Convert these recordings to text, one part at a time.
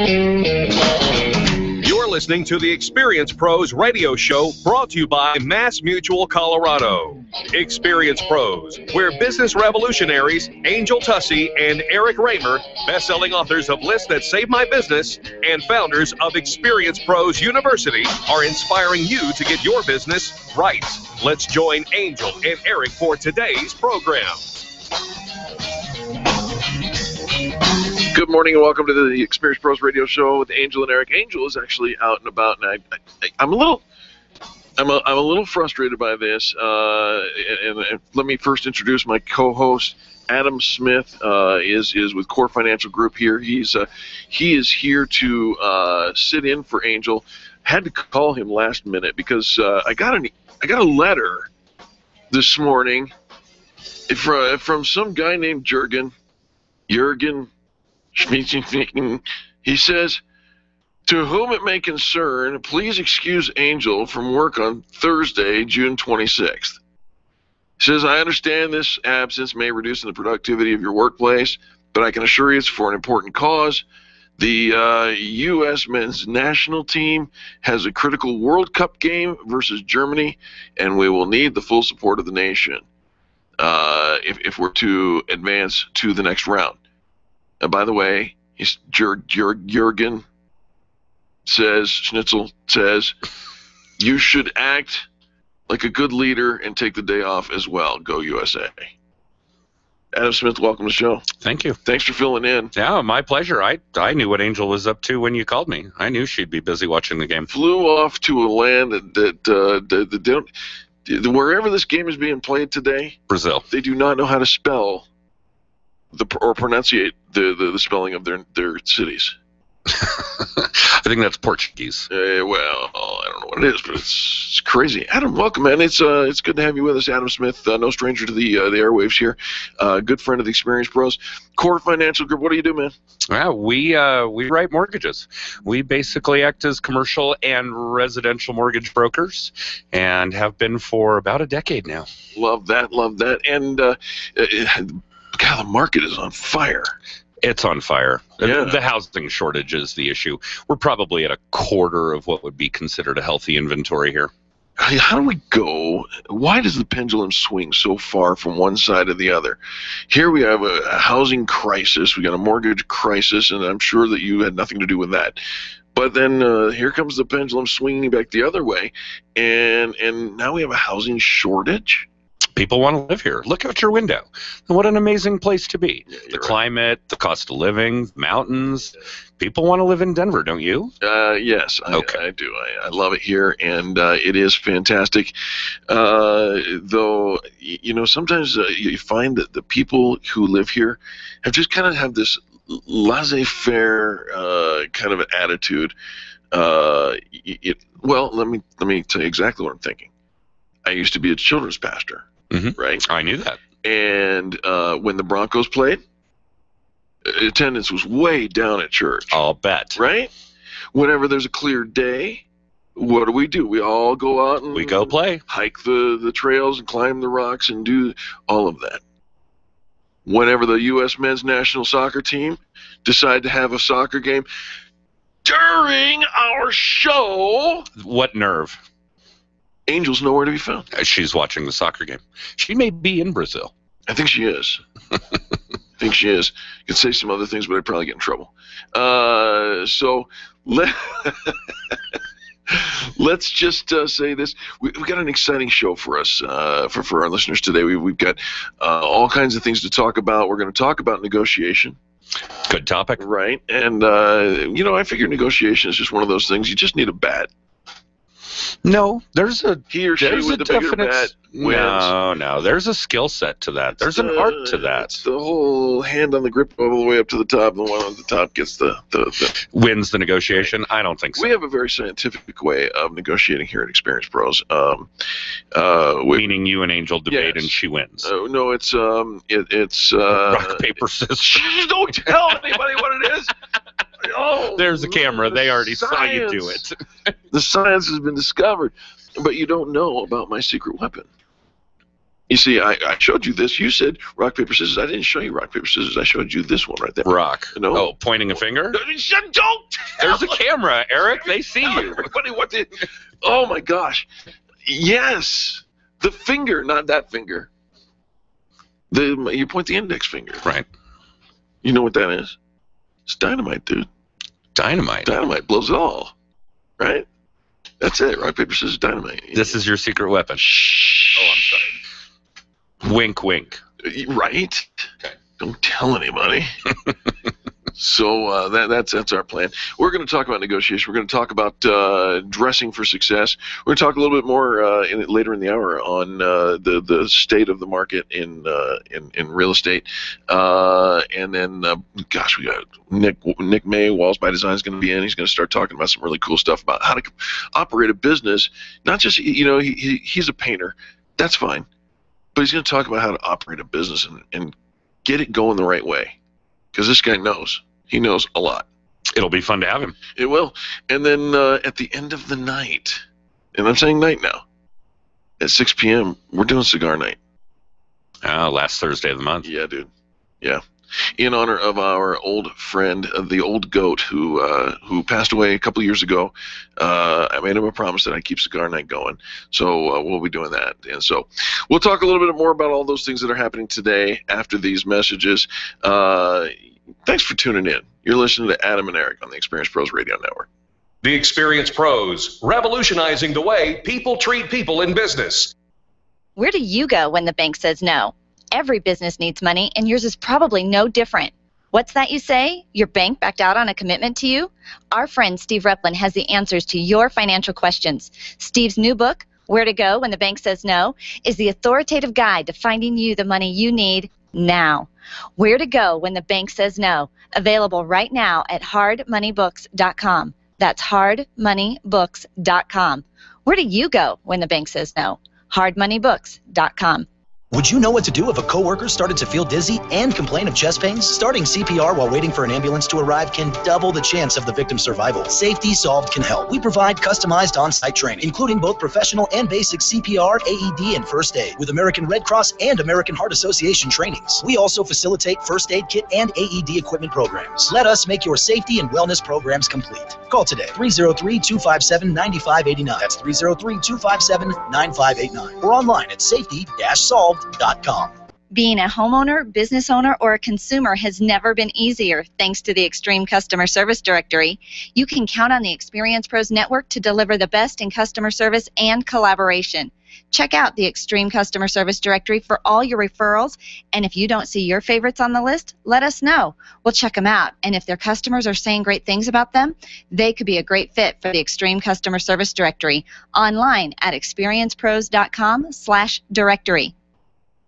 You're listening to the Experience Pros radio show brought to you by Mass Mutual Colorado. Experience Pros, where business revolutionaries Angel Tuccy and Eric Raymer, best-selling authors of Lists That Save My Business and founders of Experience Pros University, are inspiring you to get your business right. Let's join Angel and Eric for today's program. Good morning and welcome to the Experience Pros Radio Show with Angel and Eric. Angel is actually out and about, and I, am a little, I'm a, I'm a little frustrated by this. Uh, and, and, let me first introduce my co-host, Adam Smith. Uh, is is with Core Financial Group here. He's uh, he is here to uh, sit in for Angel. Had to call him last minute because uh, I got an I got a letter this morning from from some guy named Jurgen. Jurgen he says, To whom it may concern, please excuse Angel from work on Thursday, June 26th. He says, I understand this absence may reduce the productivity of your workplace, but I can assure you it's for an important cause. The uh, U.S. men's national team has a critical World Cup game versus Germany, and we will need the full support of the nation uh, if, if we're to advance to the next round. Uh, by the way, he's Jur, Jur, Jurgen says Schnitzel says you should act like a good leader and take the day off as well. Go USA. Adam Smith, welcome to the show. Thank you. Thanks for filling in. Yeah, my pleasure. I I knew what Angel was up to when you called me. I knew she'd be busy watching the game. Flew off to a land that that, uh, that, that don't wherever this game is being played today. Brazil. They do not know how to spell the or pronunciate the, the, the spelling of their their cities. I think that's Portuguese. Uh, well, I don't know what it is, but it's, it's crazy. Adam, welcome, man. It's uh, it's good to have you with us. Adam Smith, uh, no stranger to the uh, the airwaves here. Uh, good friend of the Experience Pros. Core Financial Group. What do you do, man? Yeah, we uh, we write mortgages. We basically act as commercial and residential mortgage brokers, and have been for about a decade now. Love that. Love that. And uh, God, the market is on fire. It's on fire. Yeah. The housing shortage is the issue. We're probably at a quarter of what would be considered a healthy inventory here. How do we go? Why does the pendulum swing so far from one side to the other? Here we have a, housing crisis, we got a mortgage crisis, and I'm sure that you had nothing to do with that. But then uh, here comes the pendulum swinging back the other way, and and now we have a housing shortage people want to live here. Look out your window. What an amazing place to be. Yeah, the right. climate, the cost of living, mountains. People want to live in Denver, don't you? Uh, yes, I, Okay. I do. I, I love it here, and uh, it is fantastic. Uh, though, you know, sometimes uh, you find that the people who live here have just kind of have this laissez-faire uh, kind of attitude. Uh, it, well, let me let me tell you exactly what I'm thinking. I used to be a children's pastor, Mhm. right? I knew that. And uh, when the Broncos played, attendance was way down at church I'll bet. right? Whenever there's a clear day, what do we do? We all go out and We go play. hike the, the trails and climb the rocks and do all of that. Whenever the U.S. men's national soccer team decide to have a soccer game during our show, What nerve? Angel's nowhere to be found. Uh, She's watching the soccer game. She may be in Brazil. I think she is. I think she is. You could say some other things, but I'd probably get in trouble. Uh, so let let's just uh, say this: we, we got an exciting show for us uh, for for our listeners today. We, we've got uh, all kinds of things to talk about. We're going to talk about negotiation, Good topic. right? And uh, you know, I figure negotiation is just one of those things. You just need a bat. No, there's a He or there's a the definite no no. There's a skill set to that. There's an the- art to that. It's the whole hand on the grip all the way up to the top. The one on the top gets the, the, the Wins the negotiation? I don't think so. We have a very scientific way of negotiating here at Experience Pros. Um, uh, we, Meaning you and Angel debate Yes. and she wins. uh, no, it's um, it, it's uh, Rock paper scissors. Don't tell anybody what it is. Oh, There's a camera. They already saw you do it. The science has been discovered, but you don't know about my secret weapon. You see, I, I showed you this. You said rock paper scissors. I didn't show you rock paper scissors. I showed you this one right there. Rock. No. Oh, pointing a finger? Shut- Don't. There's a camera, Eric. They see Tell you. everybody what did. Oh my gosh. Yes. The finger, not that finger. The you point the index finger. Right. You know what that is? It's dynamite, dude. Dynamite. Dynamite blows it all. Right? That's it. Rock paper scissors dynamite. This is your secret weapon. Shh. Oh, I'm sorry. Wink, wink. Right? Okay. Don't tell anybody. so uh, that, that's that's our plan. We're going to talk about negotiation. We're going to talk about uh, dressing for success. We're going to talk a little bit more uh, in, later in the hour on uh, the the state of the market in uh, in, in real estate. Uh, and then, gosh, we got Nick Nick May Walls by Design is going to be in. He's going to start talking about some really cool stuff about how to operate a business. Not just you know he, he he's a painter. That's fine but he's going to talk about how to operate a business and, and get it going the right way because this guy knows. He knows a lot. It'll be fun to have him. it will. And then uh, at the end of the night and i'm saying night now at 6 p.m we're doing cigar night. Ah, last Thursday of the month. yeah dude. Yeah in honor of our old friend uh, the old goat who uh, who passed away a couple years ago. Uh, i made him a promise that i keep cigar night going. So uh, we'll be doing that. And so we'll talk a little bit more about all those things that are happening today after these messages. Uh, thanks for tuning in. You're listening to adam and eric on the experience pros radio network. The Experience Pros, revolutionizing the way people treat people in business. Where do you go when the bank says no? Every business needs money, and yours is probably no different. What's that you say? Your bank backed out on a commitment to you? Our friend Steve Replin has the answers to your financial questions. Steve's new book, Where to Go When the Bank Says No, is the authoritative guide to finding you the money you need now. Where to Go When the Bank Says No, available right now at hardmoneybooks.com. That's hardmoneybooks.com. Where do you go when the bank says no? hardmoneybooks.com. Would you know what to do if a coworker started to feel dizzy and complain of chest pains? Starting CPR while waiting for an ambulance to arrive can double the chance of the victim's survival. Safety Solved can help. We provide customized on-site training, including both professional and basic CPR, AED, and first aid, with American Red Cross and American Heart Association trainings. We also facilitate first aid kit and AED equipment programs. Let us make your safety and wellness programs complete. Call today 303-257-9589. That's 303-257-9589. Or online at Being a homeowner, business owner, or a consumer has never been easier thanks to the Extreme Customer Service Directory. You can count on the Experience Pros Network to deliver the best in customer service and collaboration. Check out the Extreme Customer Service Directory for all your referrals, and if you don't see your favorites on the list, let us know. We'll check them out, and if their customers are saying great things about them, they could be a great fit for the Extreme Customer Service Directory online at experiencepros.com/directory.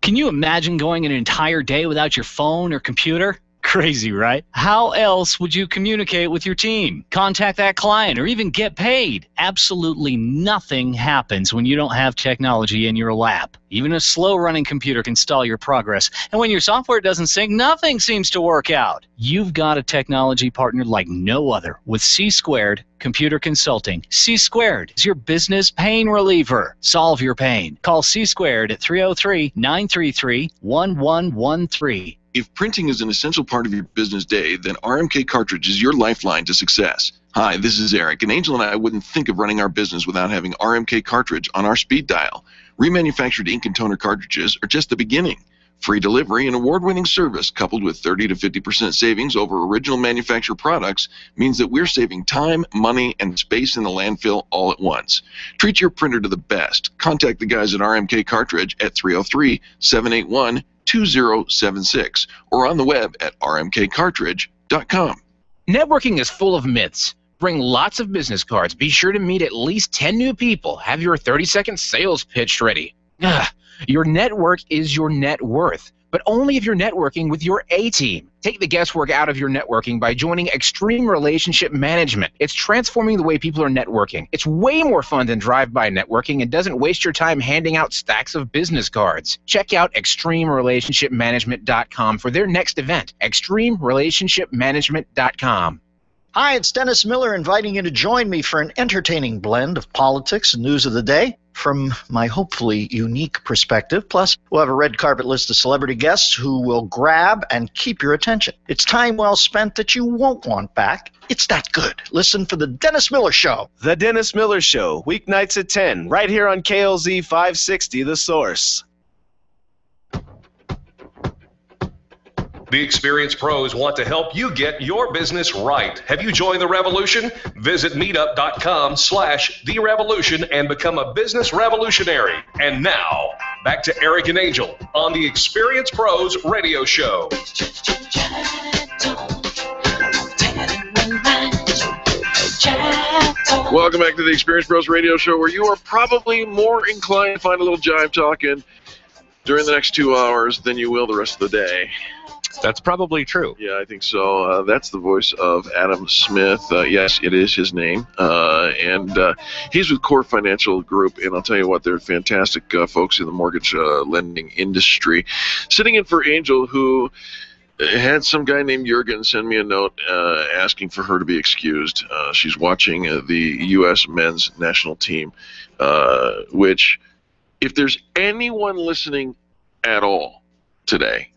Can you imagine going an entire day without your phone or computer? Crazy, right? How else would you communicate with your team, contact that client, or even get paid? Absolutely nothing happens when you don't have technology in your lap. Even a slow running computer can stall your progress. And when your software doesn't sync, nothing seems to work out. You've got a technology partner like no other with C Squared Computer Consulting. C Squared is your business pain reliever. Solve your pain. Call C Squared at 303 933 1113. If printing is an essential part of your business day, then RMK Cartridge is your lifeline to success. Hi, this is Eric, and Angel and I wouldn't think of running our business without having RMK Cartridge on our speed dial. Remanufactured ink and toner cartridges are just the beginning. Free delivery and award winning service, coupled with 30 to 50% savings over original manufacturer products, means that we're saving time, money, and space in the landfill all at once. Treat your printer to the best. Contact the guys at RMK Cartridge at 303 781 2076 or on the web at rmkcartridge.com. Networking is full of myths. Bring lots of business cards. Be sure to meet at least 10 new people. Have your 30 second sales pitch ready. Ugh. Your network is your net worth, but only if you're networking with your A team. Take the guesswork out of your networking by joining Extreme Relationship Management. It's transforming the way people are networking. It's way more fun than drive by networking and doesn't waste your time handing out stacks of business cards. Check out ExtremeRelationshipManagement.com for their next event. ExtremeRelationshipManagement.com. Hi, it's Dennis Miller inviting you to join me for an entertaining blend of politics and news of the day from my hopefully unique perspective. Plus, we'll have a red carpet list of celebrity guests who will grab and keep your attention. It's time well spent that you won't want back. It's that good. Listen for The Dennis Miller Show. The Dennis Miller Show, weeknights at 10, right here on KLZ 560, The Source. The experienced pros want to help you get your business right. Have you joined the revolution? Visit meetup.com slash the revolution and become a business revolutionary. And now, back to Eric and Angel on the Experienced Pros radio show. Welcome back to the Experience Pros Radio Show, where you are probably more inclined to find a little jive talking during the next two hours than you will the rest of the day. That's probably true. Yeah, I think so. Uh, that's the voice of Adam Smith. Uh, yes, it is his name. Uh, and uh, he's with Core Financial Group. And I'll tell you what, they're fantastic uh, folks in the mortgage uh, lending industry. Sitting in for Angel, who had some guy named Jurgen send me a note asking for her to be excused. She's watching the U.S. men's national team, which, if there's anyone listening at all today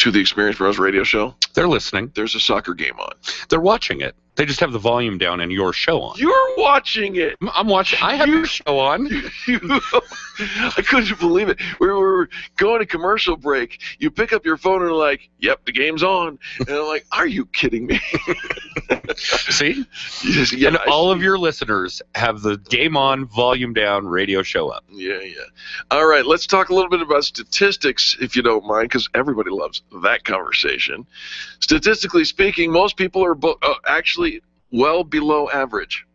to the Experience Pros radio show, They're listening. there's a soccer game on. They're watching it. They just have the volume down and your show on. You're watching it. I'm- watching. I have your show on. You, I couldn't believe it. We were going to commercial break. You pick up your phone and like, "Yep, the game's on." And I'm like, "Are you kidding me?" See? Yes, yeah, and I all see. of your listeners have the game on, volume down, radio show up. Yeah, yeah. All right, let's talk a little bit about statistics, if you don't mind, because everybody loves that conversation. Statistically speaking, most people are bo- uh, actually well below average.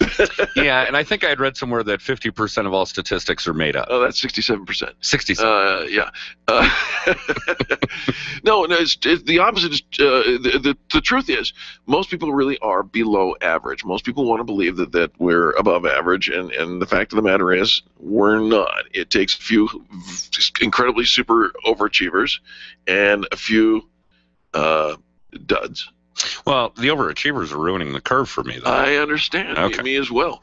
yeah, and I think I had read somewhere that 50% of all statistics are made up. Oh, that's 67%. 60. Uh, yeah. Uh, no, no it's, it, the opposite is uh, the, the the truth is most people really are below average. Most people want to believe that that we're above average, and and the fact of the matter is we're not. It takes a few incredibly super overachievers and a few uh, duds. Well, the overachievers are ruining the curve for me, though. I understand. Okay. Me as well.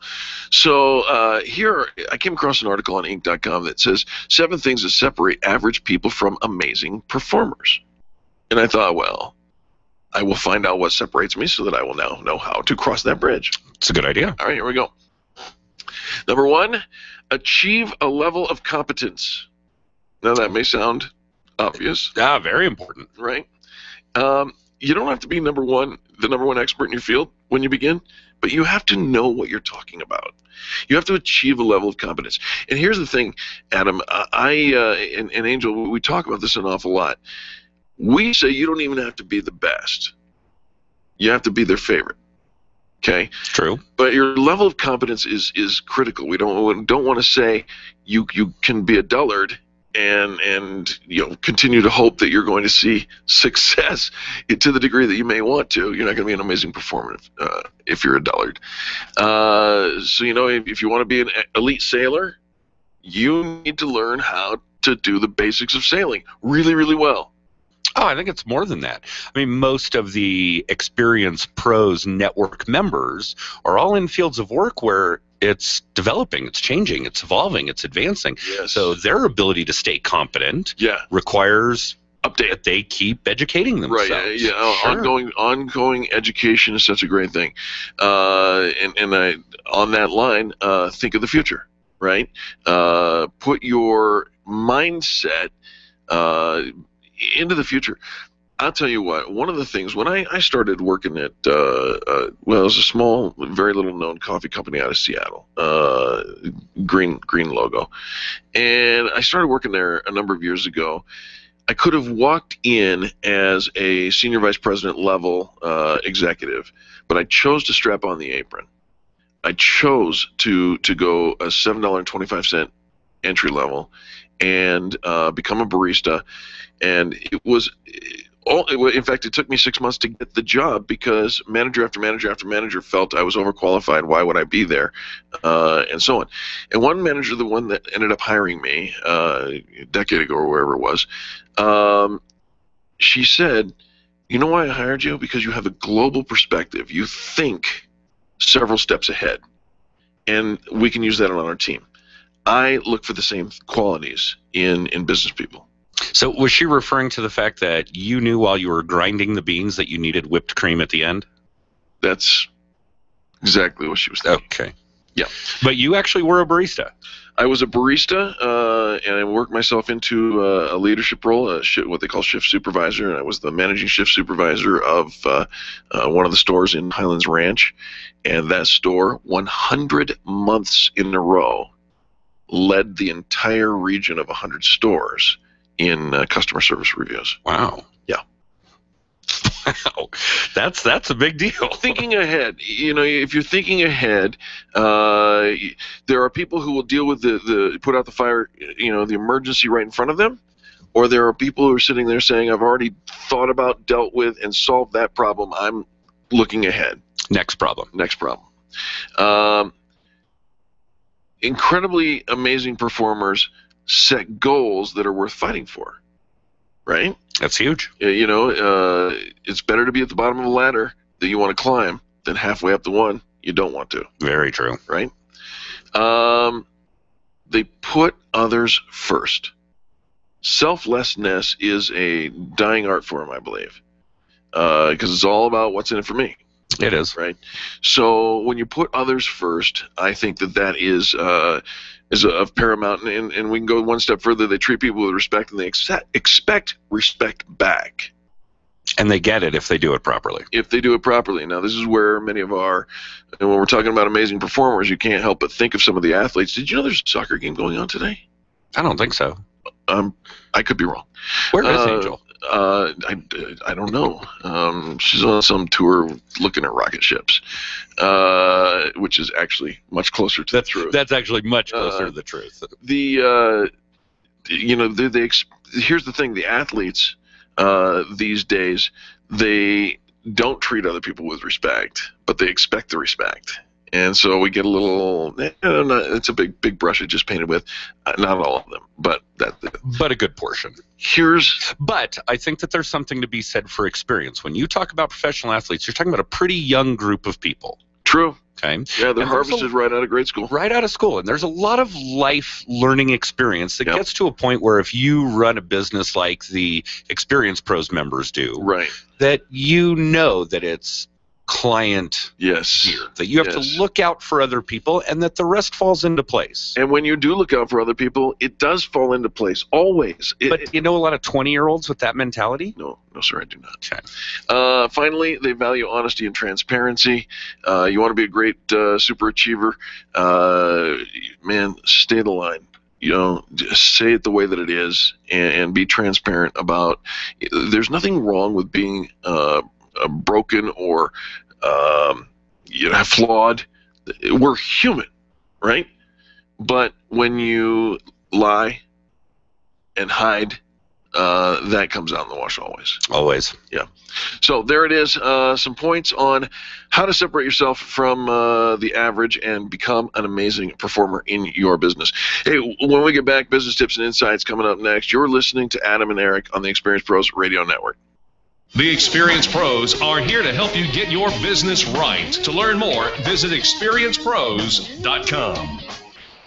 So uh, here, I came across an article on Inc.com that says seven things that separate average people from amazing performers. And I thought, well, I will find out what separates me so that I will now know how to cross that bridge. it's a good idea. All right, here we go. Number one, achieve a level of competence. Now, that may sound obvious Ah, very important. right? Um, you don't have to be number one, the number one expert in your field when you begin, but you have to know what you're talking about. You have to achieve a level of competence. And here's the thing, Adam. I uh, and, and Angel, we talk about this an awful lot. We say you don't even have to be the best. You have to be their favorite. Okay It's true. but your level of competence is is critical. We don't don't want to say you you can be a dullard and and you know continue to hope that you're going to see success to the degree that you may want to. You're not going to be an amazing performer if, uh, if you're a dullard. Uh, so you know if, if you want to be an elite sailor, you need to learn how to do the basics of sailing really really well. Oh, I think it's more than that. I mean, most of the Experience Pros network members are all in fields of work where it's developing, it's changing, it's evolving, it's advancing. Yes. So their ability to stay competent yeah. requires Update. that they keep educating themselves. Right. Yeah. yeah. Sure. Ongoing, ongoing education is such a great thing. Uh, and and I, on that line, uh, think of the future. Right. Uh, put your mindset uh, into the future. I'll tell you what. One of the things when I, I started working at uh, uh, well, it was a small, very little known coffee company out of Seattle, uh, green green logo, and I started working there a number of years ago. I could have walked in as a senior vice president level uh, executive, but I chose to strap on the apron. I chose to to go a seven dollar and twenty five cent entry level and uh, become a barista, and it was. It wa- in fact, it took me six months to get the job because manager after manager after manager felt I was overqualified. Why would I be there, uh, and so on. And one manager, the one that ended up hiring me uh, a decade ago or wherever it was, um, she said, You know why I hired you? Because you have a global perspective. You think several steps ahead, and we can use that on our team. I look for the same qualities in in business people. So was she referring to the fact that you knew while you were grinding the beans that you needed whipped cream at the end? That's exactly what she was thinking. Okay. Yeah. But you actually were a barista. I was a barista, uh, and I worked myself into uh, a leadership role, a shi what they call shift supervisor, and I was the managing shift supervisor of uh, uh, one of the stores in Highlands Ranch, and that store, 100 months in a row, led the entire region of 100 stores in uh, customer service reviews. Wow. Yeah. Wow. That's that's a big deal. thinking ahead you know if you're thinking ahead uh, there are people who will deal with the, the put out the fire you know the emergency right in front of them or there are people who are sitting there saying i've already thought about dealt with and solved that problem i'm looking ahead Next problem. next problem um, incredibly amazing performers set goals that are worth fighting for right That's huge. uh, you know, uh, it's better to be at the bottom of a ladder that you want to climb than halfway up the one you don't want to, Very true. right? Um, they put others first. Selflessness is a dying art form, I believe, because it's all about what's in it for me It is. right? So when you put others first, I think that that is uh, is of paramount, and, and we can go one step further. They treat people with respect, and they accept, expect respect back And they get it if they do it properly. if they do it properly. Now, this is where many of our, and when we're talking about amazing performers, you can't help but think of some of the athletes. Did you know there's a soccer game going on today? I don't think so. Um, I could be wrong. Where is Uh, Angel? Uh, I, I don't know. Um, she's on some tour looking at rocket ships, uh, which is actually much closer to the truth. That's actually much closer Uh, to the truth. the uh, you know they ex- here's the thing the athletes uh, these days they don't treat other people with respect but they expect the respect and so we get a little eh, it's a big big brush I just painted with uh, not all of them but that But a good portion. here's But I think that there's something to be said for experience. When you talk about professional athletes, you're talking about a pretty young group of people. true Okay. yeah they're And there's a- harvested right out of grade school right out of school and there's a lot of life learning experience that Yep. gets to a point where if you run a business like the experience pros members do right that you know that it's client yes gear that you have Yes. to look out for other people and that the rest falls into place and when you do look out for other people it does fall into place always It- but you know a lot of 20 year olds with that mentality no no sir i do not Okay. Uh, finally, they value honesty and transparency. Uh, you want to be a great uh, super achiever, uh, man, stay the line. You know, just say it the way that it is, and, and be transparent about. There's nothing wrong with being uh, broken or um, you know flawed. We're human, right? But when you lie and hide, uh, that comes out in the wash always. always Yeah. So there it is. Uh, some points on how to separate yourself from uh, the average and become an amazing performer in your business. Hey, when we get back, business tips and insights coming up next. You're listening to Adam and Eric on the Experience Pros Radio Network. The Experience Pros are here to help you get your business right. To learn more, visit experiencepros.com.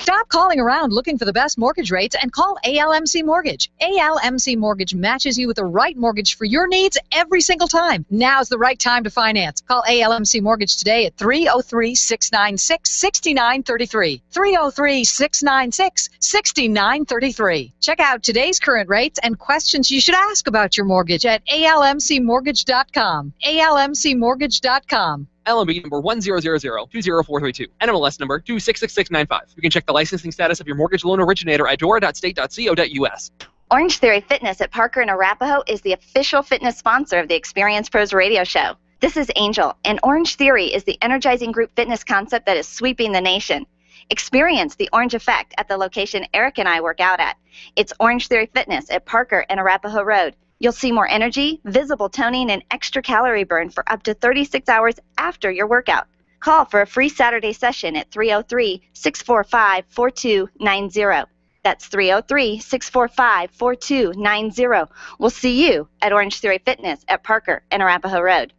Stop calling around looking for the best mortgage rates and call ALMC Mortgage. ALMC Mortgage matches you with the right mortgage for your needs every single time. Now's the right time to finance. Call ALMC Mortgage today at 303 696 6933. 303 696 6933. Check out today's current rates and questions you should ask about your mortgage at almcmortgage.com. almcmortgage.com. LMB number 100020432, NMLS number 266695. You can check the licensing status of your mortgage loan originator at dora.state.co.us. Orange Theory Fitness at Parker and Arapahoe is the official fitness sponsor of the Experience Pros radio show. This is Angel, and Orange Theory is the energizing group fitness concept that is sweeping the nation. Experience the orange effect at the location Eric and I work out at. It's Orange Theory Fitness at Parker and Arapahoe Road. You'll see more energy, visible toning, and extra calorie burn for up to 36 hours after your workout. Call for a free Saturday session at 303 645 4290. That's 303 645 4290. We'll see you at Orange Theory Fitness at Parker and Arapahoe Road.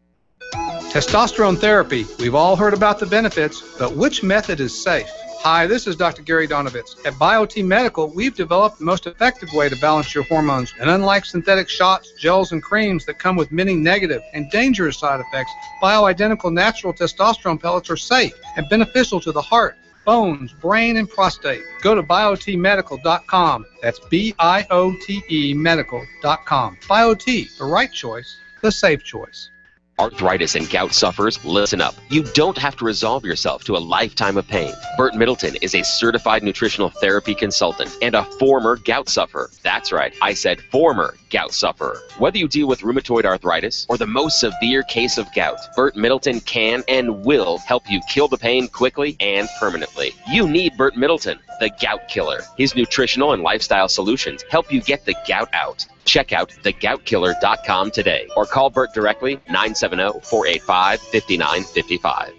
Testosterone therapy. We've all heard about the benefits, but which method is safe? Hi, this is Dr. Gary Donovitz. At BioTE Medical, we've developed the most effective way to balance your hormones. And unlike synthetic shots, gels, and creams that come with many negative and dangerous side effects, bioidentical natural testosterone pellets are safe and beneficial to the heart, bones, brain, and prostate. Go to biotemedical.com. That's B I O T E medical.com. BioTE, the right choice, the safe choice. Arthritis and gout sufferers, listen up. You don't have to resolve yourself to a lifetime of pain. Burt Middleton is a certified nutritional therapy consultant and a former gout sufferer. That's right, I said former gout sufferer. Whether you deal with rheumatoid arthritis or the most severe case of gout, Burt Middleton can and will help you kill the pain quickly and permanently. You need Burt Middleton, the gout killer. His nutritional and lifestyle solutions help you get the gout out. Check out thegoutkiller.com today or call Burt directly 970 485 5955.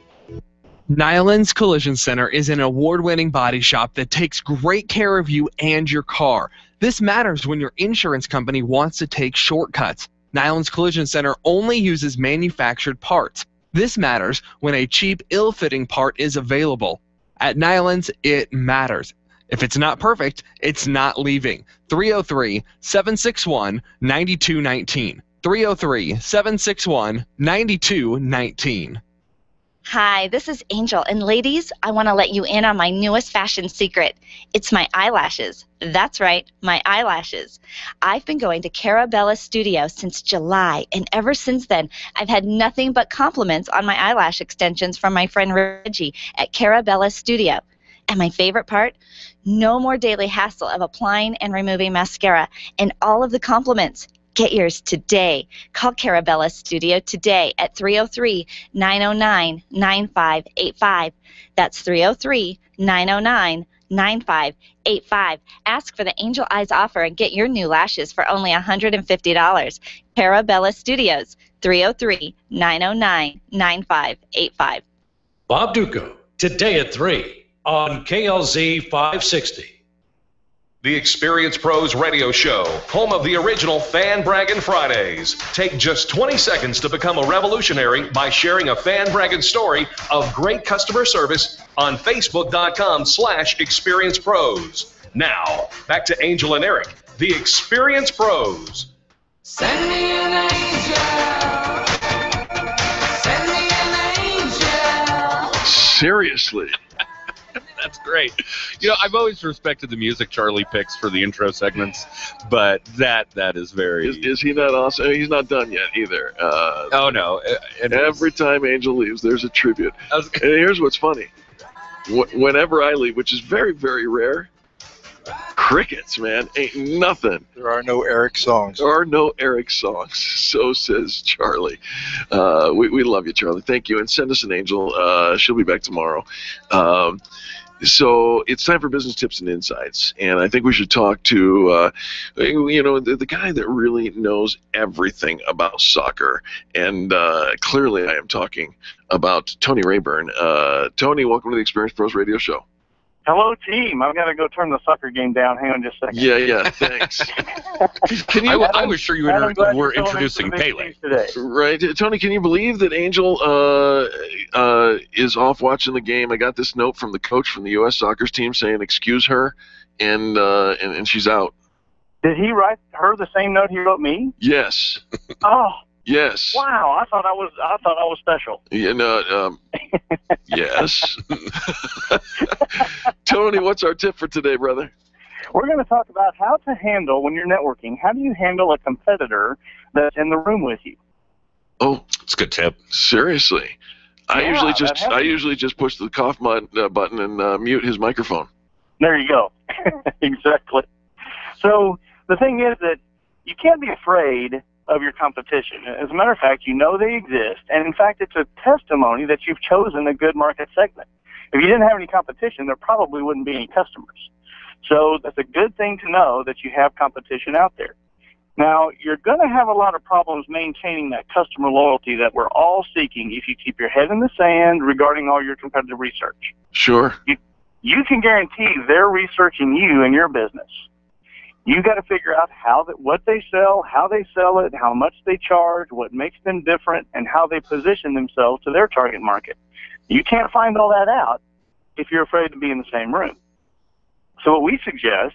Nyland's Collision Center is an award winning body shop that takes great care of you and your car. This matters when your insurance company wants to take shortcuts. Nyland's Collision Center only uses manufactured parts. This matters when a cheap, ill fitting part is available. At Nyland's, it matters. If it's not perfect, it's not leaving. 303 761 9219. 303 761 9219. Hi, this is Angel, and ladies, I want to let you in on my newest fashion secret. It's my eyelashes. That's right, my eyelashes. I've been going to Carabella Studio since July, and ever since then, I've had nothing but compliments on my eyelash extensions from my friend Reggie at Carabella Studio. And my favorite part? No more daily hassle of applying and removing mascara, and all of the compliments. Get yours today. Call Carabella Studio today at 303 909 9585. That's 303 909 9585. Ask for the Angel Eyes offer and get your new lashes for only $150. Carabella Studios, 303 909 9585. Bob Duco, today at 3 on KLZ 560. The Experience Pros Radio Show, home of the original Fan Bragging Fridays. Take just 20 seconds to become a revolutionary by sharing a fan bragging story of great customer service on Facebook.com slash Experience Pros. Now, back to Angel and Eric, the Experience Pros. Send me an angel. Send me an angel. Seriously. That's great. You know, I've always respected the music Charlie picks for the intro segments, but that that is very. Is, is he not awesome? He's not done yet either. Uh, oh no! It every time Angel leaves, there's a tribute. and here's what's funny: Wh- whenever I leave, which is very very rare, crickets, man, ain't nothing. There are no Eric songs. There are no Eric songs. So says Charlie. Uh, we, we love you, Charlie. Thank you. And send us an angel. Uh, she'll be back tomorrow. Um, so it's time for business tips and insights, and I think we should talk to, uh, you know, the, the guy that really knows everything about soccer. And uh, clearly, I am talking about Tony Rayburn. Uh, Tony, welcome to the Experience Pros Radio Show. Hello, team. I've got to go turn the soccer game down. Hang on just a second. Yeah, yeah. Thanks. Can you? I, I was sure you Adam, were, glad were you're filling in introducing for Pele. Today. Right, Tony. Can you believe that Angel uh, uh, is off watching the game? I got this note from the coach from the U.S. soccer team saying, "Excuse her," and uh, and, and she's out. Did he write her the same note he wrote me? Yes, Oh, yes. wow! I thought I was I thought I was special. Yeah, no, um, yes. Tony, what's our tip for today, brother? We're going to talk about how to handle when you're networking. How do you handle a competitor that's in the room with you? Oh, it's a good tip. Seriously, I Yeah, usually just I usually just push the cough button, uh, button and uh, mute his microphone. There you go. exactly. So the thing is that you can't be afraid of your competition. As a matter of fact, you know they exist, and in fact, it's a testimony that you've chosen a good market segment. If you didn't have any competition, there probably wouldn't be any customers. So that's a good thing to know that you have competition out there. Now, you're going to have a lot of problems maintaining that customer loyalty that we're all seeking if you keep your head in the sand regarding all your competitive research. Sure. You, you can guarantee they're researching you and your business. You got to figure out how that what they sell, how they sell it, how much they charge, what makes them different, and how they position themselves to their target market. You can't find all that out if you're afraid to be in the same room. So what we suggest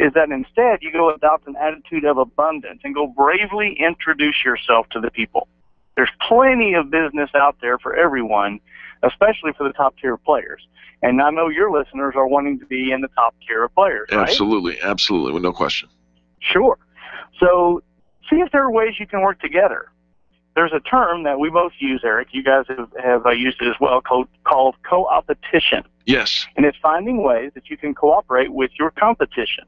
is that instead you go adopt an attitude of abundance and go bravely introduce yourself to the people. There's plenty of business out there for everyone, especially for the top tier of players. And I know your listeners are wanting to be in the top tier of players, right? Absolutely, absolutely, with no question. Sure. So see if there are ways you can work together. There's a term that we both use, Eric. You guys have, have uh, used it as well, called, called co-opetition. Yes. And it's finding ways that you can cooperate with your competition.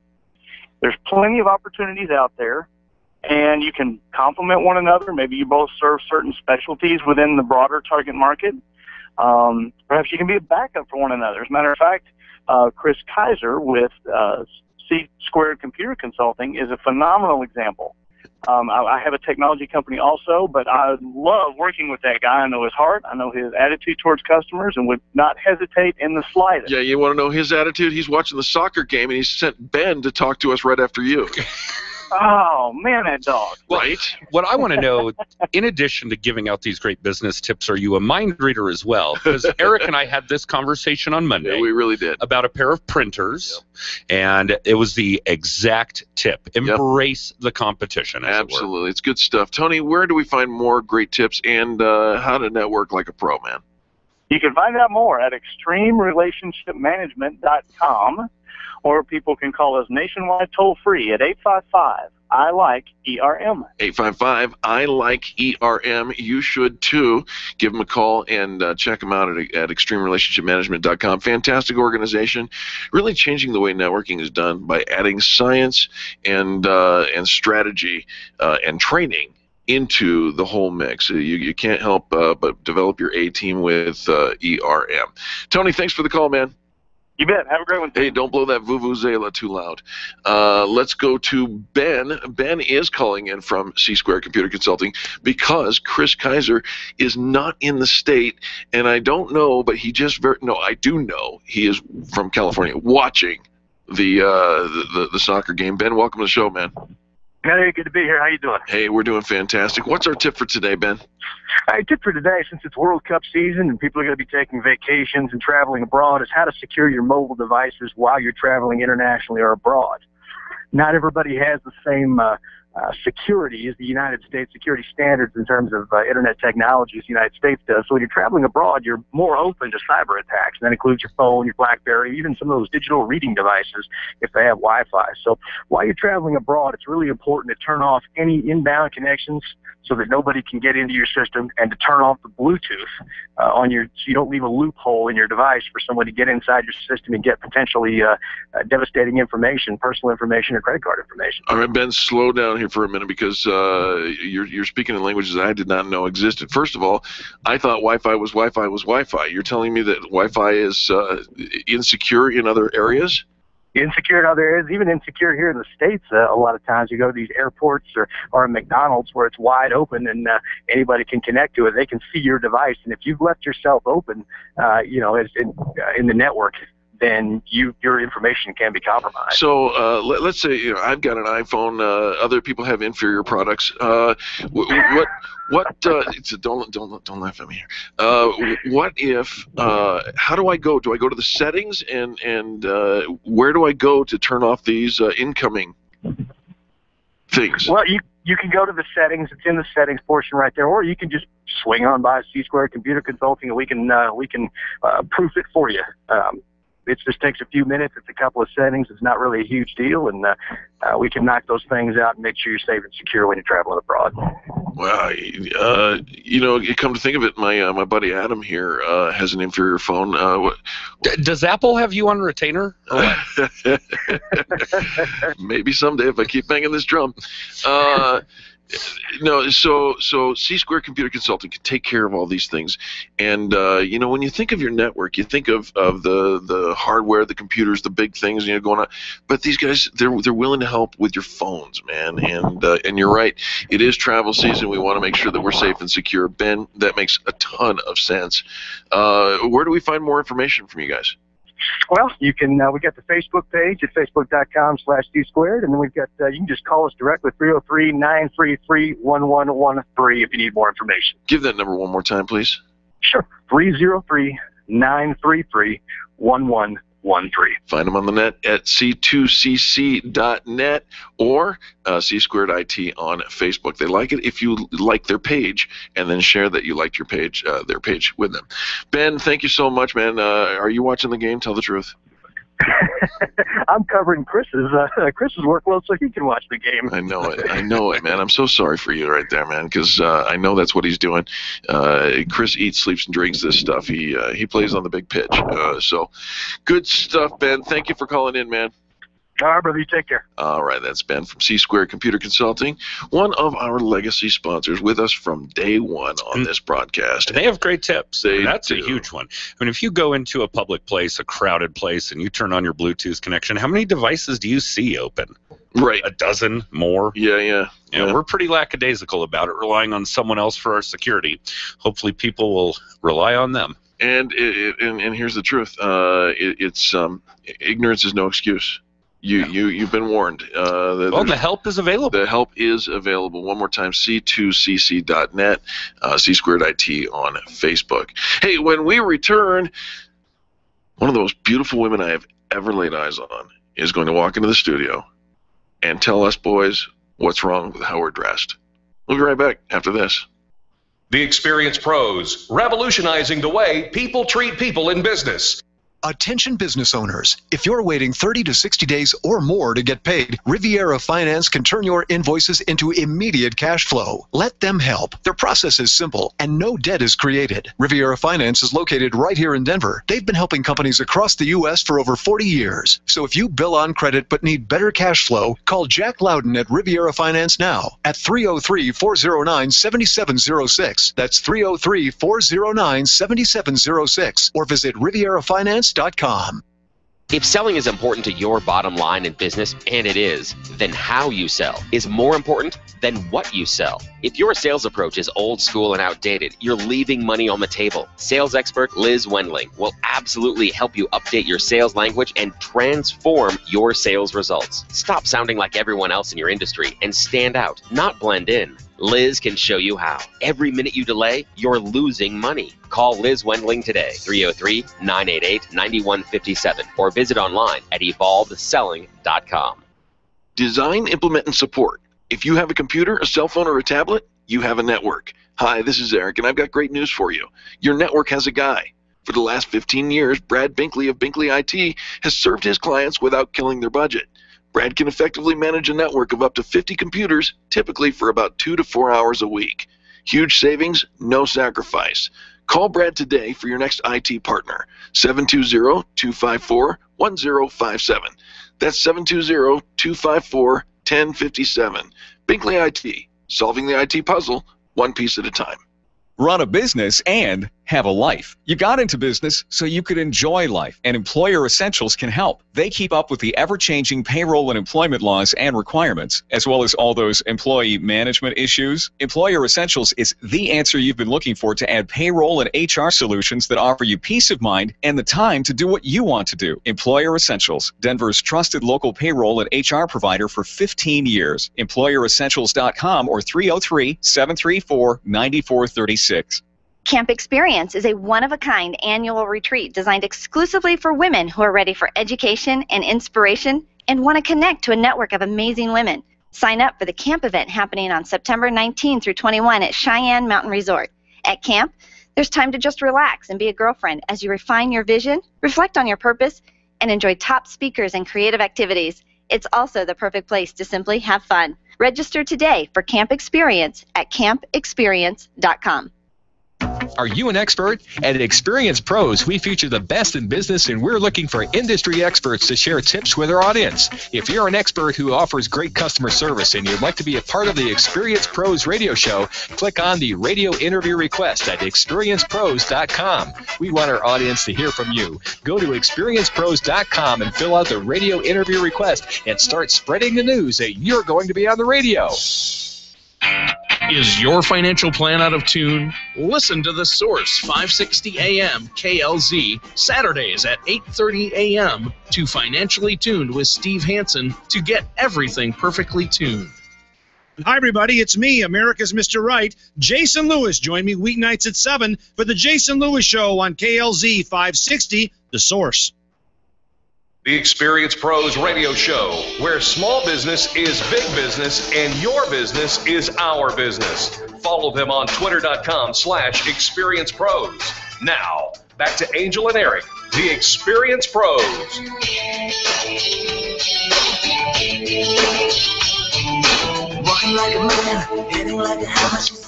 There's plenty of opportunities out there, and you can complement one another. Maybe you both serve certain specialties within the broader target market. Um, perhaps you can be a backup for one another. As a matter of fact, uh, Chris Kaiser with uh, C Squared Computer Consulting is a phenomenal example. Um, I, I have a technology company also, but I love working with that guy. I know his heart, I know his attitude towards customers, and would not hesitate in the slightest. Yeah, you want to know his attitude? He's watching the soccer game, and he sent Ben to talk to us right after you. Oh man, that dog! right. What I want to know, in addition to giving out these great business tips, are you a mind reader as well? Because Eric and I had this conversation on Monday. Yeah, we really did. About a pair of printers, and it was the exact tip: embrace the competition. As it were. Absolutely, it's good stuff. Tony, where do we find more great tips and uh, how to network like a pro, man? You can find out more at extremerelationshipmanagement.com, or people can call us nationwide toll free at 855 I like ERM. 855 I like ERM. You should too. Give them a call and uh, check them out at, at extremerelationshipmanagement.com. Fantastic organization, really changing the way networking is done by adding science and uh, and strategy uh, and training into the whole mix. You, you can't help uh, but develop your A team with uh, ERM. Tony, thanks for the call, man. You bet. Have a great one. Hey, don't blow that vuvuzela too loud. Uh, let's go to Ben. Ben is calling in from C Square Computer Consulting because Chris Kaiser is not in the state, and I don't know, but he just ver- no, I do know he is from California watching the, uh, the the the soccer game. Ben, welcome to the show, man. Hey, good to be here. How you doing? Hey, we're doing fantastic. What's our tip for today, Ben? Our tip for today, since it's World Cup season and people are going to be taking vacations and traveling abroad, is how to secure your mobile devices while you're traveling internationally or abroad. Not everybody has the same uh, uh, security as the United States security standards in terms of uh, internet technologies, the United States does. So when you're traveling abroad, you're more open to cyber attacks. And that includes your phone, your BlackBerry, even some of those digital reading devices if they have Wi-Fi. So while you're traveling abroad, it's really important to turn off any inbound connections so that nobody can get into your system and to turn off the Bluetooth uh, on your so you don't leave a loophole in your device for someone to get inside your system and get potentially uh, uh, devastating information, personal information, or credit card information. All right, Ben, slow down here for a minute because uh, you're you're speaking in languages I did not know existed. First of all, I thought Wi-Fi was Wi-Fi was Wi-Fi. You're telling me that Wi-Fi is uh, insecure in other areas? Insecure in other areas, even insecure here in the states. Uh, a lot of times you go to these airports or or McDonald's where it's wide open and uh, anybody can connect to it. They can see your device, and if you've left yourself open, uh, you know, in, uh, in the network, then you your information can be compromised. So uh, let, let's say you know I've got an iPhone. Uh, other people have inferior products. Uh, wh- what what? Uh, it's a, don't don't don't laugh at me here. Uh, what if? Uh, how do I go? Do I go to the settings and and uh, where do I go to turn off these uh, incoming things? Well, you you can go to the settings. It's in the settings portion right there, or you can just swing on by C Square Computer Consulting, and we can uh, we can uh, proof it for you. Um, it just takes a few minutes. It's a couple of settings. It's not really a huge deal, and uh, uh, we can knock those things out and make sure you're safe and secure when you're traveling abroad. Well, uh, you know, you come to think of it, my uh, my buddy Adam here uh, has an inferior phone. Uh, what, D- does Apple have you on retainer? Maybe someday if I keep banging this drum. Uh, no, so so C Square Computer Consulting can take care of all these things, and uh, you know when you think of your network, you think of, of the the hardware, the computers, the big things, you know going on. But these guys, they're they're willing to help with your phones, man. And uh, and you're right, it is travel season. We want to make sure that we're safe and secure. Ben, that makes a ton of sense. Uh, where do we find more information from you guys? Well, you can. Uh, we got the Facebook page at facebook.com slash C squared, and then we've got. Uh, you can just call us directly 303-933-1113 if you need more information. Give that number one more time, please. Sure. 303-933-1113. Find them on the net at c2cc.net or uh, C Squared IT on Facebook. They like it if you like their page and then share that you liked your page, uh, their page with them. Ben, thank you so much, man. Uh, are you watching the game? Tell the truth. I'm covering Chris's uh, Chris's workload so he can watch the game. I know it. I know it, man. I'm so sorry for you right there, man, because uh, I know that's what he's doing. Uh, Chris eats, sleeps, and drinks this stuff. He uh, he plays on the big pitch. Uh, so, good stuff, Ben. Thank you for calling in, man. All right, brother. You take care. All right, that's Ben from C Squared Computer Consulting, one of our legacy sponsors, with us from day one on this broadcast. And They have great tips. They That's do. a huge one. I mean, if you go into a public place, a crowded place, and you turn on your Bluetooth connection, how many devices do you see open? Right. A dozen more? Yeah, yeah. You know, yeah. we're pretty lackadaisical about it, relying on someone else for our security. Hopefully, people will rely on them. And it, it, and, and here's the truth. Uh, it, it's um, ignorance is no excuse. You you you've been warned. Uh, the, Well, the help is available. The help is available. One more time, c2cc.net, uh, C Squared IT on Facebook. Hey, when we return, one of the most beautiful women I have ever laid eyes on is going to walk into the studio and tell us boys what's wrong with how we're dressed. We'll be right back after this. The Experience Pros, revolutionizing the way people treat people in business. Attention business owners. If you're waiting 30 to 60 days or more to get paid, Riviera Finance can turn your invoices into immediate cash flow. Let them help. Their process is simple and no debt is created. Riviera Finance is located right here in Denver. They've been helping companies across the U.S. for over 40 years. So if you bill on credit but need better cash flow, call Jack Loudon at Riviera Finance now at 303 409 7706. That's 303 409 7706 or visit RivieraFinance.com. If selling is important to your bottom line in business, and it is, then how you sell is more important than what you sell. If your sales approach is old school and outdated, you're leaving money on the table. Sales expert Liz Wendling will absolutely help you update your sales language and transform your sales results. Stop sounding like everyone else in your industry and stand out, not blend in. Liz can show you how. Every minute you delay, you're losing money. Call Liz Wendling today, 303 988 9157, or visit online at evolvedselling.com. Design, implement, and support. If you have a computer, a cell phone, or a tablet, you have a network. Hi, this is Eric, and I've got great news for you. Your network has a guy. For the last 15 years, Brad Binkley of Binkley IT has served his clients without killing their budget. Brad can effectively manage a network of up to 50 computers, typically for about two to four hours a week. Huge savings, no sacrifice. Call Brad today for your next IT partner. 720 254 1057. That's 720 254 1057. Binkley IT, solving the IT puzzle one piece at a time. run a business and have a life. You got into business so you could enjoy life, and Employer Essentials can help. They keep up with the ever changing payroll and employment laws and requirements, as well as all those employee management issues. Employer Essentials is the answer you've been looking for to add payroll and HR solutions that offer you peace of mind and the time to do what you want to do. Employer Essentials, Denver's trusted local payroll and HR provider for 15 years. EmployerEssentials.com or 303 734 9436. Camp Experience is a one of a kind annual retreat designed exclusively for women who are ready for education and inspiration and want to connect to a network of amazing women. Sign up for the camp event happening on September 19 through 21 at Cheyenne Mountain Resort. At camp, there's time to just relax and be a girlfriend as you refine your vision, reflect on your purpose, and enjoy top speakers and creative activities. It's also the perfect place to simply have fun. Register today for Camp Experience at campexperience.com. Are you an expert? At Experience Pros, we feature the best in business and we're looking for industry experts to share tips with our audience. If you're an expert who offers great customer service and you'd like to be a part of the Experience Pros radio show, click on the radio interview request at experiencepros.com. We want our audience to hear from you. Go to experiencepros.com and fill out the radio interview request and start spreading the news that you're going to be on the radio. Is your financial plan out of tune? Listen to The Source 560 AM KLZ Saturdays at 8:30 a.m. to Financially Tuned with Steve Hansen to get everything perfectly tuned. Hi, everybody. It's me, America's Mr. Right, Jason Lewis. Join me weeknights at 7 for The Jason Lewis Show on KLZ 560, The Source. The Experience Pros radio show, where small business is big business and your business is our business. Follow them on twitter.com slash experience pros. Now, back to Angel and Eric, the Experience Pros. Walking like a man, like a.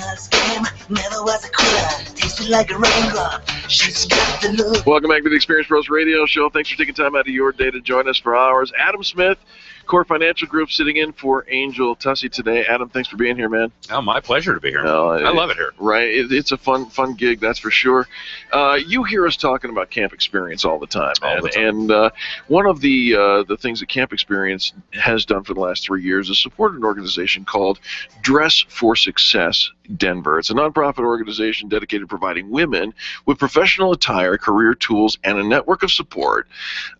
She's a juvenile scam. Never was a quitter. Tasted like a raindrop. She's got the look. Welcome back to the Experience Pros Radio Show. Thanks for taking time out of your day to join us for hours. Adam Smith, Core Financial Group, sitting in for Angel Tuccy today. Adam, thanks for being here, man. Oh, my pleasure to be here. Uh, I love it here. Right, it, it's a fun, fun gig, that's for sure. Uh, you hear us talking about Camp Experience all the time, man. and uh, one of the uh, the things that Camp Experience has done for the last three years is support an organization called Dress for Success Denver. It's a nonprofit organization dedicated to providing women with professional attire, career tools, and a network of support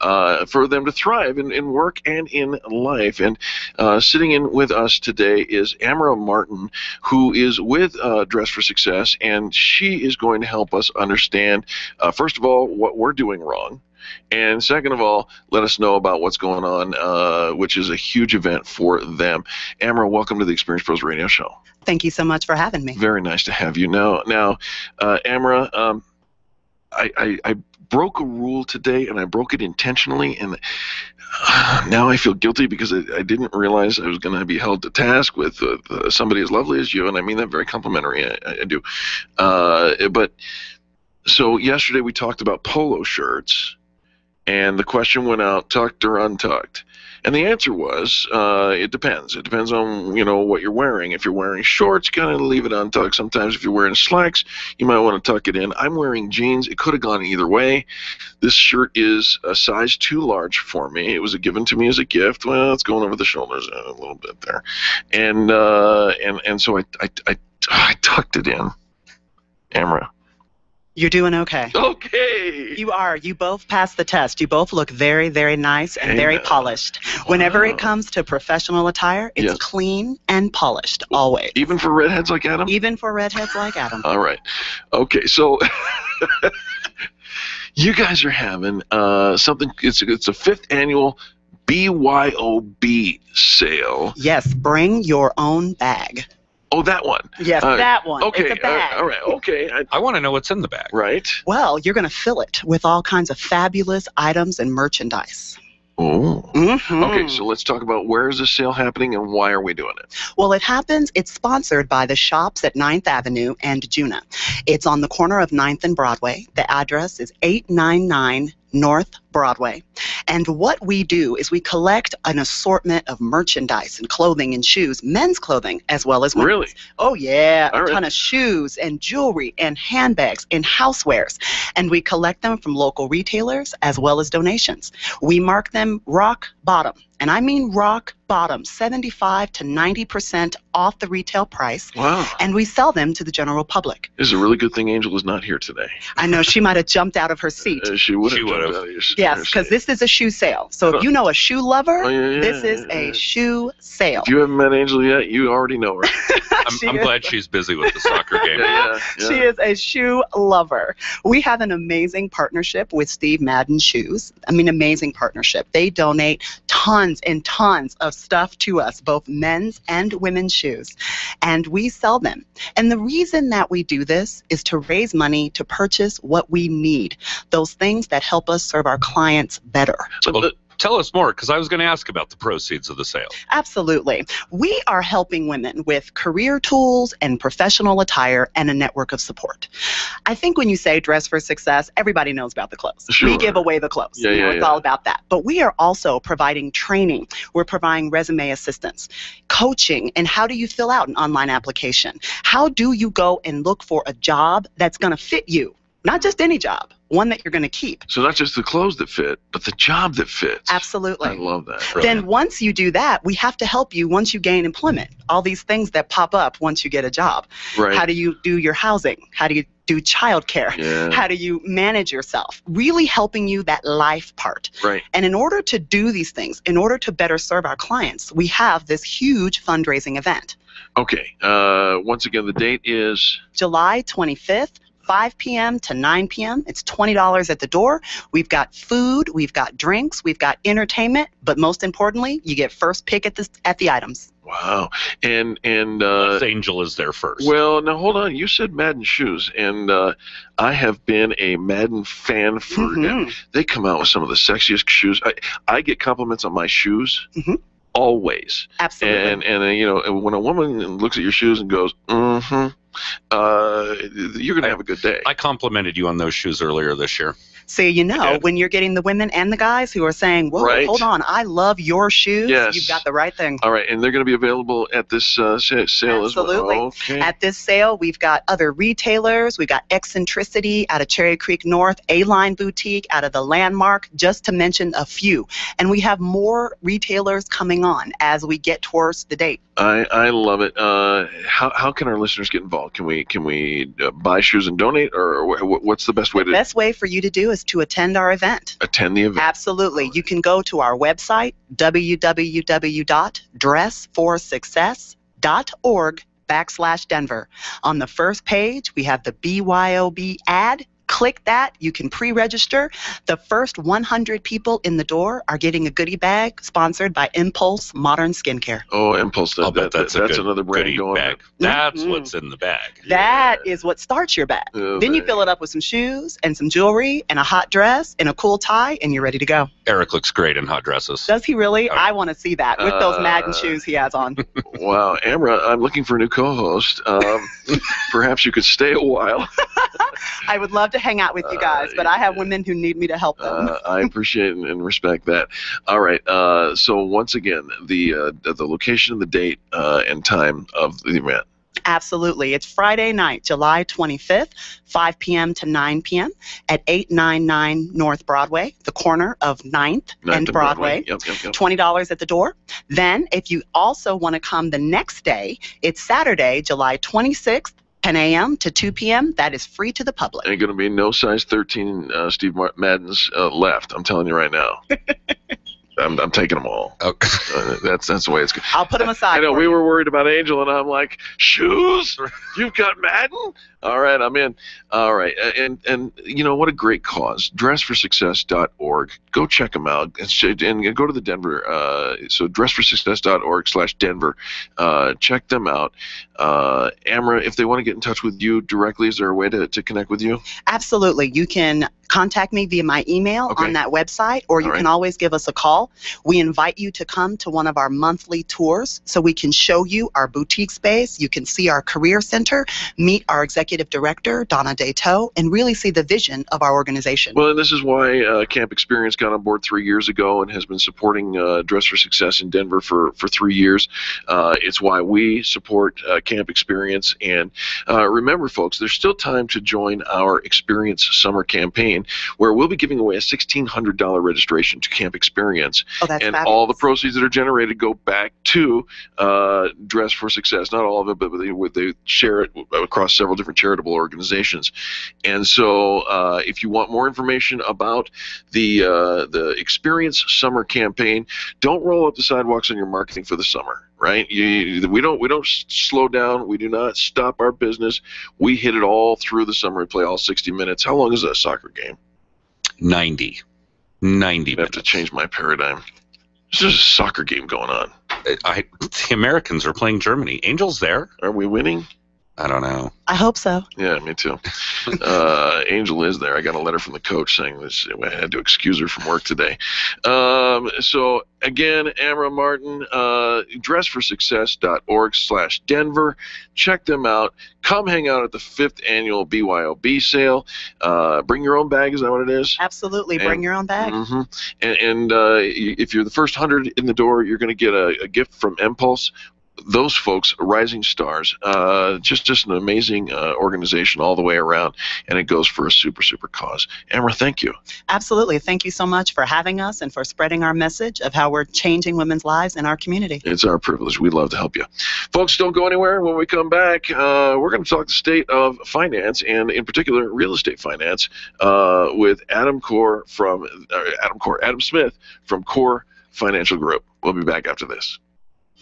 uh, for them to thrive in, in work and in life. And uh, sitting in with us today is Amara Martin, who is with uh, Dress for Success, and she is going to help us understand, uh, first of all, what we're doing wrong. And second of all, let us know about what's going on, uh, which is a huge event for them. Amara, welcome to the Experience Pros Radio Show. Thank you so much for having me. Very nice to have you. Now, now, uh, Amara, um, I, I, I broke a rule today, and I broke it intentionally, and uh, now I feel guilty because I, I didn't realize I was going to be held to task with uh, uh, somebody as lovely as you, and I mean that very complimentary. I, I do, uh, but so yesterday we talked about polo shirts, and the question went out: tucked or untucked? And the answer was, uh, it depends. It depends on you know what you're wearing. If you're wearing shorts, kind of leave it untucked. Sometimes if you're wearing slacks, you might want to tuck it in. I'm wearing jeans. It could have gone either way. This shirt is a size too large for me. It was a given to me as a gift. Well, it's going over the shoulders a little bit there, and uh, and and so I I, I I tucked it in. Amara. You're doing okay. Okay. You are. You both passed the test. You both look very, very nice and very Amen. polished. Whenever it comes to professional attire, it's Yes. clean and polished, always. Even for redheads like Adam? Even for redheads like Adam. All right. Okay, so you guys are having uh, something. It's it's a fifth annual BYOB sale. Yes, bring your own bag. Oh, that one. Yes, Uh, that one. Okay. It's a bag. uh, all right. Okay. I, I want to know what's in the bag. Right. Well, you're going to fill it with all kinds of fabulous items and merchandise. Oh. Mhm. Okay. So let's talk about where is this sale happening and why are we doing it? Well, it happens, it's sponsored by the shops at 9th Avenue and Juna. It's on the corner of 9th and Broadway. The address is 899 North Broadway. And what we do is we collect an assortment of merchandise and clothing and shoes, men's clothing as well as women's. Really? Oh, yeah. All a right. ton of shoes and jewelry and handbags and housewares. And we collect them from local retailers as well as donations. We mark them rock bottom. And I mean rock bottom, 75 to 90% off the retail price. Wow. And we sell them to the general public. This is a really good thing Angel is not here today. I know she might have jumped out of her seat. Uh, she would have. She would've. Out of your seat. Yes, because this is a shoe sale. So if you know a shoe lover, Oh, yeah, yeah, this is yeah, a shoe sale. If you haven't met Angel yet, you already know her. I'm, She I'm is- glad she's busy with the soccer game. yeah, yeah. She is a shoe lover. We have an amazing partnership with Steve Madden Shoes. I mean, amazing partnership. They donate tons and tons of stuff to us, both men's and women's shoes, and we sell them. And the reason that we do this is to raise money to purchase what we need, those things that help us serve our clients better. Tell us more, because I was going to ask about the proceeds of the sale. Absolutely. We are helping women with career tools and professional attire and a network of support. I think when you say dress for success, everybody knows about the clothes. Sure. We give away the clothes. Yeah, you know, yeah, it's yeah. all about that. But we are also providing training. We're providing resume assistance, coaching, and how do you fill out an online application? How do you go and look for a job that's going to fit you? Not just any job, one that you're going to keep. So not just the clothes that fit, but the job that fits. Absolutely. I love that. Then once you do that, we have to help you once you gain employment. All these things that pop up once you get a job. Right. How do you do your housing? How do you do childcare? Yeah. How do you manage yourself? Really helping you that life part. Right. And in order to do these things, in order to better serve our clients, we have this huge fundraising event. Okay. Uh, once again, the date is July 25th, 5 p.m. to 9 p.m. It's $20 at the door. We've got food, we've got drinks, we've got entertainment, but most importantly, you get first pick at the at the items. wow. And and uh, Angel is there first. Well, now hold on. You said Madden shoes, and uh, I have been a Madden fan for. Mm-hmm. They come out with some of the sexiest shoes. I, I get compliments on my shoes always. Absolutely. And and you know, when a woman looks at your shoes and goes, "Mm-hmm," uh, you're gonna have a good day. I complimented you on those shoes earlier this year. So you know, when you're getting the women and the guys who are saying, "Whoa, Right. hold on, I love your shoes," Yes. you've got the right thing. All right, and they're going to be available at this uh, sale Absolutely. as well. Okay. At this sale, we've got other retailers. We've got Eccentricity out of Cherry Creek North, A Line Boutique out of the Landmark, just to mention a few. And we have more retailers coming on as we get towards the date. I, I love it. Uh, how, how can our listeners get involved? Can we can we uh, buy shoes and donate, or wh- wh- what's the best way to Best way for you to do is to attend our event. attend the event? Absolutely. You can go to our website, www.dressforsuccess.org backslash Denver. On the first page, we have the BYOB ad. Click that. You can pre register. The first 100 people in the door are getting a goodie bag sponsored by Impulse Modern Skincare. Oh, Impulse. That, I'll bet that- that's a that's good another brand goodie going. bag. That's Mhm. what's in the bag. That is what starts your bag. Oh, then you fill it up with some shoes and some jewelry and a hot dress and a cool tie, and you're ready to go. Eric looks great in hot dresses. Does he really? I want to see that with those Madden Uh, shoes he has on. Wow, Amara, I'm looking for a new co-host. Um, perhaps you could stay a while. I would love to hang out with you guys, but I have women who need me to help them. Uh, I appreciate and, respect that. All right. Uh, so once again, the uh, the location, the date, uh, and time of the event. Absolutely. It's Friday night, July 25th, 5 p.m. to 9 p.m. at 899 North Broadway, the corner of 9th, Ninth and and Broadway. Yep, yep, yep. $20 at the door. Then, if you also want to come the next day, it's Saturday, July 26th, 10 a.m. to 2 p.m. That is free to the public. Ain't gonna be no size 13 uh, Steve Madden's uh, left. I'm telling you right now. I'm, I'm taking them all. Uh, that's that's the way it's. I'll put them aside. I know for we you. were worried about Angel, and I'm like, shoes? You've got Madden? All right, I'm in. All right, and and you know what a great cause. Dressforsuccess.org. Go check them out, and, and go to the Denver. Uh, so dressforsuccess.org/slash Denver. Uh, check them out. Uh, Amara, if they want to get in touch with you directly, is there a way to, to connect with you? Absolutely. You can contact me via my email Okay. on that website, or you right. can always give us a call. We invite you to come to one of our monthly tours so we can show you our boutique space. You can see our career center, meet our executive director, Donna Dato, and really see the vision of our organization. Well, and this is why uh, Camp Experience got on board three years ago and has been supporting uh, Dress for Success in Denver for, for three years. Uh, it's why we support uh, Camp Experience. And uh, remember, folks, there's still time to join our Experience Summer Campaign, where we'll be giving away a $1,600 registration to Camp Experience. Oh, that's and fabulous. all the proceeds that are generated go back to uh, Dress for Success. Not all of it, but they, they share it across several different charitable organizations. And so, uh, if you want more information about the uh, the Experience Summer Campaign, don't roll up the sidewalks on your marketing for the summer. Right? You, we don't we don't slow down. We do not stop our business. We hit it all through the summer and play all 60 minutes. How long is a soccer game? 90. 90 I have to change my paradigm. There's a soccer game going on. I, the Americans are playing Germany. Angels there? Are we winning? I don't know. I hope so. Yeah, me too. uh, Angel is there. I got a letter from the coach saying this. I had to excuse her from work today. Um, so again, Amara Martin, uh, dressforsuccess.org slash Denver. Check them out. Come hang out at the fifth annual BYOB sale. Uh, bring your own bag. Is that what it is? Absolutely. Bring your own bag. hmm And, and uh, if you're the first hundred in the door, you're going to get a, a gift from Impulse. Those folks, rising stars, uh, just just an amazing uh, organization all the way around, and it goes for a super super cause. Emma, thank you. Absolutely. Thank you so much for having us and for spreading our message of how we're changing women's lives in our community. It's our privilege. We'd love to help you. Folks, don't go anywhere. When we come back, uh, we're going to talk the state of finance and, in particular, real estate finance uh, with Adam Core from uh, Adam Core, Adam Smith from Core Financial Group. We'll be back after this.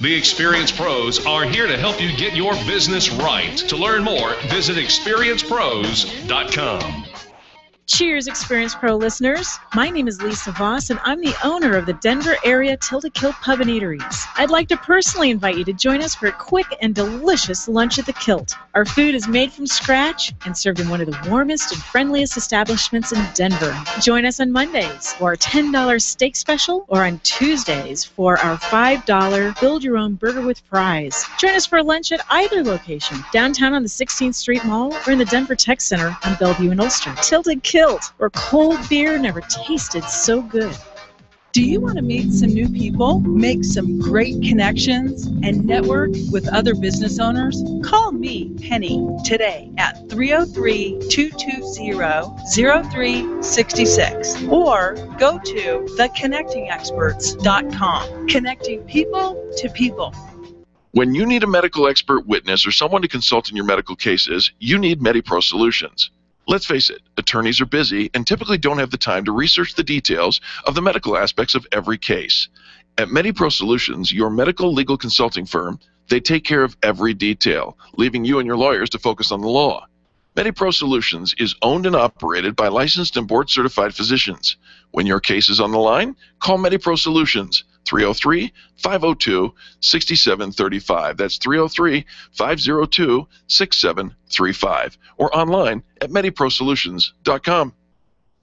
The Experience Pros are here to help you get your business right. To learn more, visit experiencepros.com. Cheers, Experience Pro listeners. My name is Lisa Voss, and I'm the owner of the Denver area Tilted Kilt Pub and Eateries. I'd like to personally invite you to join us for a quick and delicious lunch at the Kilt. Our food is made from scratch and served in one of the warmest and friendliest establishments in Denver. Join us on Mondays for our $10 steak special or on Tuesdays for our $5 build your own burger with fries. Join us for lunch at either location, downtown on the 16th Street Mall or in the Denver Tech Center on Bellevue and Ulster. Tilted Kilt, where cold beer never tasted so good. Do you want to meet some new people, make some great connections, and network with other business owners? Call me, Penny, today at 303 220 0366 or go to theconnectingexperts.com. Connecting people to people. When you need a medical expert witness or someone to consult in your medical cases, you need MediPro Solutions. Let's face it, attorneys are busy and typically don't have the time to research the details of the medical aspects of every case. At MediPro Solutions, your medical legal consulting firm, they take care of every detail, leaving you and your lawyers to focus on the law. MediPro Solutions is owned and operated by licensed and board certified physicians. When your case is on the line, call MediPro Solutions 303 502 6735. That's 303 502 6735 or online at MediProSolutions.com.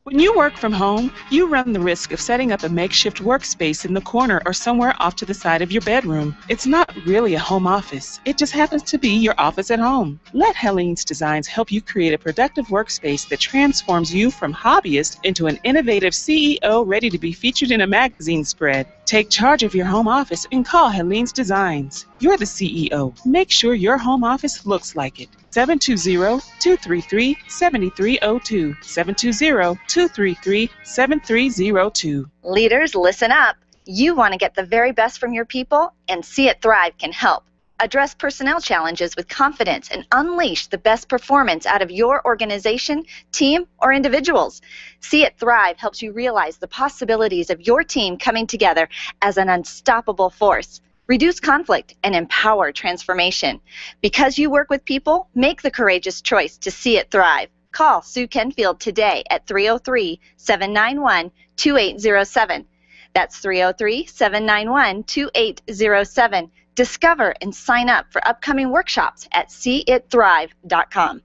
When you work from home, you run the risk of setting up a makeshift workspace in the corner or somewhere off to the side of your bedroom. It's not really a home office, it just happens to be your office at home. Let Helene's Designs help you create a productive workspace that transforms you from hobbyist into an innovative CEO ready to be featured in a magazine spread. Take charge of your home office and call Helene's Designs. You're the CEO. Make sure your home office looks like it. 720-233-7302. 720-233-7302. Leaders, listen up. You want to get the very best from your people, and See It Thrive can help. Address personnel challenges with confidence and unleash the best performance out of your organization, team, or individuals. See It Thrive helps you realize the possibilities of your team coming together as an unstoppable force. Reduce conflict and empower transformation. Because you work with people, make the courageous choice to see it thrive. Call Sue Kenfield today at 303 791 2807. That's 303 791 2807. Discover and sign up for upcoming workshops at seeitthrive.com.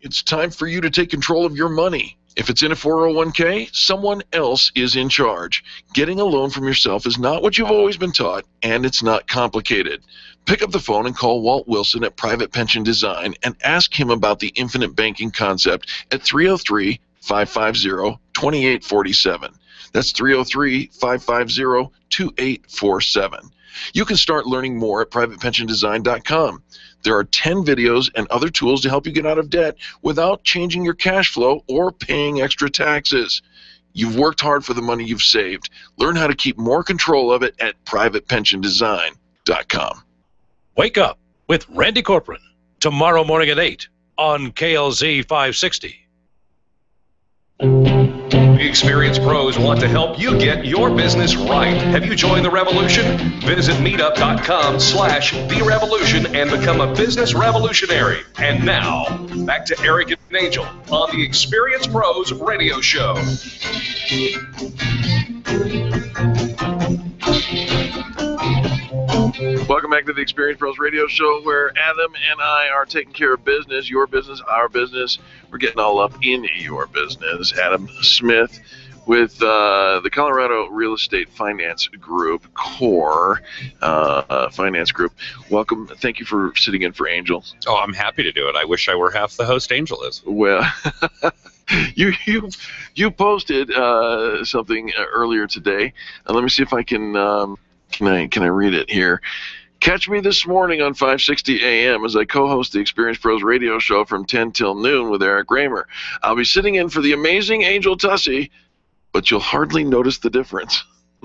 It's time for you to take control of your money. If it's in a 401k, someone else is in charge. Getting a loan from yourself is not what you've always been taught, and it's not complicated. Pick up the phone and call Walt Wilson at Private Pension Design and ask him about the infinite banking concept at 303 550 2847. That's 303 550 2847. You can start learning more at privatepensiondesign.com. There are 10 videos and other tools to help you get out of debt without changing your cash flow or paying extra taxes. You've worked hard for the money you've saved. Learn how to keep more control of it at privatepensiondesign.com. Wake up with Randy Corcoran tomorrow morning at 8 on KLZ 560. The Experience Pros want to help you get your business right. Have you joined the revolution? Visit meetup.com slash the revolution and become a business revolutionary. And now, back to Eric and Angel on the Experience Pros radio show. Welcome back to the Experience Pros Radio Show, where Adam and I are taking care of business, your business, our business. We're getting all up in your business. Adam Smith with uh, the Colorado Real Estate Finance Group, CORE uh, uh, Finance Group. Welcome. Thank you for sitting in for Angel. Oh, I'm happy to do it. I wish I were half the host Angel is. Well, you you you posted uh, something uh, earlier today. Uh, let me see if I can um, can I can I read it here. Catch me this morning on 560 AM as I co-host the Experience Pros radio show from 10 till noon with Eric Raymer. I'll be sitting in for the amazing Angel Tuccy, but you'll hardly notice the difference.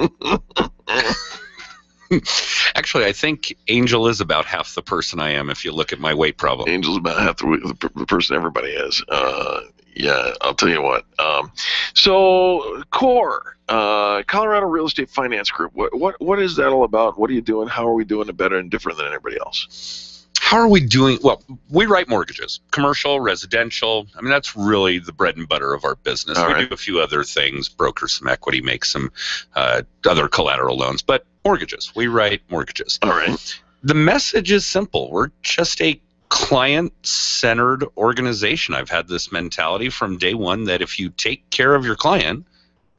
Actually, I think Angel is about half the person I am if you look at my weight problem. Angel's about half the, the person everybody is. Uh, yeah, I'll tell you what. Um, so, Core, uh, Colorado Real Estate Finance Group. What, what what is that all about? What are you doing? How are we doing it better and different than everybody else? How are we doing? Well, we write mortgages, commercial, residential. I mean, that's really the bread and butter of our business. All we right. do a few other things, broker some equity, make some uh, other collateral loans, but mortgages. We write mortgages. All right. The message is simple. We're just a client centered organization. I've had this mentality from day one that if you take care of your client,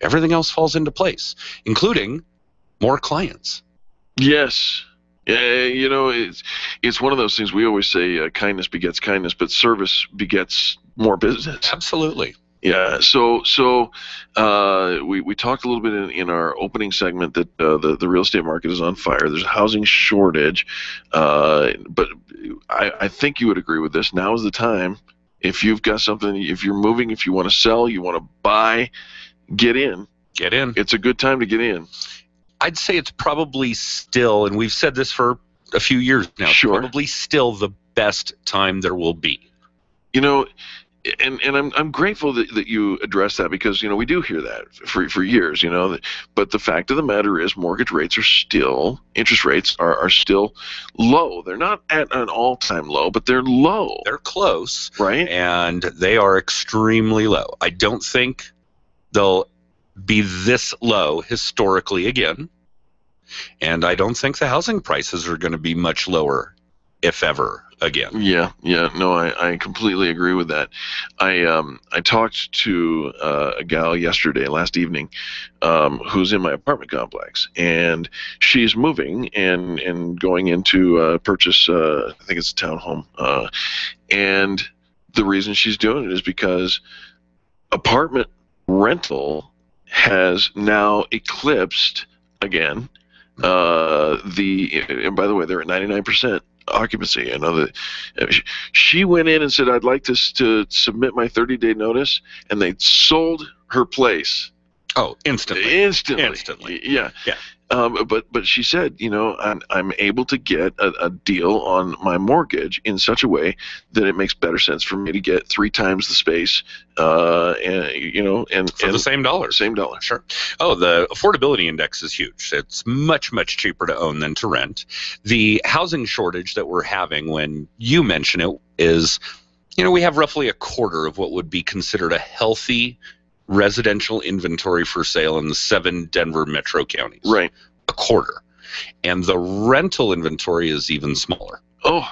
everything else falls into place, including more clients. Yes. Yeah, you know, it's it's one of those things we always say uh, kindness begets kindness, but service begets more business. Absolutely. Yeah. So so uh, we we talked a little bit in, in our opening segment that uh, the the real estate market is on fire. There's a housing shortage, uh, but I, I think you would agree with this. Now is the time. If you've got something, if you're moving, if you want to sell, you want to buy, get in. Get in. It's a good time to get in. I'd say it's probably still, and we've said this for a few years now, Sure. probably still the best time there will be. you know and and I'm I'm grateful that, that you address that because you know we do hear that for for years you know but the fact of the matter is mortgage rates are still interest rates are, are still low. They're not at an all time low but they're low. They're close, right? And they are extremely low. I don't think they'll be this low historically again, and I don't think the housing prices are going to be much lower, if ever, again. Yeah, yeah, no, I, I completely agree with that. I um I talked to uh, a gal yesterday, last evening, um, who's in my apartment complex, and she's moving and and going into uh, purchase. Uh, I think it's a townhome, uh, and the reason she's doing it is because apartment rental has now eclipsed again uh, the and by the way they're at 99% occupancy that uh, she went in and said i'd like to, to submit my 30 day notice and they sold her place Oh, instantly. instantly Instantly. yeah Yeah. Um, but but she said, you know, I'm, I'm able to get a, a deal on my mortgage in such a way that it makes better sense for me to get three times the space, uh, and you know, and For and the same dollar. same dollar. Sure. Oh, the affordability index is huge. It's much, much cheaper to own than to rent. The housing shortage that we're having when you mention it is, you know, we have roughly a quarter of what would be considered a healthy residential inventory for sale in the seven Denver metro counties. Right. A quarter. And the rental inventory is even smaller. Oh,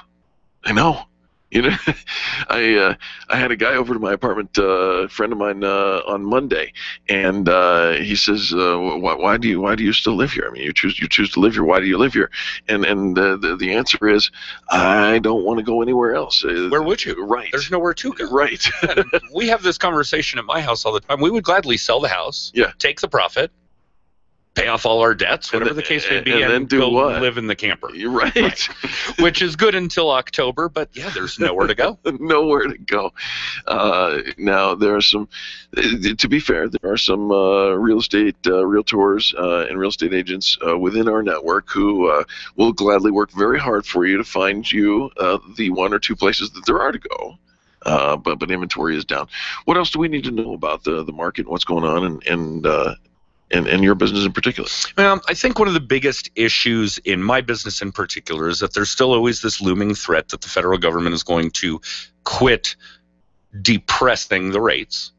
I know. You know, I uh, I had a guy over to my apartment, uh, a friend of mine, uh, on Monday, and uh, he says, uh, why, "Why do you why do you still live here? I mean, you choose you choose to live here. Why do you live here?" And and the the, the answer is, I don't want to go anywhere else. Uh, Where would you? Right. There's nowhere to go. Right. we have this conversation at my house all the time. We would gladly sell the house, Yeah. take the profit, pay off all our debts, whatever the case may be, and and, then do go what? live in the camper. You're right. Which is good until October, but yeah, there's nowhere to go. nowhere to go. Uh, now there are some. To be fair, there are some uh, real estate uh, realtors uh, and real estate agents uh, within our network who uh, will gladly work very hard for you to find you uh, the one or two places that there are to go. Uh, but but inventory is down. What else do we need to know about the the market and what's going on and and uh, and, and your business in particular? Well, I think one of the biggest issues in my business in particular is that there's still always this looming threat that the federal government is going to quit depressing the rates.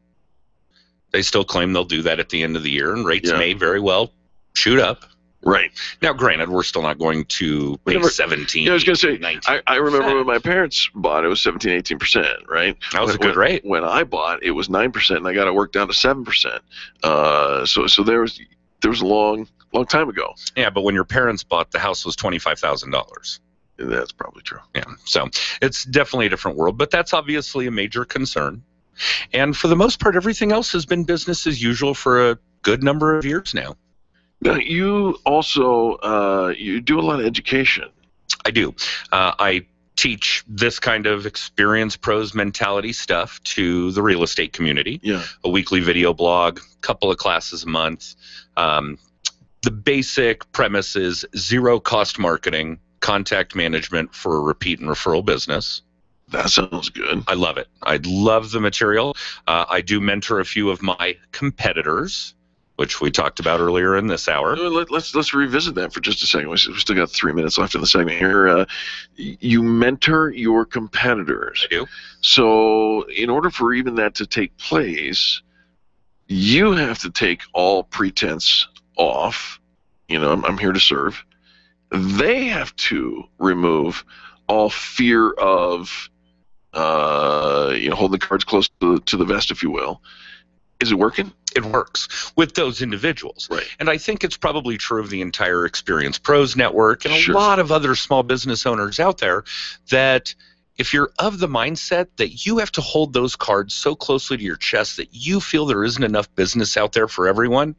They still claim they'll do that at the end of the year, and rates Yeah. may very well shoot up. Right. Now, granted, we're still not going to pay 17. Yeah, I was going to say, 19. I, I remember when my parents bought, it was 17, 18%, right? That was a good rate. When I bought, it was 9%, and I got it worked down to 7%. Uh, so so there was there was a long, long time ago. Yeah, but when your parents bought, the house was twenty-five thousand dollars. That's probably true. Yeah, so it's definitely a different world, but that's obviously a major concern. And for the most part, everything else has been business as usual for a good number of years now. Now, you also uh, you do a lot of education. I do. Uh, I teach this kind of experience pros mentality stuff to the real estate community. Yeah. A weekly video blog, couple of classes a month. Um, the basic premise is zero cost marketing, contact management for a repeat and referral business. That sounds good. I love it. I love the material. Uh, I do mentor a few of my competitors, which we talked about earlier in this hour. Let, let's let's revisit that for just a second. We we still got three minutes left in the segment here. Uh, you mentor your competitors. I do. So, in order for even that to take place, you have to take all pretense off. You know, I'm, I'm here to serve. They have to remove all fear of, uh, you know, hold the cards close to, to the vest, if you will. Is it working? It works with those individuals. Right. And I think it's probably true of the entire Experience Pros network and a Sure. lot of other small business owners out there that if you're of the mindset that you have to hold those cards so closely to your chest that you feel there isn't enough business out there for everyone,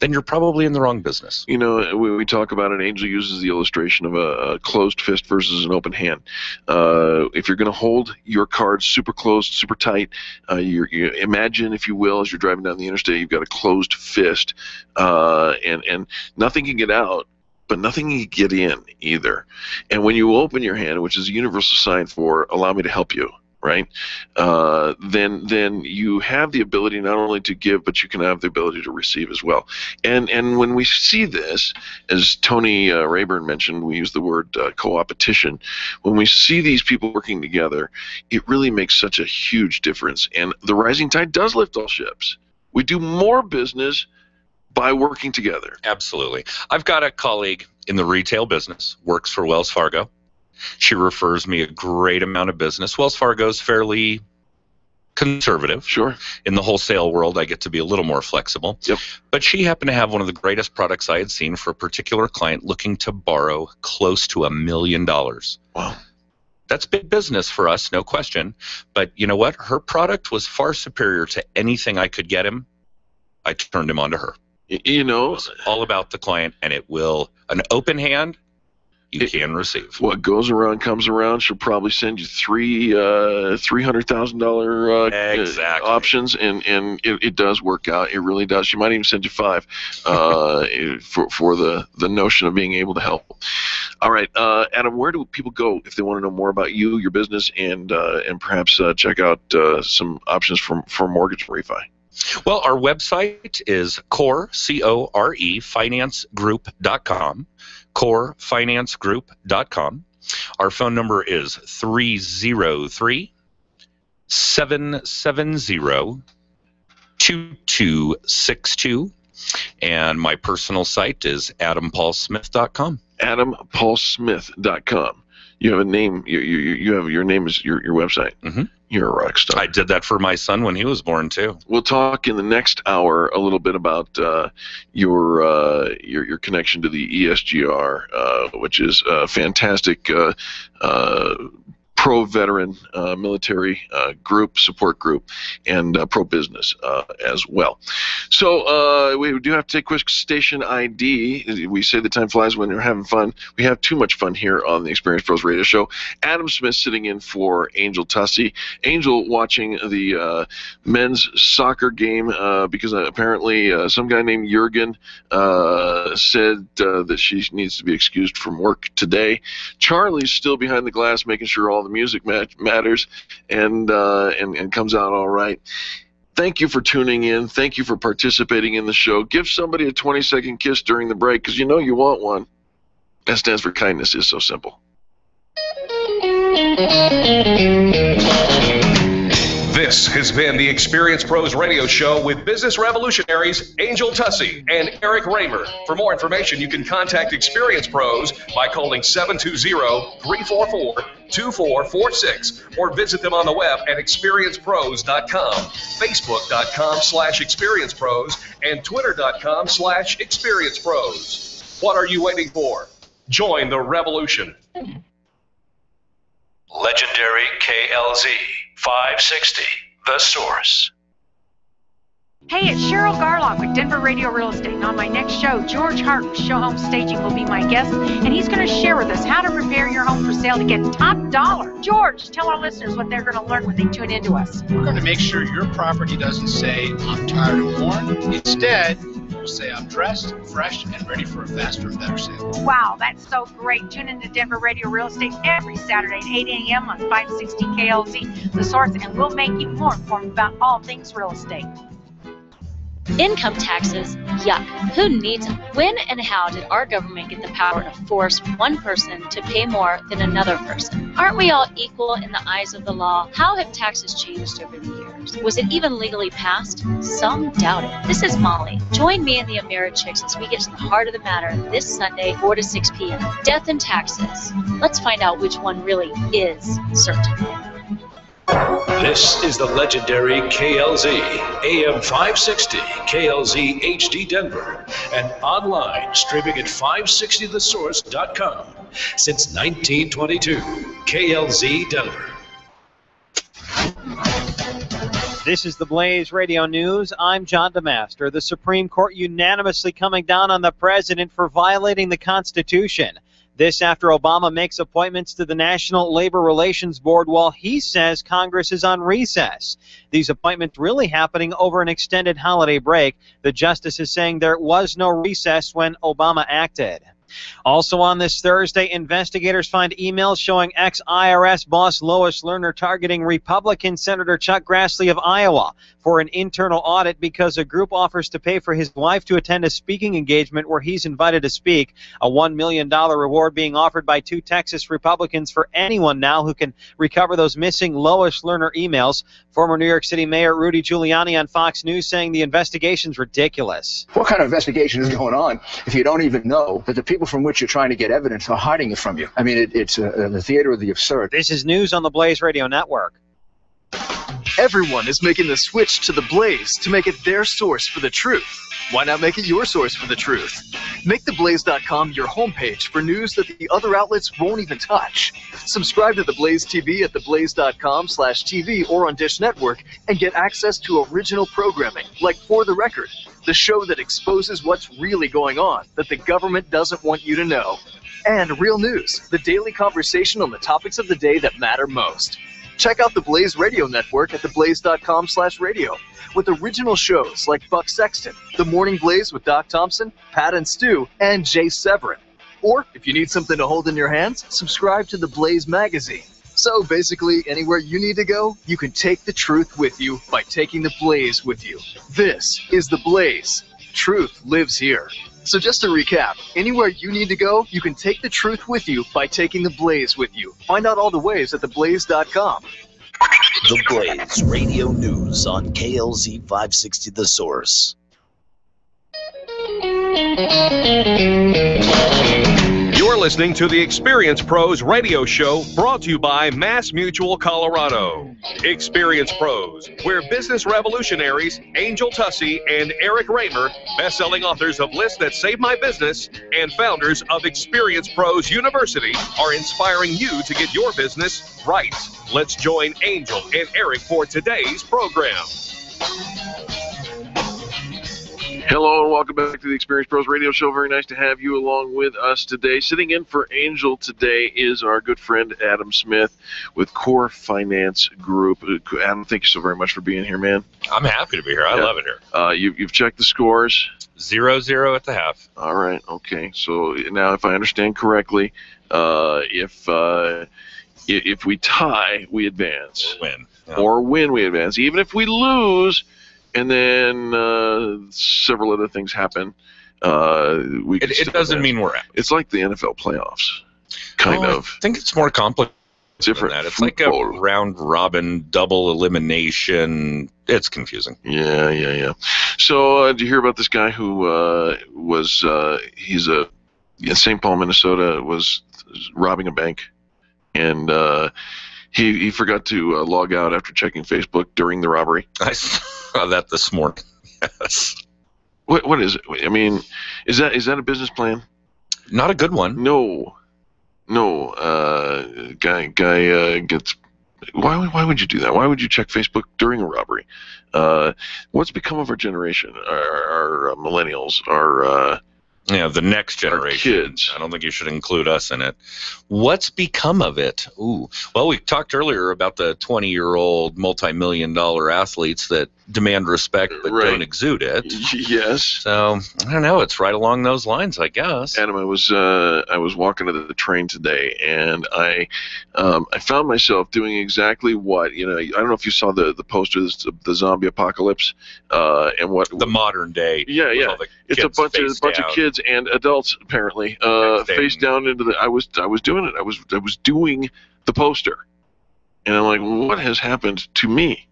then you're probably in the wrong business. You know, we, we talk about it. Angel uses the illustration of a, a closed fist versus an open hand. Uh, if you're going to hold your cards super closed, super tight, uh, you you imagine, if you will, as you're driving down the interstate, you've got a closed fist, uh, and and nothing can get out, but nothing can get in either. And when you open your hand, which is a universal sign for "Allow me to help you," right? Uh, then then you have the ability not only to give, but you can have the ability to receive as well. And and when we see this, as Tony uh, Rayburn mentioned, we use the word uh, co-opetition. When we see these people working together, it really makes such a huge difference. And the rising tide does lift all ships. We do more business by working together. Absolutely. I've got a colleague in the retail business, works for Wells Fargo. She refers me a great amount of business. Wells Fargo's fairly conservative. Sure. In the wholesale world, I get to be a little more flexible. Yep. But she happened to have one of the greatest products I had seen for a particular client looking to borrow close to a million dollars. Wow. That's big business for us, no question. But you know what? Her product was far superior to anything I could get him. I turned him on to her. You know, it's all about the client, and it will an open hand. You can receive. What goes around comes around. She'll probably send you three uh, three hundred thousand dollar uh, Exactly. options, and and it, it does work out. It really does. She might even send you five uh, for for the the notion of being able to help. All right, uh, Adam, where do people go if they want to know more about you, your business, and uh, and perhaps uh, check out uh, some options for for mortgage refi? Well, our website is core, C O R E, financegroup.com, corefinancegroup.com. Our phone number is 303 770 2262. And my personal site is adampaulsmith.com. AdamPaulSmith.com. You have a name. You, you, you have your name is your, your website. Mm-hmm. You're a rock star. I did that for my son when he was born too. We'll talk in the next hour a little bit about uh, your, uh, your your connection to the ESGR, uh, which is a fantastic uh, uh, pro veteran military uh, group support group and uh, pro business uh, as well. So uh, we do have to take quick station ID. We say the time flies when you're having fun. We have too much fun here on the Experience Pros Radio Show. Adam Smith sitting in for Angel Tuccy. Angel watching the uh, men's soccer game because apparently some guy named Jurgen said that she needs to be excused from work today. Charlie's still behind the glass making sure all the music mat- matters and, uh, and and comes out all right. Thank you for tuning in. Thank you for participating in the show. Give somebody a 20 second kiss during the break because you know you want one. That stands for kindness. Is so simple. This has been the Experience Pros Radio Show with business revolutionaries Angel Tuccy and Eric Raymer. For more information, you can contact Experience Pros by calling 720-344-2446 or visit them on the web at experiencepros.com, facebook.com slash experiencepros, and twitter.com slash experiencepros. What are you waiting for? Join the revolution. Legendary KLZ 560, The Source. Hey, it's Cheryl Garlock with Denver Radio Real Estate. And on my next show, George Hart from Show Home Staging will be my guest, and he's going to share with us how to prepare your home for sale to get top dollar. George, tell our listeners what they're going to learn when they tune into us. We're going to make sure your property doesn't say, I'm tired and worn. Instead, we'll say, I'm dressed, fresh, and ready for a faster and better sale. Wow, that's so great. Tune into Denver Radio Real Estate every Saturday at 8 a.m. on 560 KLZ, The Source, and we'll make you more informed about all things real estate. Income taxes, yuck. Who needs them? When and how did our government get the power to force one person to pay more than another person? Aren't we all equal in the eyes of the law? How have taxes changed over the years? Was it even legally passed? Some doubt it. This is Molly. Join me and the Americhicks as we get to the heart of the matter this Sunday, 4 to 6 p.m. Death and taxes. Let's find out which one really is certain. This is the legendary KLZ AM 560 KLZ HD Denver and online streaming at 560thesource.com since 1922. KLZ Denver. This is the Blaze Radio News. I'm John DeMaster. The Supreme Court unanimously coming down on the president for violating the Constitution. This after Obama makes appointments to the National Labor Relations Board while he says Congress is on recess. These appointments really happening over an extended holiday break. The justice is saying there was no recess when Obama acted. Also on this Thursday, investigators find emails showing ex IRS boss Lois Lerner targeting Republican Senator Chuck Grassley of Iowa for an internal audit because a group offers to pay for his wife to attend a speaking engagement where he's invited to speak. A $1 million reward being offered by two Texas Republicans for anyone now who can recover those missing Lois Lerner emails. Former New York City Mayor Rudy Giuliani on Fox News saying the investigation's ridiculous. What kind of investigation is going on if you don't even know that the people from which you're trying to get evidence are hiding it from you? I mean, it, it's uh, the theater of the absurd. This is news on the Blaze Radio Network. Everyone is making the switch to the Blaze to make it their source for the truth. Why not make it your source for the truth? Make theblaze.com your homepage for news that the other outlets won't even touch. Subscribe to the Blaze TV at theblaze.com slash TV or on Dish Network and get access to original programming like For the Record, the show that exposes what's really going on that the government doesn't want you to know. And Real News, the daily conversation on the topics of the day that matter most. Check out the Blaze Radio Network at theblaze.com slash radio with original shows like Buck Sexton, The Morning Blaze with Doc Thompson, Pat and Stu, and Jay Severin. Or if you need something to hold in your hands, subscribe to the Blaze magazine. So basically, anywhere you need to go, you can take the truth with you by taking the Blaze with you. This is the Blaze. Truth lives here. So just to recap, anywhere you need to go, you can take the truth with you by taking the Blaze with you. Find out all the ways at theblaze.com. The Blaze Radio News on KLZ 560 The Source. You're listening to the Experience Pros radio show brought to you by Mass Mutual Colorado. Experience Pros, where business revolutionaries Angel Tuccy and Eric Raymer, best-selling authors of Lists That Save My Business and founders of Experience Pros University, are inspiring you to get your business right. Let's join Angel and Eric for today's program. Hello and welcome back to the Experience Pros Radio Show. Very nice to have you along with us today. Sitting in for Angel today is our good friend Adam Smith with Core Finance Group. Adam, thank you so very much for being here, man. I'm happy to be here. I Yeah. love it here. Uh, you, you've checked the scores. Zero zero at the half. All right. Okay. So now, if I understand correctly, uh, if uh, if we tie, we advance. Win. Or win, we advance. Even if we lose, and then uh, several other things happen, uh, we. It, it doesn't mean we're out. It's like the NFL playoffs, kind Oh, of. I think it's more complicated. Different Than that. It's like a round robin double elimination. It's confusing. Yeah, yeah, yeah. So, uh, did you hear about this guy who uh, was uh, he's a in St. Paul, Minnesota, was robbing a bank, and uh, he he forgot to uh, log out after checking Facebook during the robbery. I saw that this morning. Yes. What what is it? I mean, is that is that a business plan? Not a good one. No, no. Uh, guy guy uh, gets Why, would- why would you do that? Why would you check Facebook during a robbery? Uh, what's become of our generation, our, our uh, millennials, our uh, Yeah, the next generation. kids. I don't think you should include us in it. What's become of it? Ooh. Well, we talked earlier about the 20 year old multi million dollar athletes that demand respect but Right. don't exude it. yes. So, I don't know. It's right along those lines, I guess. Adam, I was uh, I was walking to the train today, and I um, I found myself doing exactly what you know. I don't know if you saw the the posters, the zombie apocalypse, uh, and what The modern day. Yeah, yeah. It's a bunch of face bunch of down. Kids and adults apparently uh, Face face down into the. I was I was doing it. I was I was doing the poster, and I'm like, what has happened to me?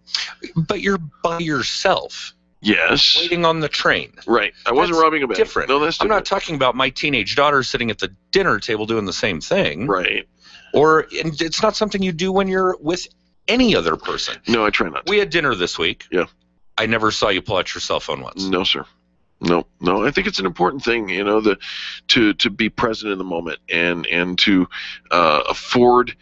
But you're by yourself. Yes. Waiting on the train. Right. I wasn't That's robbing a bank. Different. No, that's different. I'm not talking about my teenage daughter sitting at the dinner table doing the same thing. Right. Or and it's not something you do when you're with any other person. No, I try not. to. We had dinner this week. Yeah. I never saw you pull out your cell phone once. No, sir. No, no. I think it's an important thing, you know, the to to be present in the moment and and to uh, afford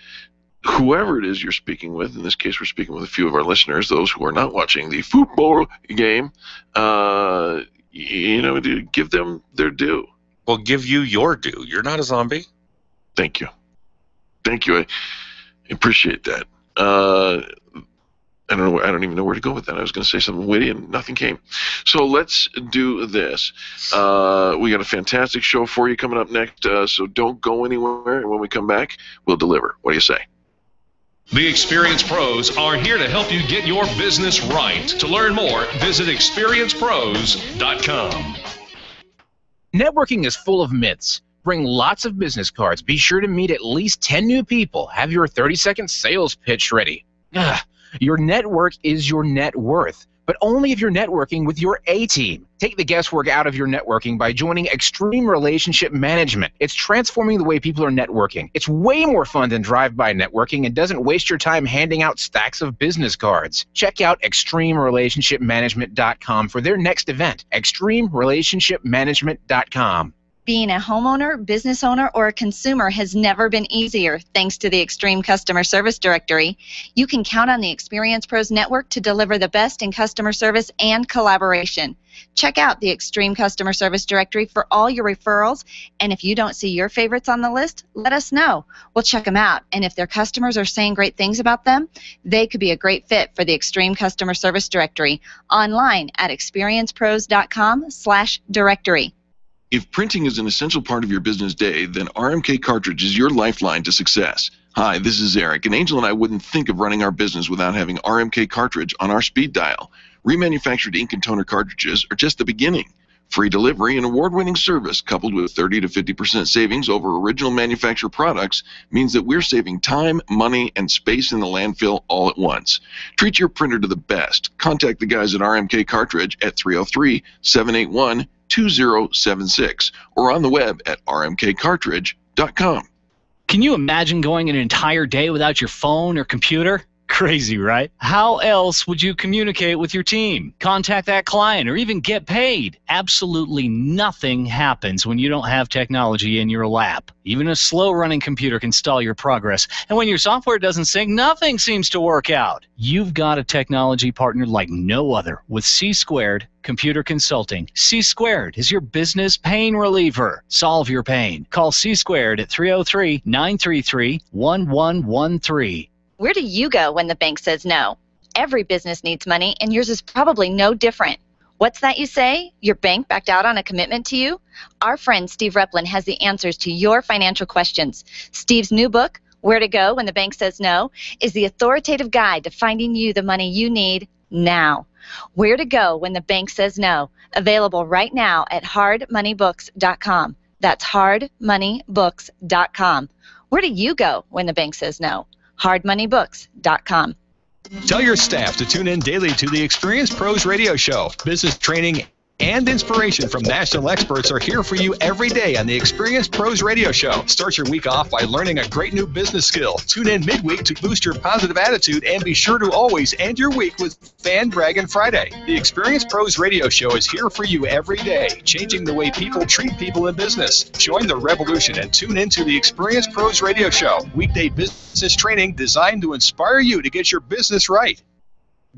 whoever it is you're speaking with. In this case, we're speaking with a few of our listeners, those who are not watching the football game. Uh, you know, to give them their due. Well, give you your due. You're not a zombie. Thank you. Thank you. I appreciate that. Uh, I don't know. I don't even know where to go with that. I was going to say something witty and nothing came. So let's do this. Uh, we got a fantastic show for you coming up next. Uh, so don't go anywhere. And when we come back, we'll deliver. What do you say? The experienced pros are here to help you get your business right. To learn more, visit experiencepros.com. Networking is full of myths. Bring lots of business cards. Be sure to meet at least 10 new people. Have your 30 second sales pitch ready. Ugh. Your network is your net worth, but only if you're networking with your A team. Take the guesswork out of your networking by joining Extreme Relationship Management. It's transforming the way people are networking. It's way more fun than drive by networking and doesn't waste your time handing out stacks of business cards. Check out extremerelationshipmanagement.com for their next event. extremerelationshipmanagement.com. Being a homeowner, business owner, or a consumer has never been easier thanks to the Extreme Customer Service Directory. You can count on the Experience Pros Network to deliver the best in customer service and collaboration. Check out the Extreme Customer Service Directory for all your referrals, and if you don't see your favorites on the list, let us know. We'll check them out, and if their customers are saying great things about them, they could be a great fit for the Extreme Customer Service Directory online at experiencepros.com/directory. If printing is an essential part of your business day, then RMK Cartridge is your lifeline to success. Hi, this is Eric, and Angel and I wouldn't think of running our business without having RMK Cartridge on our speed dial. Remanufactured ink and toner cartridges are just the beginning. Free delivery and award winning service, coupled with 30 to 50% savings over original manufacturer products, means that we're saving time, money, and space in the landfill all at once. Treat your printer to the best. Contact the guys at RMK Cartridge at 303 781 2076 or on the web at rmkcartridge.com. Can you imagine going an entire day without your phone or computer? Crazy, right? How else would you communicate with your team, contact that client, or even get paid? Absolutely nothing happens when you don't have technology in your lap. Even a slow running computer can stall your progress. And when your software doesn't sync, nothing seems to work out. You've got a technology partner like no other with C Squared Computer Consulting. C Squared is your business pain reliever. Solve your pain. Call C Squared at 303 933 1113. Where do you go when the bank says no? Every business needs money, and yours is probably no different. What's that you say? Your bank backed out on a commitment to you? Our friend Steve Replin has the answers to your financial questions. Steve's new book, Where to Go When the Bank Says No, is the authoritative guide to finding you the money you need now. Where to Go When the Bank Says No, available right now at hardmoneybooks.com. That's hardmoneybooks.com. Where do you go when the bank says no? hardmoneybooks.com. Tell your staff to tune in daily to the Experience Pros radio show. Business training and inspiration from national experts are here for you every day on the Experience Pros Radio Show. Start your week off by learning a great new business skill. Tune in midweek to boost your positive attitude and be sure to always end your week with Fan Bragging Friday. The Experience Pros Radio Show is here for you every day, changing the way people treat people in business. Join the revolution and tune into the Experience Pros Radio Show, weekday business training designed to inspire you to get your business right.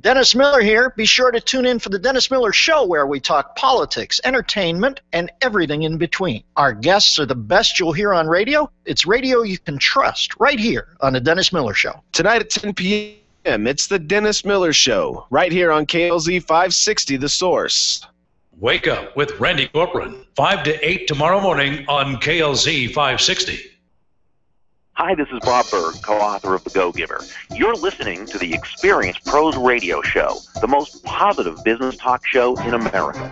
Dennis Miller here. Be sure to tune in for the Dennis Miller Show where we talk politics, entertainment, and everything in between. Our guests are the best you'll hear on radio. It's radio you can trust right here on the Dennis Miller Show. Tonight at 10 p.m., it's the Dennis Miller Show, right here on KLZ 560, The Source. Wake up with Randy Corporon, 5 to 8 tomorrow morning on KLZ 560. Hi, this is Bob Burg, co-author of The Go-Giver. You're listening to the Experience Pros Radio Show, the most positive business talk show in America.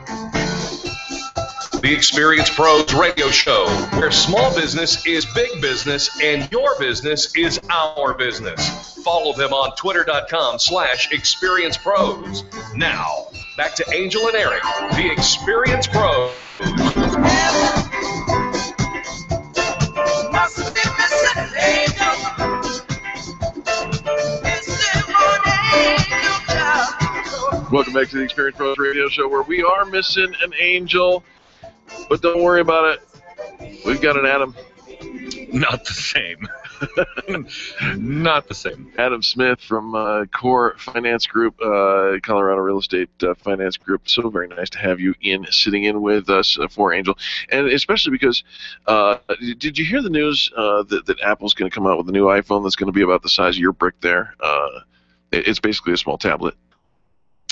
The Experience Pros Radio Show, where small business is big business and your business is our business. Follow them on twitter.com slash experience pros. Now, back to Angel and Eric, the Experience Pros. Welcome back to the Experience Pros Radio Show, where we are missing an angel, but don't worry about it. We've got an Adam. Not the same. Not the same. Adam Smith from uh, Core Finance Group, uh, Colorado Real Estate uh, Finance Group. So very nice to have you in, sitting in with us uh, for Angel, and especially because uh, did you hear the news uh, that, that Apple's going to come out with a new iPhone that's going to be about the size of your brick? There, uh, it- it's basically a small tablet.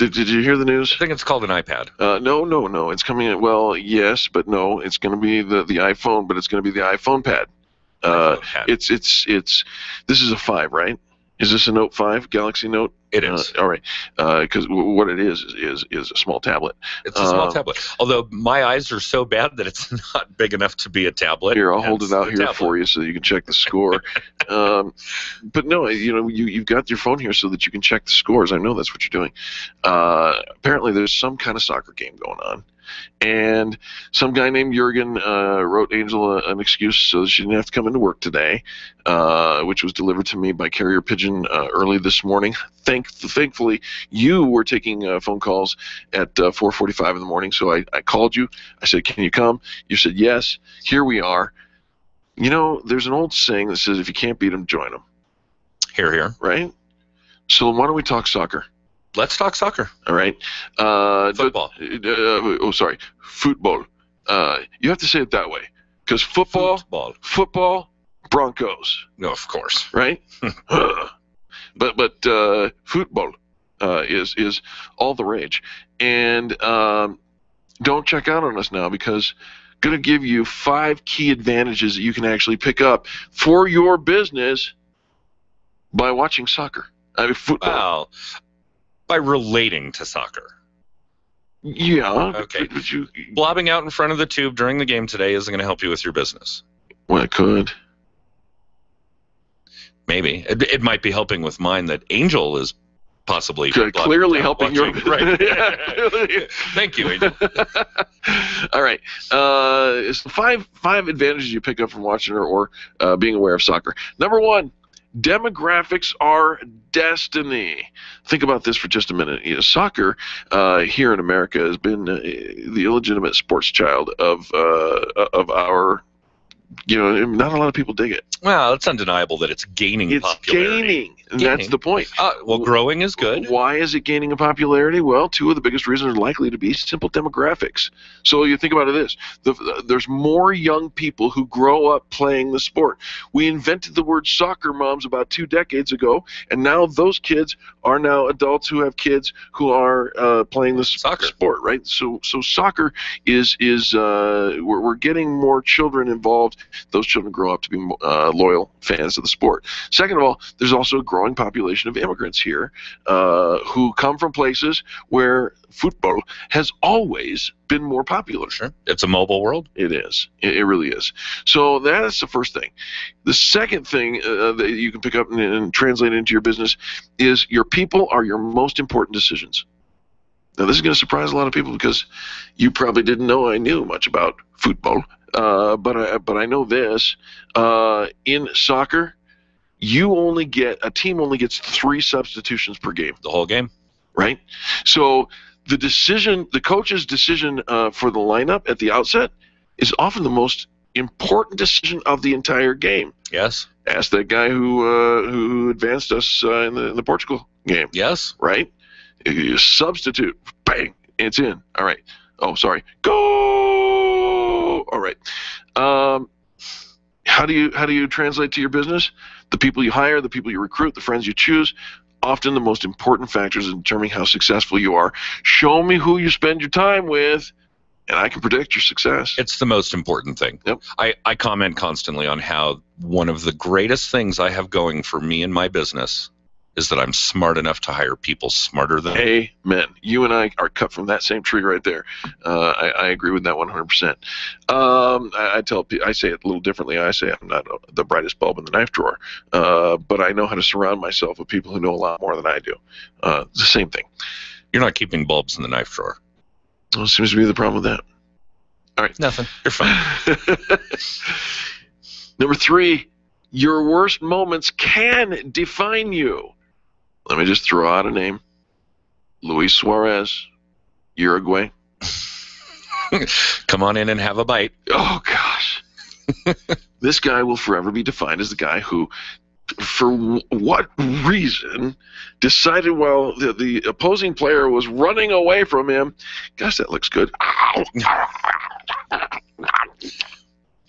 Did, did you hear the news? I think it's called an iPad. Uh, no, no, no. It's coming. in Well, yes, but no. It's going to be the the iPhone, but it's going to be the iPhone Pad. Uh, it's it's it's. This is a five, right? Is this a Note five, Galaxy Note? It is. Uh, all right, because w what it is is is, a small tablet. It's a small Uh, tablet. Although my eyes are so bad that it's not big enough to be a tablet. Here, I'll hold it out here tablet. for you so you can check the score. um, but no, you know, you you've got your phone here so that you can check the scores. I know that's what you're doing. Uh, apparently, there's some kind of soccer game going on, and some guy named Jurgen uh, wrote Angel an excuse so that she didn't have to come into work today, uh, which was delivered to me by carrier pigeon uh, early this morning. Thank, thankfully, you were taking uh, phone calls at uh, 4:45 in the morning, so I, I called you. I said, "Can you come?" You said yes. Here we are. You know, there's an old saying that says, "If you can't beat them, join them." Here, here. Right. So why don't we talk soccer? Let's talk soccer. All right. Uh, Football. Uh, oh, sorry. Football. Uh, you have to say it that way because football, Football. football, Broncos, No, of course. right? but but uh, football uh, is is all the rage, and um, don't check out on us now because going to give you five key advantages that you can actually pick up for your business by watching soccer. I mean football. Wow. By relating to soccer. Yeah. Okay. But you, Blobbing out in front of the tube during the game today isn't going to help you with your business. well, it could. Maybe. It, it might be helping with mine that Angel is possibly blobbing clearly helping your. Right. Thank you, Angel. All right. Uh, it's five five advantages you pick up from watching or, or uh, being aware of soccer. Number one, demographics are destiny. Think about this for just a minute. You know, soccer uh, here in America has been uh, the illegitimate sports child of uh, of our. You know, not a lot of people dig it. Well, it's undeniable that it's gaining It's popularity. gaining, and that's the point. Uh, well, growing is good. Why is it gaining in popularity? Well, two of the biggest reasons are likely to be simple demographics. So you think about it this: the, there's more young people who grow up playing the sport. We invented the word soccer moms about two decades ago, and now those kids are now adults who have kids who are uh, playing the soccer sport, right? So, so soccer is is uh, we're, we're getting more children involved. Those children grow up to be uh, loyal fans of the sport. Second of all, there's also a growing population of immigrants here uh, who come from places where football has always been more popular. Sure. It's a mobile world. It is. It, it really is. So that's the first thing. The second thing uh, that you can pick up and, and translate into your business is your people are your most important decisions. Now, this is going to surprise a lot of people because you probably didn't know I knew much about football, uh, but I, but I know this. Uh, in soccer, you only get a team only gets three substitutions per game. The whole game, right? So the decision, the coach's decision uh, for the lineup at the outset, is often the most important decision of the entire game. Yes. Ask that guy who uh, who advanced us uh, in the in the Portugal game. Yes. Right. You substitute. Bang. It's in. All right. Oh, sorry. Go. Right. Um, how do you how do you translate to your business? The people you hire, the people you recruit, the friends you choose, often the most important factors in determining how successful you are. Show me who you spend your time with, and I can predict your success. It's the most important thing. Yep. I, I comment constantly on how one of the greatest things I have going for me and my business is that I'm smart enough to hire people smarter than me. Amen. You and I are cut from that same tree right there. Uh, I, I agree with that 100%. Um, I, I tell pe- I say it a little differently. I say I'm not uh, the brightest bulb in the knife drawer, uh, but I know how to surround myself with people who know a lot more than I do. Uh, it's the same thing. You're not keeping bulbs in the knife drawer. Well, seems to be the problem with that. All right. Nothing. You're fine. Number three, your worst moments can define you. Let me just throw out a name Luis Suarez, Uruguay. Come on in and have a bite. Oh, gosh. this guy will forever be defined as the guy who, for w- what reason, decided while the, the opposing player was running away from him, gosh, that looks good.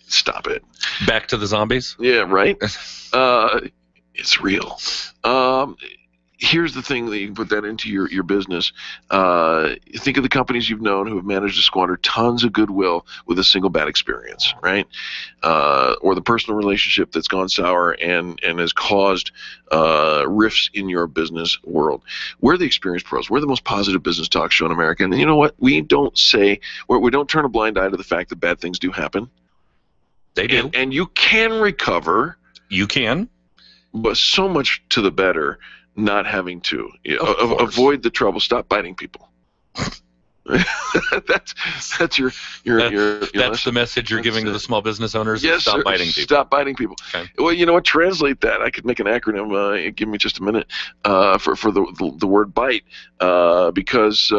Stop it. Back to the zombies. Yeah, right. uh, it's real. Um, here's the thing that you can put that into your, your business. Uh, think of the companies you've known who have managed to squander tons of goodwill with a single bad experience, right? Uh, or the personal relationship that's gone sour and, and has caused uh, rifts in your business world. We're the experienced pros. We're the most positive business talk show in America. And you know what? We don't say, we we don't turn a blind eye to the fact that bad things do happen. They do. And, and you can recover. You can. But so much to the better not having to. Of a- avoid the trouble. Stop biting people. that's that's your your That- your, your That's lesson. the message you're giving to the small business owners. Yes, stop sir. biting people. Stop biting people. Okay. Well, you know what? Translate that. I could make an acronym. Uh, give me just a minute uh, for for the, the the word bite, uh, because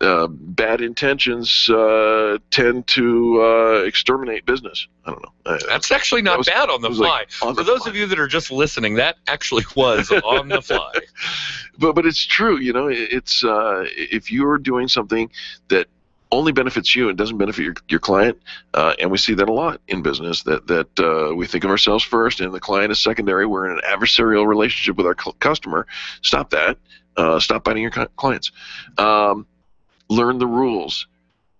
uh, bad intentions uh, tend to uh, exterminate business. I don't know. I- That's actually not that was- bad on the fly. like on For the those of you that are just listening, that actually was on the fly. but but it's true. You know, it's uh, if you're doing something that only benefits you and doesn't benefit your, your client, uh, and we see that a lot in business. That that uh, we think of ourselves first, and the client is secondary. We're in an adversarial relationship with our cu- customer. Stop that. Uh, stop biting your clients. Um, learn the rules.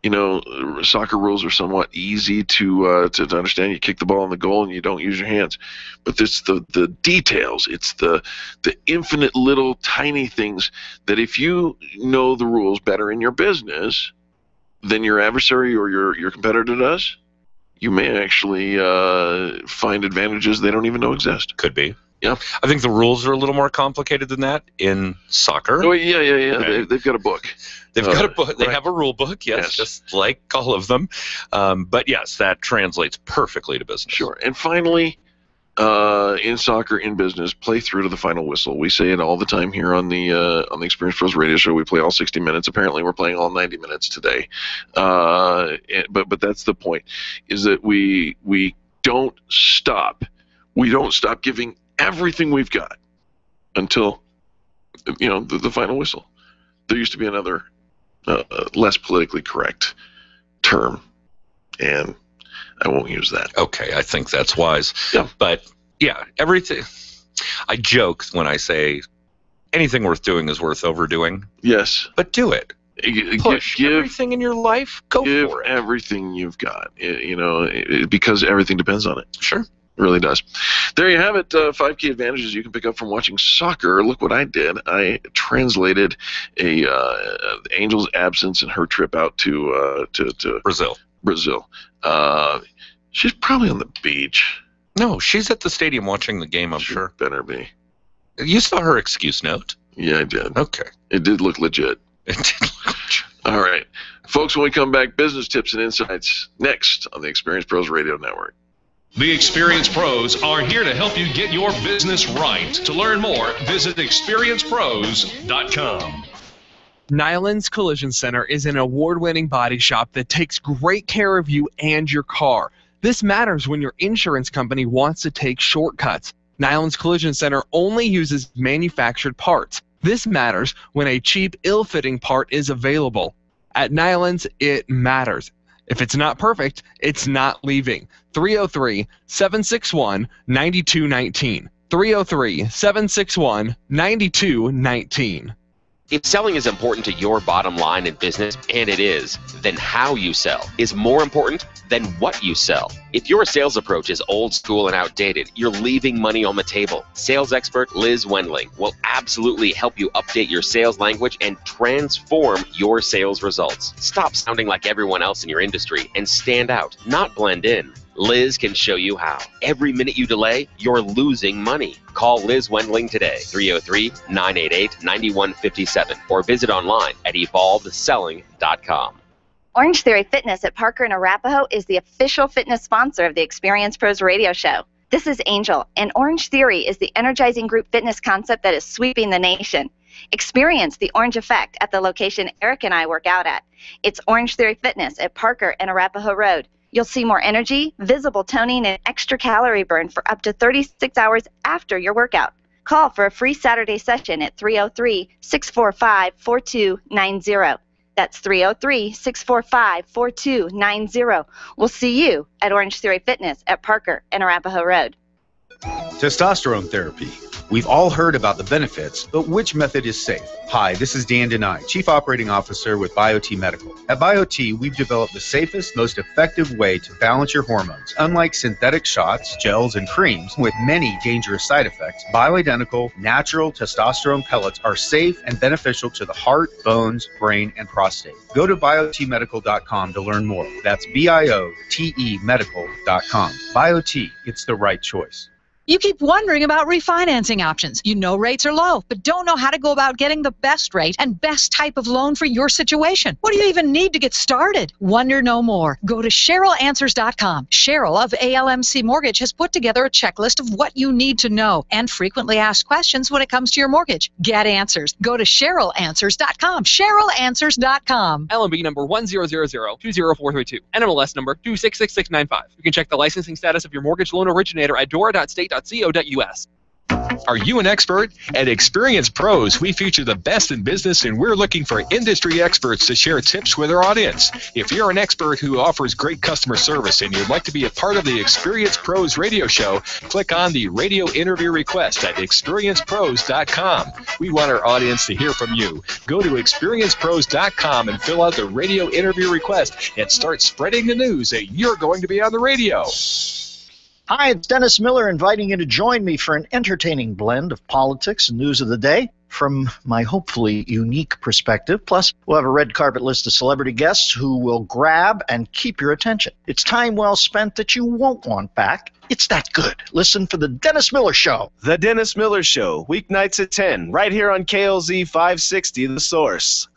You know, soccer rules are somewhat easy to, uh, to to understand. You kick the ball in the goal and you don't use your hands, but it's the the details. It's the the infinite little tiny things that if you know the rules better in your business than your adversary or your your competitor does, you may actually uh, find advantages they don't even know exist. Could be. Yeah. I think the rules are a little more complicated than that in soccer. Oh yeah, yeah, yeah. Okay. They, they've got a book. They've Uh, got a book. They right. have a rule book, yes, Yes. just like all of them. Um, but yes, that translates perfectly to business. Sure. And finally, uh, in soccer, in business, play through to the final whistle. We say it all the time here on the uh, on the Experience Pros Radio Show. We play all 60 minutes. Apparently, we're playing all 90 minutes today. Uh, but but that's the point, is that we we don't stop. We don't stop giving everything we've got until you know the, the final whistle. There used to be another uh, less politically correct term, and I won't use that. Okay, I think that's wise. Yeah. But yeah, everything. I joke when I say anything worth doing is worth overdoing, Yes. but do it. Push give everything in your life. Go give for it. everything you've got. You know, because everything depends on it. Sure. It really does. There you have it. Uh, five key advantages you can pick up from watching soccer. Look what I did. I translated a uh, Angel's absence and her trip out to uh, to, to Brazil. Brazil. Uh, she's probably on the beach. No, she's at the stadium watching the game. I'm She sure. Better be. You saw her excuse note. Yeah, I did. Okay. It did look legit. All right. Folks, when we come back, business tips and insights next on the Experience Pros Radio Network. The Experience Pros are here to help you get your business right. To learn more, visit experiencepros.com. Nyland's Collision Center is an award winning body shop that takes great care of you and your car. This matters when your insurance company wants to take shortcuts. Nyland's Collision Center only uses manufactured parts. This matters when a cheap, ill fitting part is available. At Nyland's, it matters. If it's not perfect, it's not leaving. 303 761 9219. 303 761 9219. If selling is important to your bottom line in business, and it is, then how you sell is more important than what you sell. If your sales approach is old school and outdated, you're leaving money on the table. Sales expert Liz Wendling will absolutely help you update your sales language and transform your sales results. Stop sounding like everyone else in your industry and stand out, not blend in. Liz can show you how. Every minute you delay, you're losing money. Call Liz Wendling today, 303 988 9157, or visit online at evolvedselling.com. Orange Theory Fitness at Parker and Arapahoe is the official fitness sponsor of the Experience Pros radio show. This is Angel, and Orange Theory is the energizing group fitness concept that is sweeping the nation. Experience the orange effect at the location Eric and I work out at. It's Orange Theory Fitness at Parker and Arapahoe Road. You'll see more energy, visible toning, and extra calorie burn for up to 36 hours after your workout. Call for a free Saturday session at 303 645 4290. That's 303 645 4290. We'll see you at Orange Theory Fitness at Parker and Arapahoe Road. Testosterone therapy. We've all heard about the benefits, but which method is safe? Hi, this is Dan Denai, Chief Operating Officer with BioTE Medical. At BioTE, we've developed the safest, most effective way to balance your hormones. Unlike synthetic shots, gels, and creams with many dangerous side effects, bioidentical, natural testosterone pellets are safe and beneficial to the heart, bones, brain, and prostate. Go to biotemedical.com to learn more. That's B I O T E medical.com. BioTE, it's the right choice. You keep wondering about refinancing options. You know rates are low, but don't know how to go about getting the best rate and best type of loan for your situation. What do you even need to get started? Wonder no more. Go to CherylAnswers.com. Cheryl of ALMC Mortgage has put together a checklist of what you need to know and frequently asked questions when it comes to your mortgage. Get answers. Go to CherylAnswers.com. CherylAnswers.com. LMB number 1000-20432. NMLS number 266695. You can check the licensing status of your mortgage loan originator at Are you an expert? At Experience Pros, we feature the best in business and we're looking for industry experts to share tips with our audience. If you're an expert who offers great customer service and you'd like to be a part of the Experience Pros radio show, click on the radio interview request at experiencepros.com. We want our audience to hear from you. Go to experiencepros.com and fill out the radio interview request and start spreading the news that you're going to be on the radio. Hi, it's Dennis Miller inviting you to join me for an entertaining blend of politics and news of the day from my hopefully unique perspective. Plus, we'll have a red carpet list of celebrity guests who will grab and keep your attention. It's time well spent that you won't want back. It's that good. Listen for The Dennis Miller Show. The Dennis Miller Show, weeknights at 10, right here on KLZ 560, The Source.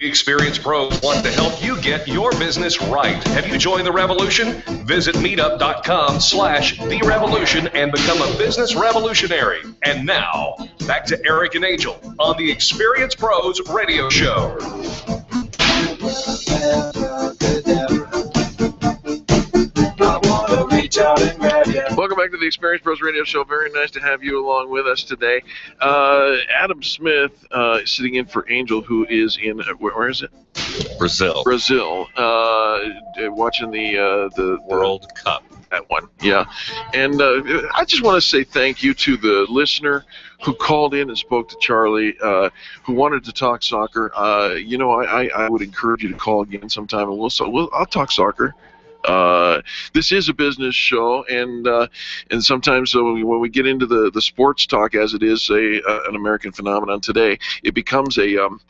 The Experience Pros want to help you get your business right. Have you joined the revolution? Visit meetup.com slash the revolution and become a business revolutionary. And now, back to Eric and Angel on the Experience Pros radio show. Welcome back to the Experience Pros Radio Show. Very nice to have you along with us today. Uh, Adam Smith uh, sitting in for Angel, who is in uh, where, where is it? Brazil. Brazil, uh, watching the uh, the World Cup. That one, yeah. And uh, I just want to say thank you to the listener who called in and spoke to Charlie, uh, who wanted to talk soccer. Uh, you know, I, I, I would encourage you to call again sometime, and we'll, so we'll I'll talk soccer. Uh, this is a business show, and uh, and sometimes uh, when, we, when we get into the, the sports talk, as it is a uh, an American phenomenon today, it becomes a um,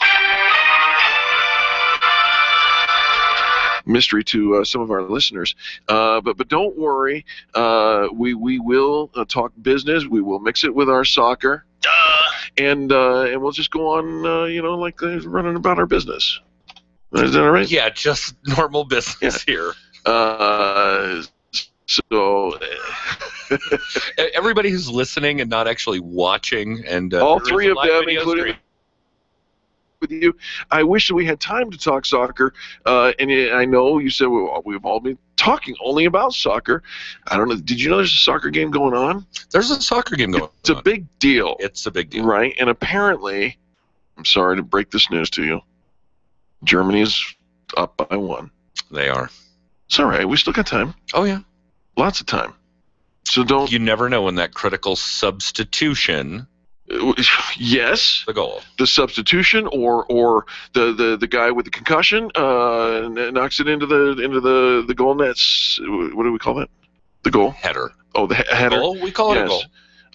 mystery to uh, some of our listeners. Uh, but but don't worry, uh, we we will uh, talk business. We will mix it with our soccer. and uh, and we'll just go on, uh, you know, like uh, running about our business. Is that all right? Yeah, just normal business here. Uh, so Everybody who's listening and not actually watching, and uh, all three of them, including stream. with you. I wish that we had time to talk soccer, uh, and I know you said we- we've all been talking only about soccer. I don't know. Did you know there's a soccer game going on? There's a soccer game going on It's a big deal. It's a big deal. Right, and apparently, I'm sorry to break this news to you. Germany is up by one. They are. It's all right. We still got time. Oh yeah, lots of time. So don't. You never know when that critical substitution. Yes. The goal. The substitution, or or the, the, the guy with the concussion, uh, knocks it into the into the the goal nets. What do we call that? The goal header. Oh, the he- header. Goal? We call it a goal.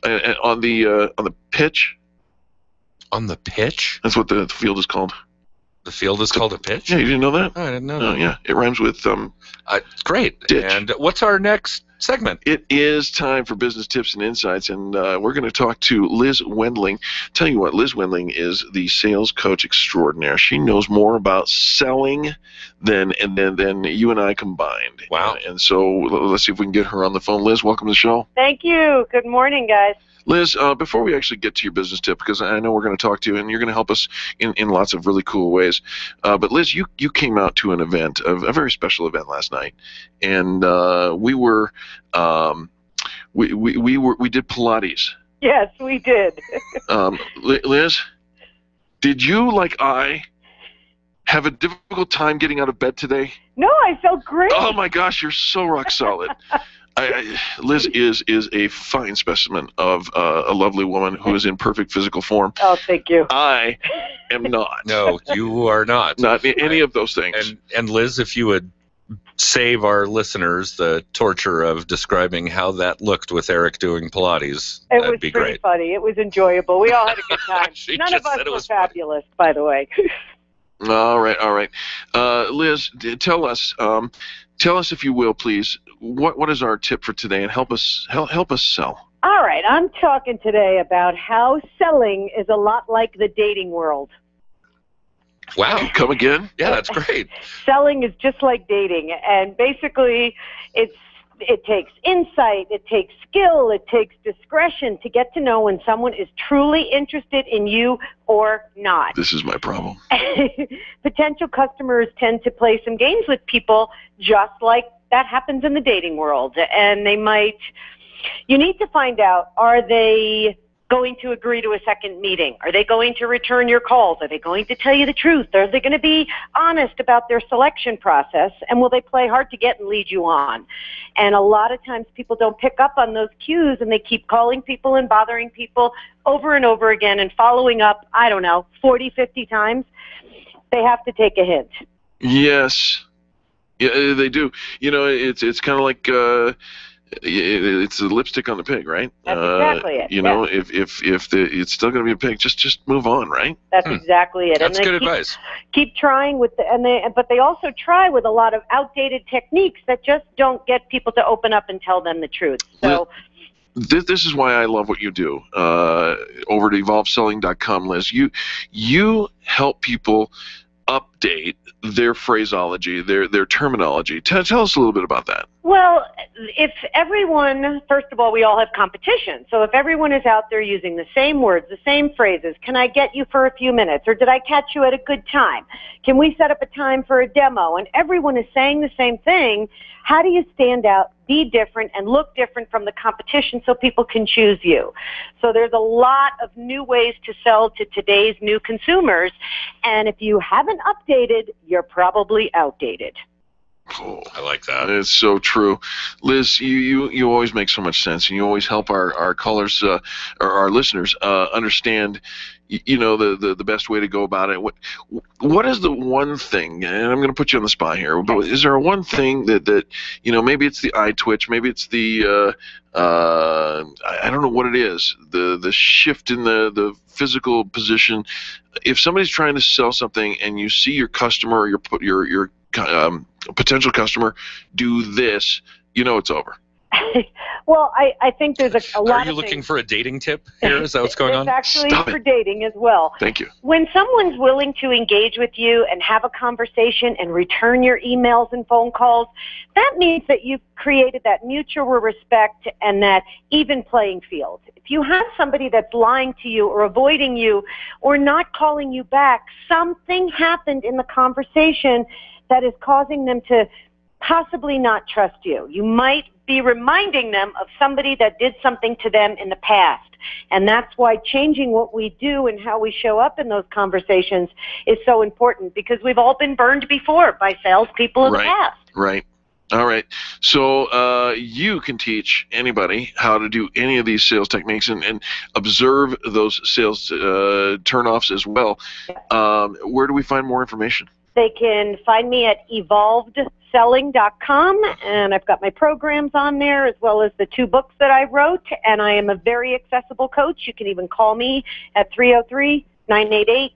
And- and on the uh, on the pitch. On the pitch. That's what the field is called. The field is called a pitch. Yeah, you didn't know that? I didn't know. Oh, that. yeah, it rhymes with um. Uh, great. Ditch. And what's our next segment? It is time for business tips and insights, and uh, we're going to talk to Liz Wendling. Tell you what, Liz Wendling is the sales coach extraordinaire. She knows more about selling than and then than you and I combined. Wow! And so let's see if we can get her on the phone. Liz, welcome to the show. Thank you. Good morning, guys. Liz, uh, before we actually get to your business tip, because I know we're going to talk to you and you're going to help us in, in lots of really cool ways. Uh, but Liz, you, you came out to an event, a, a very special event last night, and uh, we were um, we, we, we were we did Pilates. Yes, we did. Um, Liz, did you like I have a difficult time getting out of bed today? no, I felt great. Oh my gosh, you're so rock solid. I, I, Liz is is a fine specimen of uh, a lovely woman who is in perfect physical form. Oh, thank you. I am not. No, you are not. Not in any of those things. And and Liz, if you would save our listeners the torture of describing how that looked with Eric doing Pilates, It that'd was be pretty great. funny. It was enjoyable. We all had a good time. She None just of us said it were was fabulous, by the way. All right, all right. Uh, Liz, d- tell us, um, tell us if you will, please. What what is our tip for today, and help us help help us sell. all right, I'm talking today about how selling is a lot like the dating world. Wow. Come again? Yeah, that's great. selling is just like dating and basically it's it takes insight it takes skill it takes discretion to get to know when someone is truly interested in you or not This is my problem. potential customers tend to play some games with people just like that happens in the dating world. And they might you need to find out are they going to agree to a second meeting? Are they going to return your calls? Are they going to tell you the truth? Are they going to be honest about their selection process? And will they play hard to get and lead you on? And a lot of times people don't pick up on those cues and they keep calling people and bothering people over and over again and following up i don't know 40 50 times. They have to take a hint. Yes, yeah, uh, they do. You know, it's it's kind of like uh, it's the lipstick on the pig, right? That's uh, exactly it, You know, if if if the it's still going to be a pig, just just move on, right? That's exactly it. That's and good keep, advice. Keep trying with the, and they, but they also try with a lot of outdated techniques that just don't get people to open up and tell them the truth. So this, this is why I love what you do. Uh, over at evolvedselling.com, Liz, you you help people update their phraseology, their their terminology. Tell, tell us a little bit about that. Well, if everyone, first of all, we all have competition. So if everyone is out there using the same words, the same phrases, can I get you for a few minutes? Or did I catch you at a good time? Can we set up a time for a demo? And everyone is saying the same thing. How do you stand out, be different, and look different from the competition so people can choose you? So there's a lot of new ways to sell to today's new consumers. And if you haven't updated, you're probably outdated. I like that. It's so true, Liz. You you, you always make so much sense, and you always help our our callers uh, or our listeners uh, understand. You know the, the, the best way to go about it. What what is the one thing? And I'm going to put you on the spot here. But is there one thing that, that you know? Maybe it's the eye twitch. Maybe it's the uh, uh, I don't know what it is. The the shift in the the physical position. If somebody's trying to sell something and you see your customer or your put your your um, potential customer do this, you know it's over. well, I, I think there's a, a lot Are you of looking things. for a dating tip here? Is that what's going it's on? actually Stop for it. dating as well. Thank you. When someone's willing to engage with you and have a conversation and return your emails and phone calls, that means that you've created that mutual respect and that even playing field. If you have somebody that's lying to you or avoiding you or not calling you back, something happened in the conversation that is causing them to possibly not trust you. You might be reminding them of somebody that did something to them in the past. And that's why changing what we do and how we show up in those conversations is so important because we've all been burned before by salespeople in right. the past. Right. All right. So uh, you can teach anybody how to do any of these sales techniques and, and observe those sales uh, turnoffs as well. Um, where do we find more information? They can find me at evolvedselling.com, and I've got my programs on there as well as the two books that I wrote. And I am a very accessible coach. You can even call me at 303 988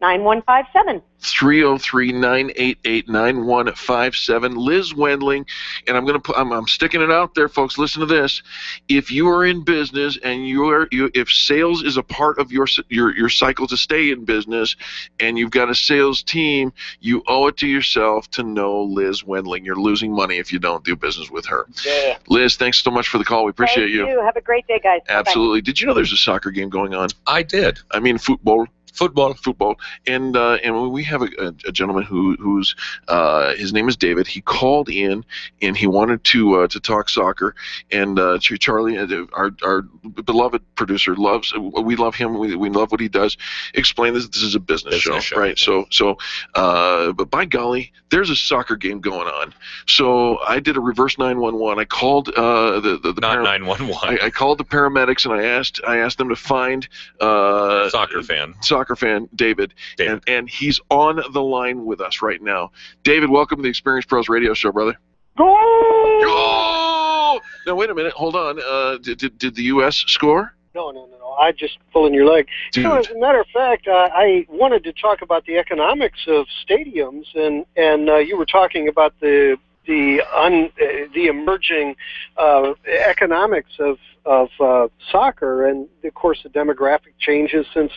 9157. 303-988-9157 liz wendling and i'm going to put I'm, I'm sticking it out there folks listen to this if you are in business and you are you if sales is a part of your your your cycle to stay in business and you've got a sales team you owe it to yourself to know liz wendling you're losing money if you don't do business with her Yeah. liz thanks so much for the call we appreciate Thank you you. Have a great day, guys. Bye-bye. Absolutely. Did you know there's a soccer game going on? I did. I mean football. Football. Football. And uh, and we have a, a, a gentleman who who's uh, his name is David. He called in and he wanted to uh, to talk soccer. And uh, Charlie, uh, our our beloved producer, loves we love him. We, we love what he does. Explain this. This is a business, show, right? So so. Uh, but by golly, there's a soccer game going on. So I did a reverse 911. I called uh, the the, the Not param- 911. I, I called the paramedics and I asked I asked them to find uh, Soccer fan. soccer fan David, And, and he's on the line with us right now. David, welcome to the Experience Pros Radio Show, brother. Go! Now wait a minute, hold on. Uh, did, did did the U.S. score? No, no, no, no. I just pulling your leg. Dude. So, as a matter of fact, uh, I wanted to talk about the economics of stadiums, and and uh, you were talking about the the un, the emerging uh, economics of of uh, soccer, and of course the demographic changes since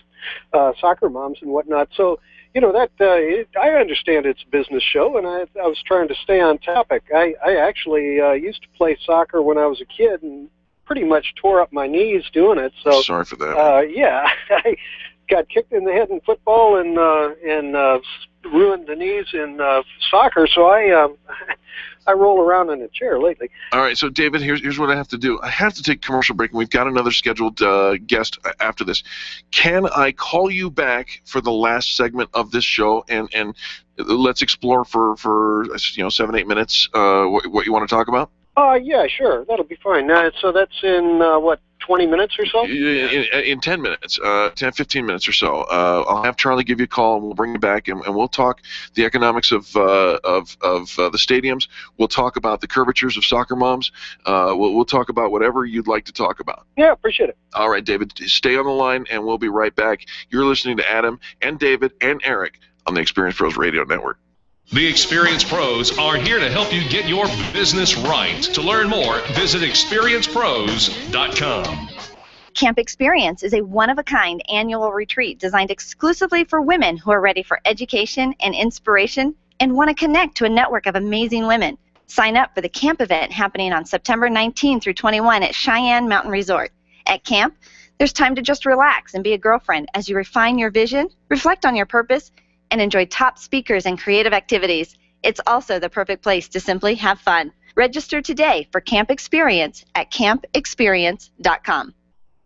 uh, soccer moms and whatnot. So. You know that uh, it, I understand it's a business show, and I, I was trying to stay on topic. I, I actually uh, used to play soccer when I was a kid, and pretty much tore up my knees doing it. So Sorry for that. uh, yeah, I got kicked in the head in football and uh, and uh, ruined the knees in uh, soccer. So I um, I roll around in a chair lately. All right, so David, here's here's what I have to do. I have to take commercial break, and we've got another scheduled uh, guest after this. Can I call you back for the last segment of this show, and and let's explore for for you know seven eight minutes uh, what, what you want to talk about? Uh, yeah, sure, that'll be fine. Uh, so that's in uh, what twenty minutes or so. In, in, in 10 minutes, uh, 10, 15 minutes or so. Uh, I'll have Charlie give you a call and we'll bring you back and, and we'll talk the economics of, uh, of, of uh, the stadiums. We'll talk about the curvatures of soccer moms. Uh, we'll, we'll talk about whatever you'd like to talk about. Yeah, appreciate it. All right, David, stay on the line and we'll be right back. You're listening to Adam and David and Eric on the Experience Pros Radio Network. The Experience Pros are here to help you get your business right. To learn more, visit experiencepros.com. Camp Experience is a one of a kind annual retreat designed exclusively for women who are ready for education and inspiration and want to connect to a network of amazing women. Sign up for the camp event happening on September 19 through 21 at Cheyenne Mountain Resort. At camp, there's time to just relax and be a girlfriend as you refine your vision, reflect on your purpose, and enjoy top speakers and creative activities. It's also the perfect place to simply have fun. Register today for Camp Experience at campexperience.com.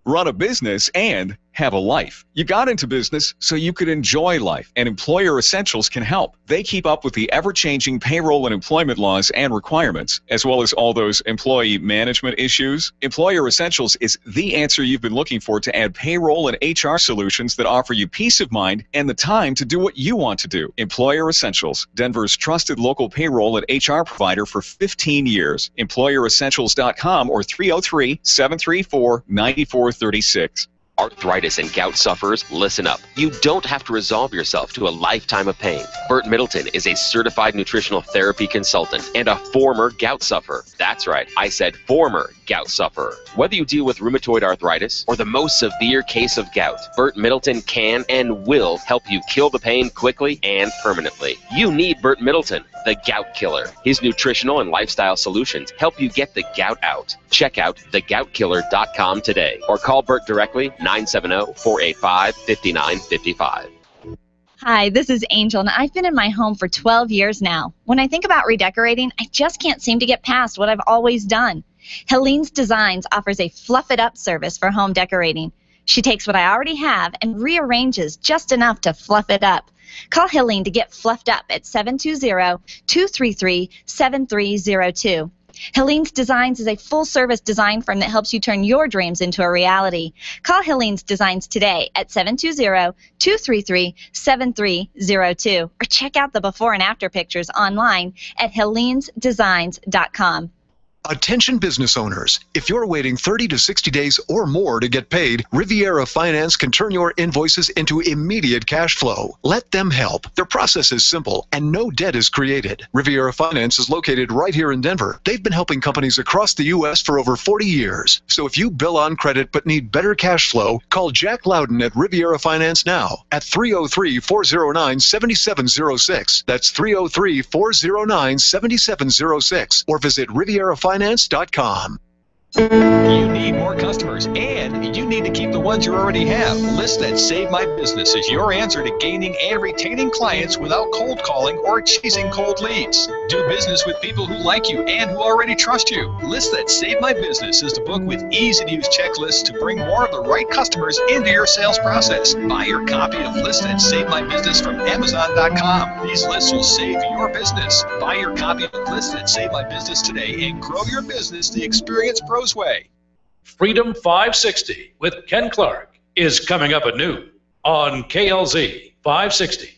run a business and have a life. You got into business so you could enjoy life, and Employer Essentials can help. They keep up with the ever changing payroll and employment laws and requirements, as well as all those employee management issues. Employer Essentials is the answer you've been looking for to add payroll and HR solutions that offer you peace of mind and the time to do what you want to do. Employer Essentials, Denver's trusted local payroll and HR provider for 15 years. EmployerEssentials.com or 303 734 9436. Arthritis and gout sufferers, listen up. You don't have to resolve yourself to a lifetime of pain. Burt Middleton is a certified nutritional therapy consultant and a former gout sufferer. That's right, I said former gout sufferer. Whether you deal with rheumatoid arthritis or the most severe case of gout, Burt Middleton can and will help you kill the pain quickly and permanently. You need Burt Middleton, the gout killer. His nutritional and lifestyle solutions help you get the gout out. Check out thegoutkiller.com today or call Burt directly 970 485 5955. Hi, this is Angel, and I've been in my home for 12 years now. When I think about redecorating, I just can't seem to get past what I've always done. Helene's Designs offers a fluff it up service for home decorating. She takes what I already have and rearranges just enough to fluff it up. Call Helene to get fluffed up at 720-233-7302. Helene's Designs is a full service design firm that helps you turn your dreams into a reality. Call Helene's Designs today at 720 233 7302 or check out the before and after pictures online at helenesdesigns.com. Attention business owners. If you're waiting 30 to 60 days or more to get paid, Riviera Finance can turn your invoices into immediate cash flow. Let them help. Their process is simple and no debt is created. Riviera Finance is located right here in Denver. They've been helping companies across the U.S. for over 40 years. So if you bill on credit but need better cash flow, call Jack Loudon at Riviera Finance now at 303 409 7706. That's 303 409 7706 or visit rivierafinance.com. You need more customers, and you need to keep the ones you already have. List that Save My Business is your answer to gaining and retaining clients without cold calling or chasing cold leads. Do business with people who like you and who already trust you. List that Save My Business is the book with easy-to-use checklists to bring more of the right customers into your sales process. Buy your copy of List That Save My Business from Amazon.com. These lists will save your business. Buy your copy of List That Save My Business today and grow your business the Experience Pros way. Freedom 560 with Ken Clark is coming up at noon on KLZ 560.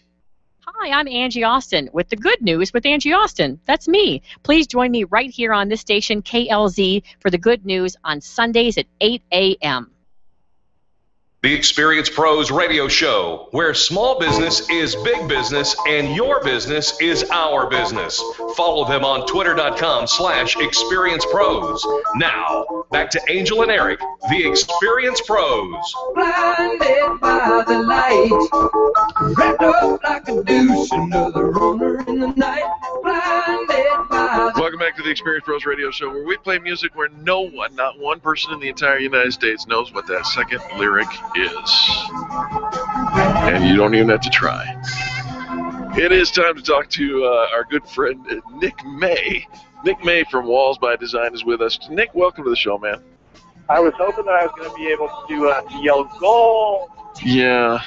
Hi, I'm Angie Austin with the good news with Angie Austin. That's me. Please join me right here on this station, KLZ, for the good news on Sundays at 8 a.m. The Experience Pros radio show, where small business is big business and your business is our business. Follow them on twitter.com slash experience pros. Now, back to Angel and Eric, the Experience Pros. blinded by the light. Wrapped up like a douche, another runner in the night. Blinded by the Welcome back to the Experience Pros Radio Show, where we play music where no one, not one person in the entire United States, knows what that second lyric is. And you don't even have to try. It is time to talk to uh, our good friend Nick May. Nick May from Walls by Design is with us. Nick, welcome to the show, man. I was hoping that I was going to be able to, uh, to yell goal. Yeah.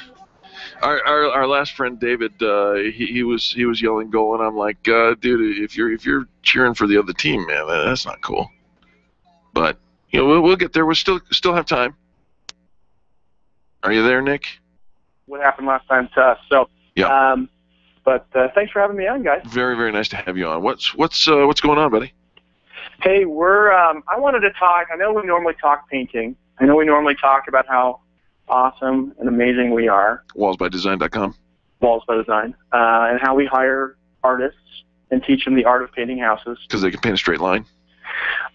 Our, our, our last friend David, uh, he, he was he was yelling goal, and I'm like, uh, dude, if you're if you're cheering for the other team, man, that's not cool. But you know, we'll, we'll get there. We still still have time. Are you there, Nick? What happened last time to us? So, Yeah. um, but uh, thanks for having me on, guys. Very very nice to have you on. What's what's uh, what's going on, buddy? Hey, we're. Um, I wanted to talk. I know we normally talk painting. I know we normally talk about how awesome and amazing we are, Wallsbydesign.com. Walls by Design, uh, and how we hire artists and teach them the art of painting houses. Because they can paint a straight line.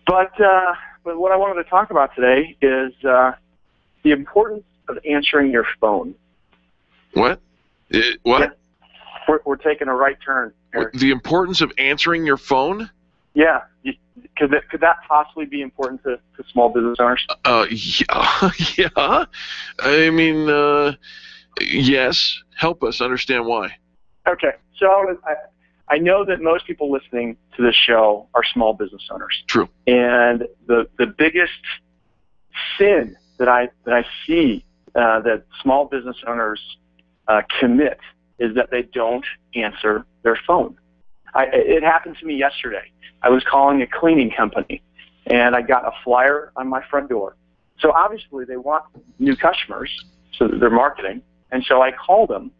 But uh, but what I wanted to talk about today is uh, the importance of answering your phone. What? It, what? We're, we're taking a right turn. The importance of answering your phone? Yeah. You- Could that, could that possibly be important to, to small business owners? Uh, yeah, yeah. I mean, uh, yes. Help us understand why. Okay. So I, I, I know that most people listening to this show are small business owners. True. And the, the biggest sin that I, that I see uh, that small business owners uh, commit is that they don't answer their phone. I, it happened to me yesterday. I was calling a cleaning company, and I got a flyer on my front door. So obviously they want new customers, so they're marketing. And so I called them,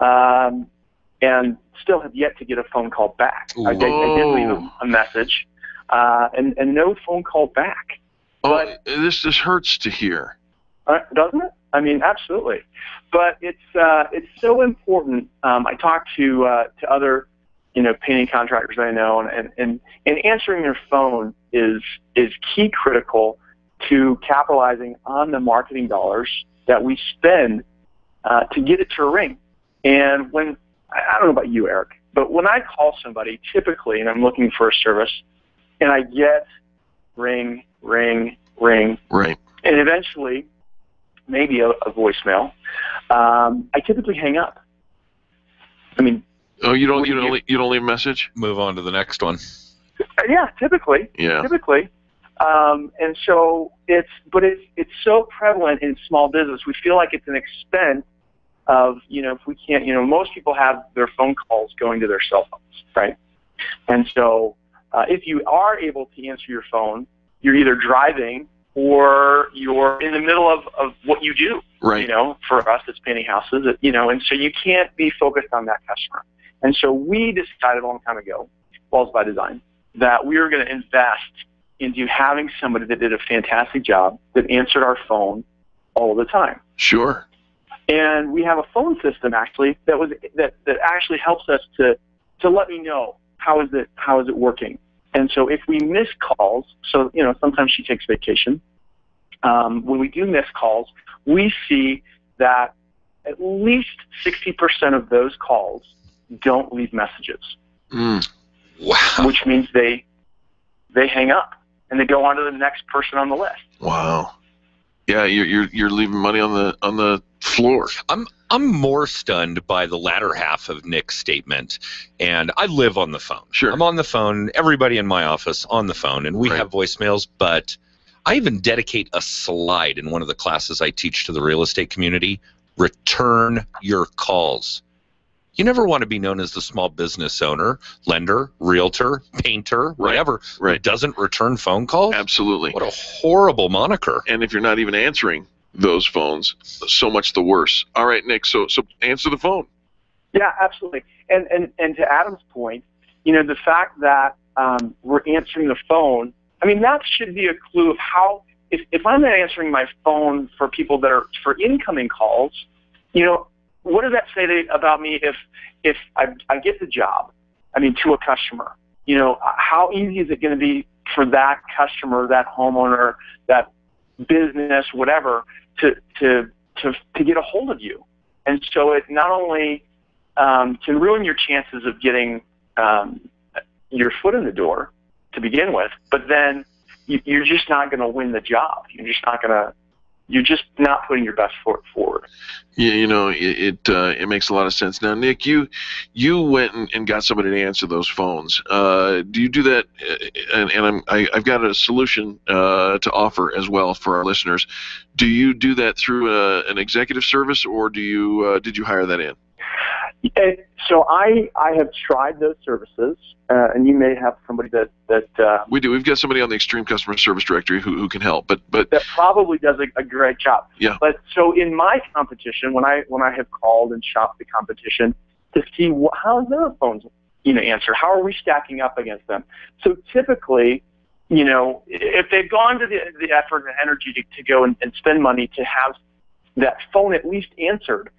um, and still have yet to get a phone call back. I, I, did leave a, a message, uh, and, and no phone call back. Oh, this this hurts to hear. Uh, doesn't it? I mean, absolutely. But it's uh, it's so important. Um, I talk to uh, to other you know painting contractors I know, and, and and answering their phone is is key critical to capitalizing on the marketing dollars that we spend uh, to get it to ring. And when I I don't know about you, Eric, but when I call somebody, typically, and I'm looking for a service, and I get ring, ring, ring, Right. and eventually maybe a, a voicemail, um, I typically hang up. I mean, Oh, you don't you don't leave, you don't leave a message? Move on to the next one. uh, yeah, typically, Yeah. typically. Um, and so it's, but it's it's so prevalent in small business. We feel like it's an expense of, you know, if we can't, you know, most people have their phone calls going to their cell phones, right? And so uh, if you are able to answer your phone, you're either driving or you're in the middle of, of what you do. Right. You know, for us, it's painting houses, you know, and so you can't be focused on that customer. And so we decided a long time ago, Walls by Design, that we were going to invest into having somebody that did a fantastic job that answered our phone all the time. Sure. And we have a phone system actually that was that, that actually helps us to to let me know how is it how is it working. And so if we miss calls, so you know sometimes she takes vacation. Um, when we do miss calls, we see that at least 60% of those calls don't leave messages. Mm. Wow. Which means they they hang up and they go on to the next person on the list. Wow. Yeah, you're you're you're leaving money on the on the floor. I'm I'm more stunned by the latter half of Nick's statement, and I live on the phone. Sure, I'm on the phone. Everybody in my office on the phone, and we have voicemails. But I even dedicate a slide in one of the classes I teach to the real estate community. Return your calls. You never want to be known as the small business owner, lender, realtor, painter, whatever, who doesn't return phone calls. Absolutely. What a horrible moniker. And if you're not even answering those phones, so much the worse. All right, Nick. So so answer the phone. Yeah, absolutely. And and and to Adam's point, you know, the fact that um, we're answering the phone, I mean, that should be a clue of how. If if I'm not answering my phone for people that are for incoming calls, you know, what does that say to, about me if if I, I get the job? I mean, to a customer, you know, how easy is it going to be for that customer, that homeowner, that business, whatever, to to to to get a hold of you? And so it not only um, can ruin your chances of getting um, your foot in the door to begin with, but then you, you're just not going to win the job. You're just not going to. You're just not putting your best foot forward. Yeah, you know, it it, uh, it makes a lot of sense. Now, Nick, you you went and, and got somebody to answer those phones. Uh, do you do that? uh, And, and I'm, I, I've got a solution uh, to offer as well for our listeners. Do you do that through a, an executive service, or do you uh, did you hire that in? So I I have tried those services, uh, and you may have somebody that that uh, We do. We've got somebody on the Extreme Customer Service Directory who, who can help. But but that probably does a, a great job. Yeah. But so in my competition, when I when I have called and shopped the competition to see wh- how their phones you know answered, how are we stacking up against them? So typically, you know, if they've gone to the the effort and energy to, to go and, and spend money to have that phone at least answered,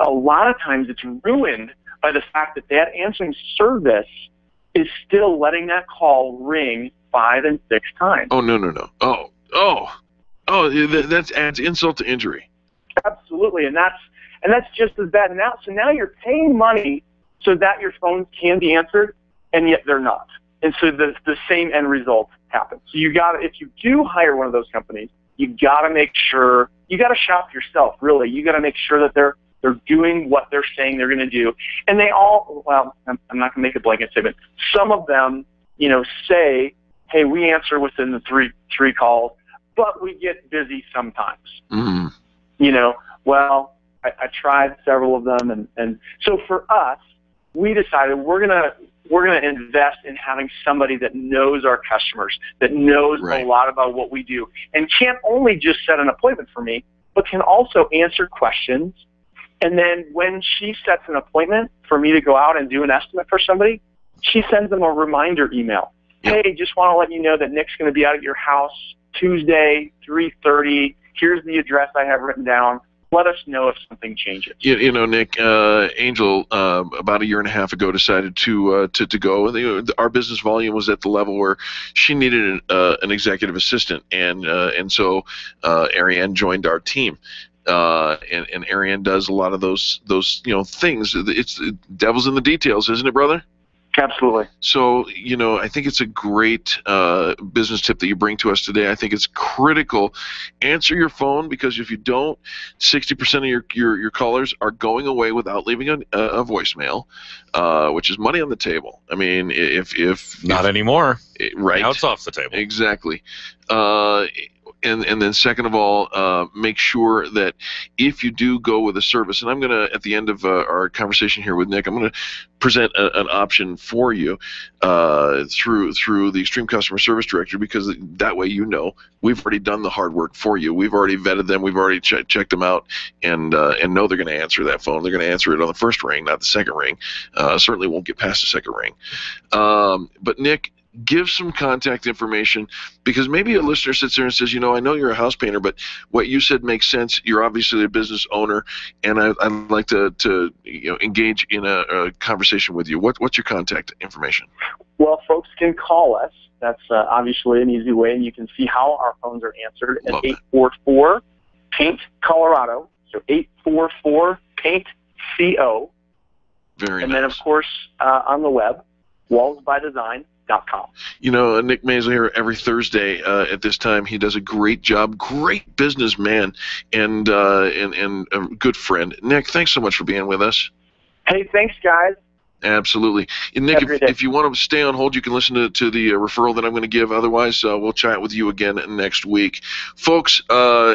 a lot of times it's ruined by the fact that that answering service is still letting that call ring five and six times. oh no no no oh oh oh that, that adds insult to injury. Absolutely, and that's and that's just as bad. Now, so now you're paying money so that your phones can be answered, and yet they're not. And so the the same end result happens. So you got if you do hire one of those companies, you got to make sure you got to shop yourself. Really, you got to make sure that they're they're doing what they're saying they're going to do. And they all well, I'm, I'm not going to make a blanket statement. Some of them, you know, say, hey, we answer within the three three calls, but we get busy sometimes Mm. you know, well, I, I tried several of them, and and so for us, we decided we're gonna we're gonna invest in having somebody that knows our customers, that knows a lot about what we do, and can't only just set an appointment for me, but can also answer questions. And then when she sets an appointment for me to go out and do an estimate for somebody, she sends them a reminder email. Hey, just want to let you know that Nick's going to be out at your house Tuesday, 3:30. Here's the address I have written down. Let us know if something changes. You, you know, Nick, uh, Angel, uh, about a year and a half ago, decided to uh, to to go. You know, our business volume was at the level where she needed an, uh, an executive assistant, and uh, and so uh, Ariane joined our team. Uh, and and Ariane does a lot of those those you know things. It's the devil's in the details, isn't it, brother? Absolutely. So, you know, I think it's a great uh, business tip that you bring to us today. I think it's critical. Answer your phone because if you don't, 60% of your, your, your callers are going away without leaving a, a voicemail, uh, which is money on the table. I mean, if. if Not if, anymore. Right. Now it's off the table. Exactly. Uh, and and then second of all, uh, make sure that if you do go with a service, and I'm gonna at the end of uh, our conversation here with Nick, I'm gonna present a, an option for you uh, through through the Extreme Customer Service Director because that way you know we've already done the hard work for you. We've already vetted them, we've already che- checked them out, and uh, and know they're going to answer that phone. They're going to answer it on the first ring, not the second ring. Uh, certainly won't get past the second ring. Um, but Nick, give some contact information because maybe a listener sits there and says, you know, I know you're a house painter, but what you said makes sense. You're obviously a business owner, and I, would like to, to you know engage in a, a conversation with you. What, what's your contact information? Well, folks can call us. That's uh, obviously an easy way, and you can see how our phones are answered at 844 Paint Colorado. So 844 Paint CO. Very and nice. then, of course, uh, on the web, wallsbydesign.com. You know, uh, Nick Mazel here every Thursday uh, at this time. He does a great job. Great businessman and uh, and and a good friend. Nick, thanks so much for being with us. Hey, thanks, guys. Absolutely. And Nick, if, if you want to stay on hold, you can listen to, to the uh, referral that I'm going to give. Otherwise, uh, we'll chat with you again next week. Folks, uh,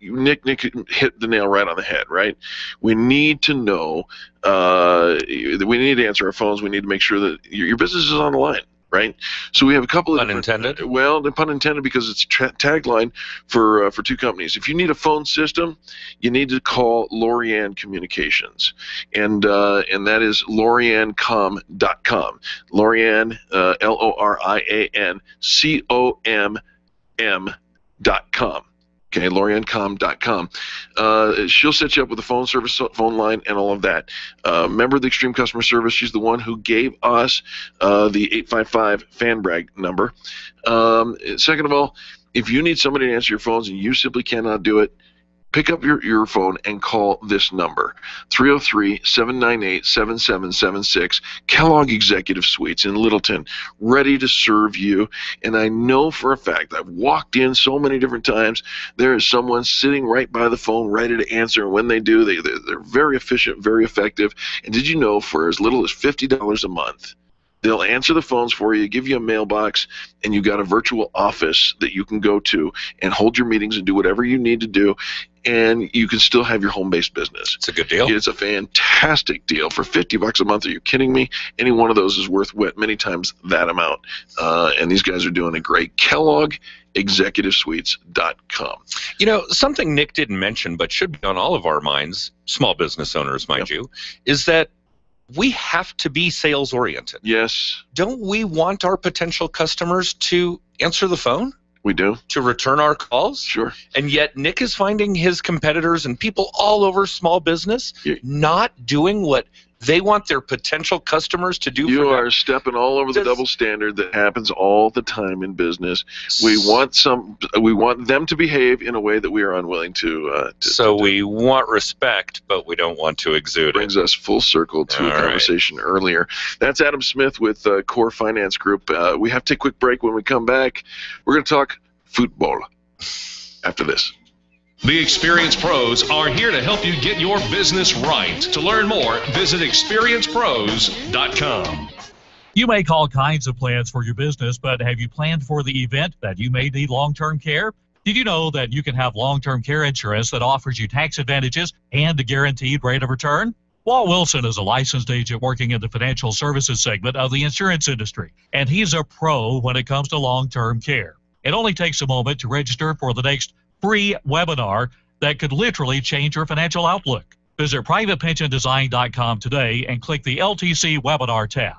Nick, Nick hit the nail right on the head, right? We need to know, uh, we need to answer our phones. We need to make sure that your, your business is on the line. Right, so we have a couple of Pun intended. Well, the pun intended because it's a tra- tagline for uh, for two companies. If you need a phone system, you need to call Lorian Communications, and uh, and that is loriancom.com. Lorian, uh, L O R I A N C O M M dot com. Okay, loriancom.com. Uh, she'll set you up with a phone service, phone line, and all of that. Uh, member of the Extreme Customer Service. She's the one who gave us uh, the 855 FanBrag number. Um, second of all, if you need somebody to answer your phones and you simply cannot do it, pick up your, your phone and call this number 303-798-7776 kellogg executive suites in littleton ready to serve you. And i know for a fact i've walked in so many different times there is someone sitting right by the phone ready to answer. And when they do they, they're, they're very efficient very effective. And did you know for as little as $50 a month They'll answer the phones for you, give you a mailbox, and you've got a virtual office that you can go to and hold your meetings and do whatever you need to do. And you can still have your home-based business. It's a good deal. It's a fantastic deal for fifty bucks a month. Are you kidding me? Any one of those is worth what many times that amount. Uh, and these guys are doing a great. Kellogg ExecutiveSuites.com. You know, something Nick didn't mention, but should be on all of our minds, small business owners, mind you, is that we have to be sales oriented. Yes. Don't we want our potential customers to answer the phone? We do. To return our calls? Sure. And yet Nick is finding his competitors and people all over small business not doing what they want their potential customers to do You are stepping all over the double standard that happens all the time in business. We want some. We want them to behave in a way that we are unwilling to. Uh, to So we want respect, but we don't want to exude it. brings us full circle to All a right. conversation earlier. That's Adam Smith with uh, Core Finance Group. Uh, we have to take a quick break. When we come back, we're going to talk football after this. The Experience Pros are here to help you get your business right. To learn more, visit experiencepros.com. You make all kinds of plans for your business, but have you planned for the event that you may need long term care? Did you know that you can have long term care insurance that offers you tax advantages and a guaranteed rate of return? Walt Wilson is a licensed agent working in the financial services segment of the insurance industry, and he's a pro when it comes to long term care. It only takes a moment to register for the next free webinar that could literally change your financial outlook. Visit privatepensiondesign.com today and click the LTC webinar tab.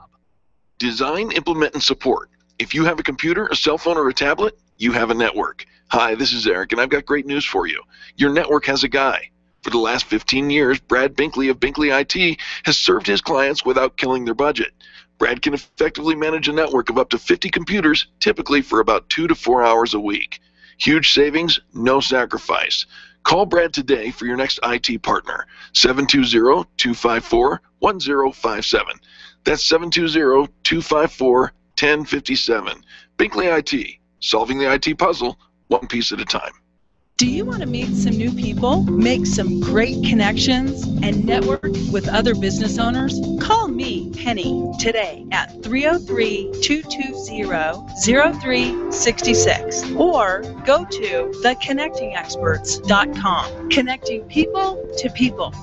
Design, implement, and support. If you have a computer, a cell phone, or a tablet, you have a network. Hi, this is Eric, and I've got great news for you. Your network has a guy. For the last 15 years, Brad Binkley of Binkley IT has served his clients without killing their budget. Brad can effectively manage a network of up to 50 computers, typically for about two to four hours a week. Huge savings, no sacrifice. Call Brad today for your next IT partner. 720 254 1057. That's 720 254 1057. Binkley IT, solving the IT puzzle one piece at a time. Do you want to meet some new people, make some great connections, and network with other business owners? Call me, Penny, today at 303 220 0366 or go to theconnectingexperts.com. Connecting people to people.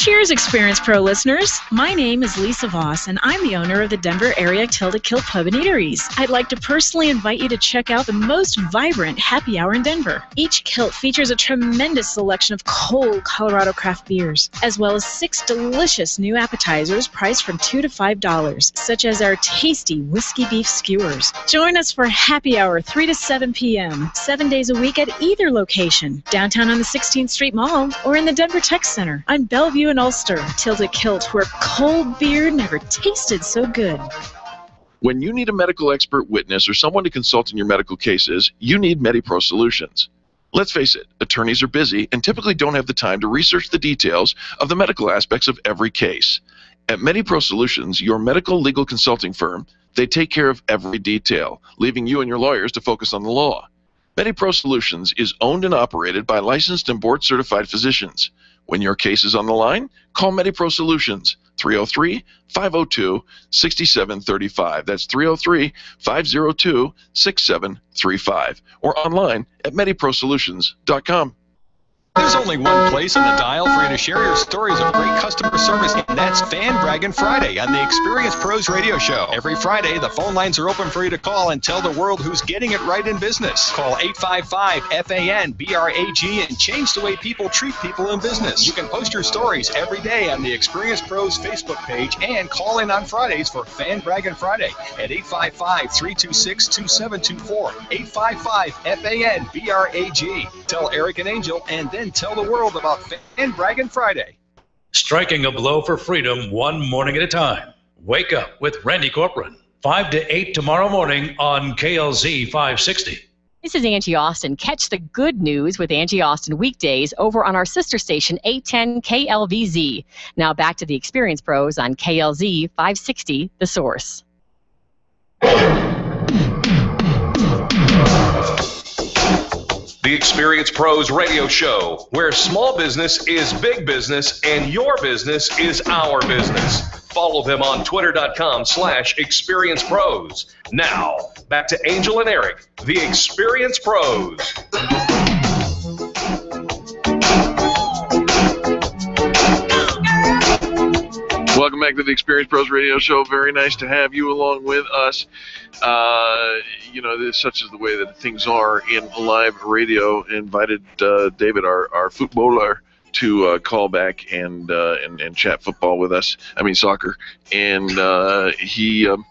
Cheers, Experience Pro listeners. My name is Lisa Voss, and I'm the owner of the Denver area Tilted Kilt Pub and Eateries. I'd like to personally invite you to check out the most vibrant happy hour in Denver. Each kilt features a tremendous selection of cold Colorado craft beers, as well as six delicious new appetizers priced from two to five dollars, such as our tasty whiskey beef skewers. Join us for happy hour 3 to 7 p.m., seven days a week at either location, downtown on the 16th Street Mall or in the Denver Tech Center. I'm Bellevue and Ulster, Tilted Kilt, where cold beer never tasted so good. When you need a medical expert witness or someone to consult in your medical cases, you need MediPro Solutions. Let's face it, attorneys are busy and typically don't have the time to research the details of the medical aspects of every case. At MediPro Solutions, your medical legal consulting firm, they take care of every detail, leaving you and your lawyers to focus on the law. MediPro Solutions is owned and operated by licensed and board certified physicians. When your case is on the line, call MediPro Solutions 303 502 6735. That's 303 502 6735. Or online at MediProSolutions.com. There's only one place on the dial for you to share your stories of great customer service, and that's Fan Bragging Friday on the Experience Pros Radio Show. Every Friday, the phone lines are open for you to call and tell the world who's getting it right in business. Call 855-FAN-BRAG and change the way people treat people in business. You can post your stories every day on the Experience Pros Facebook page and call in on Fridays for Fan Bragging Friday at 855-326-2724. 855-FAN-BRAG. Tell Eric and Angel and then tell the world about Fan Bragging Friday. Striking a blow for freedom one morning at a time. Wake up with Randy Corporon. 5 to 8 tomorrow morning on KLZ 560. This is Angie Austin. Catch the good news with Angie Austin weekdays over on our sister station 810 KLVZ. Now back to the Experience Pros on KLZ 560, The Source. The Experience Pros radio show, where small business is big business and your business is our business. Follow them on twitter.com slash experience pros. Now, back to Angel and Eric, the Experience Pros. Welcome back to the Experience Pros Radio Show. Very nice to have you along with us. Uh, you know, this, such is the way that things are in live radio. Invited uh, David, our, our footballer, to uh, call back and, uh, and and chat football with us. I mean soccer, and uh, he. Um,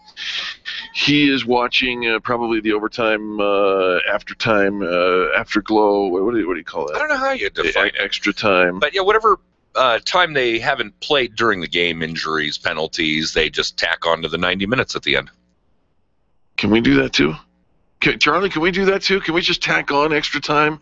he is watching uh, probably the overtime, uh, after time, uh, afterglow. What do you, what do you call that? I don't know how you define E- extra time. But yeah, whatever uh, time they haven't played during the game, injuries, penalties, they just tack on to the 90 minutes at the end. Can we do that too? Can, Charlie, can we do that too? Can we just tack on extra time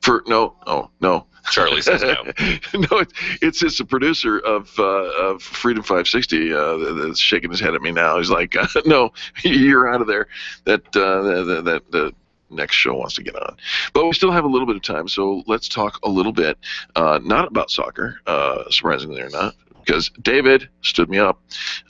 for no? Oh no. Charlie says no. no, it, it's it's a producer of uh, of Freedom 560 uh, that- that's shaking his head at me now. He's like, uh, "No, you're out of there." That uh, that, that the next show wants to get on, but we still have a little bit of time, so let's talk a little bit, uh, not about soccer, uh, surprisingly or not, because David stood me up.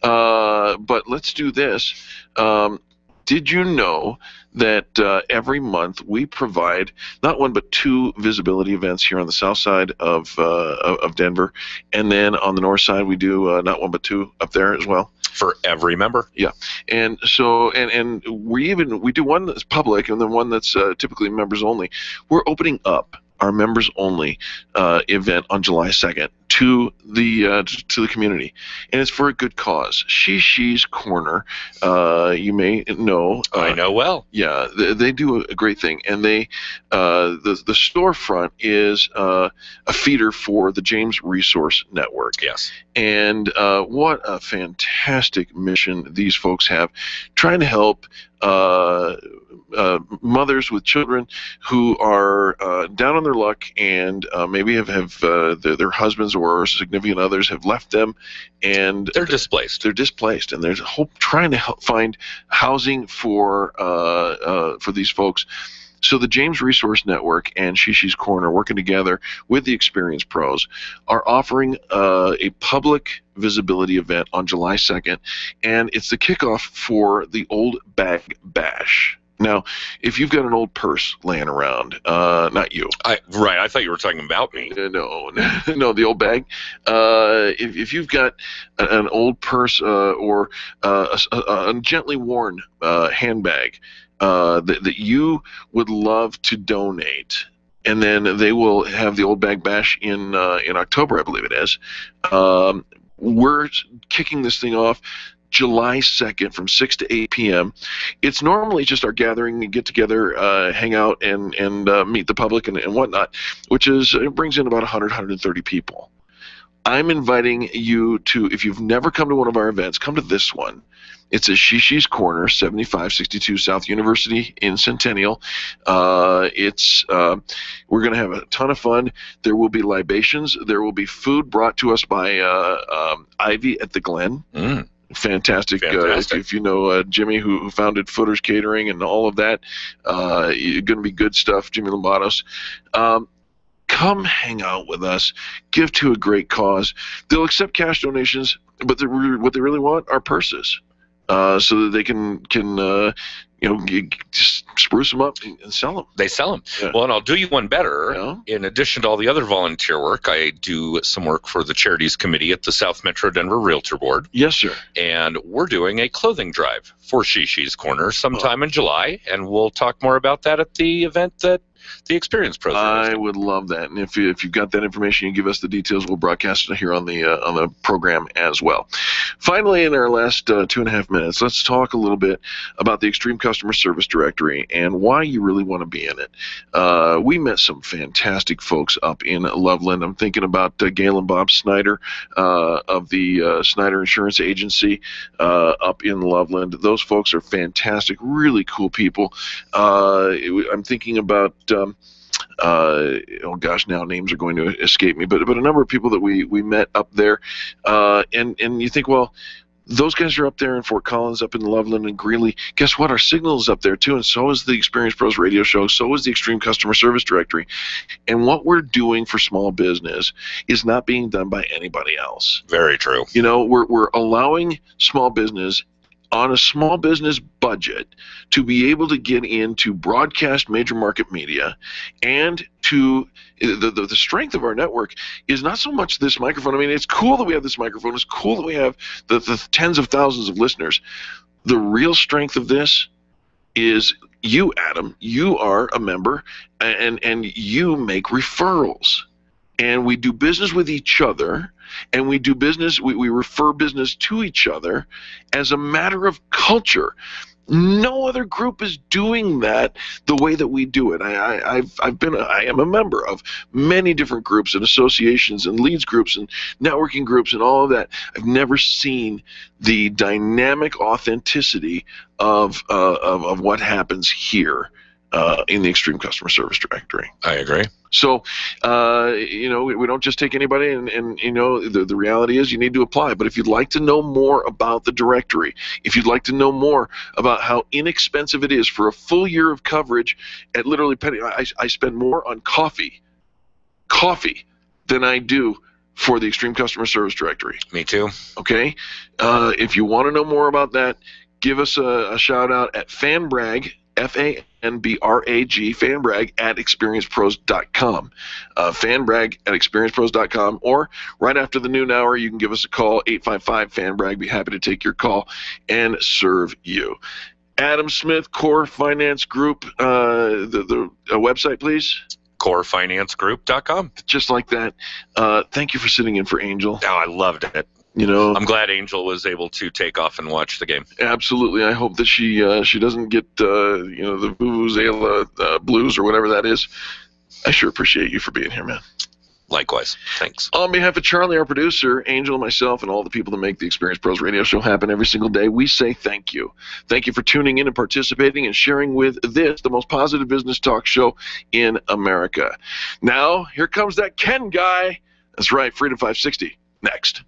Uh, but let's do this. Um, did you know that uh, every month we provide not one but two visibility events here on the south side of uh, of Denver, and then on the north side we do uh, not one but two up there as well for every member. Yeah, and so and and we even we do one that's public and then one that's uh, typically members only. We're opening up our members only uh, event on July 2nd to the uh, to the community, and it's for a good cause. She She's Corner, uh, you may know. Uh, I know well. Yeah, they, they do a great thing, and they uh, the the storefront is uh, a feeder for the James Resource Network. Yes, and uh, what a fantastic mission these folks have, trying to help uh, uh, mothers with children who are uh, down on their luck and uh, maybe have, have uh, their, their husbands or significant others have left them and they're displaced. They're displaced, and there's hope trying to help find housing for uh, uh, for these folks. So the James Resource Network and Shishi's Corner, working together with the Experience Pros, are offering uh, a public visibility event on July 2nd, and it's the kickoff for the Old Bag Bash. Now, if you've got an old purse laying around, uh, not you. I, right, I thought you were talking about me. Uh, no, no, the old bag. Uh, if, if you've got an old purse uh, or uh, a, a, a gently worn uh, handbag uh, that, that you would love to donate, and then they will have the old bag bash in uh, in October, I believe it is. Um, we're kicking this thing off July 2nd from 6 to 8 p.m. It's normally just our gathering, we get together, uh, hang out, and, and uh, meet the public and, and whatnot, which is it brings in about 100, 130 people. I'm inviting you to, if you've never come to one of our events, come to this one. It's at Shishi's Corner, 7562 South University in Centennial. Uh, it's uh, we're going to have a ton of fun. There will be libations. There will be food brought to us by uh, um, Ivy at the Glen. Mm. Fantastic. Uh, if, you know uh, Jimmy, who, who founded Footers Catering and all of that, uh, going to be good stuff. Jimmy Lambatos. Um, come hang out with us. Give to a great cause. They'll accept cash donations, but what they really want are purses, uh, so that they can can uh, you know g- just spruce them up and, and sell them. They sell them. Well, and I'll do you one better. In addition to all the other volunteer work, I do some work for the Charities Committee at the South Metro Denver Realtor Board. Yes, sir. And we're doing a clothing drive for Shishi's Corner sometime oh. in July, and we'll talk more about that at the event that the Experience Pros. I would love that, and if you, if you've got that information, you give us the details. We'll broadcast it here on the uh, on the program as well. Finally, in our last uh, two and a half minutes, let's talk a little bit about the Extreme Customer Service Directory and why you really want to be in it. Uh, we met some fantastic folks up in Loveland. I'm thinking about uh, Gail and Bob Snyder uh, of the uh, Snyder Insurance Agency uh, up in Loveland. Those folks are fantastic, really cool people. I'm thinking about. Um, uh, oh gosh, now names are going to escape me, but but a number of people that we we met up there, uh, and and you think, well, those guys are up there in Fort Collins, up in Loveland and Greeley. Guess what? Our signal is up there too, and so is the Experience Pros radio show. So is the Extreme Customer Service Directory. And what we're doing for small business is not being done by anybody else. Very true. You know, we're we're allowing small business on a small business budget to be able to get into broadcast major market media and to the, the, the strength of our network is not so much this microphone. I mean, it's cool that we have this microphone. It's cool that we have the, the tens of thousands of listeners. The real strength of this is you, Adam. You are a member, and and you make referrals, and we do business with each other, and we do business. We, we refer business to each other as a matter of culture. No other group is doing that the way that we do it. I, I've, I've been, a, I am a member of many different groups and associations and leads groups and networking groups and all of that. I've never seen the dynamic authenticity of, uh, of, of what happens here uh, in the Extreme Customer Service Directory. I agree. So, uh, you know, we, we don't just take anybody, and, and you know, the, the reality is you need to apply. But if you'd like to know more about the directory, if you'd like to know more about how inexpensive it is for a full year of coverage at literally penny, I, I spend more on coffee, coffee, than I do for the Extreme Customer Service Directory. Me too. Okay. Uh, if you want to know more about that, give us a, a shout out at fanbrag, F A N B R A G, fanbrag at experiencepros.com. Uh, fanbrag at experiencepros.com, or right after the noon hour, you can give us a call, 855 fanbrag. Be happy to take your call and serve you. Adam Smith, Core Finance Group, uh, the, the uh, website, please. corefinancegroup.com. Just like that. Uh, thank you for sitting in for Angel. Oh, I loved it. You know, I'm glad Angel was able to take off and watch the game. Absolutely. I hope that she uh, she doesn't get uh, you know the vuvuzela uh, blues or whatever that is. I sure appreciate you for being here, man. Likewise. Thanks. On behalf of Charlie, our producer, Angel, myself, and all the people that make the Experience Pros radio show happen every single day, we say thank you. Thank you for tuning in and participating and sharing with this, the most positive business talk show in America. Now, here comes that Ken guy. That's right, Freedom 560. Next.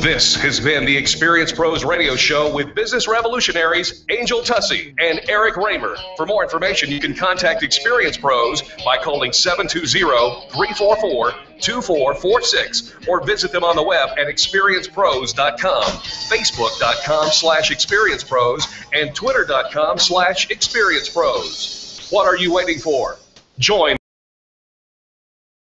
This has been the Experience Pros radio show with business revolutionaries Angel Tuccy and Eric Raymer. For more information, you can contact Experience Pros by calling 720-344-2446 or visit them on the web at experiencepros.com, facebook.com slash experiencepros, and twitter.com slash experiencepros. What are you waiting for? Join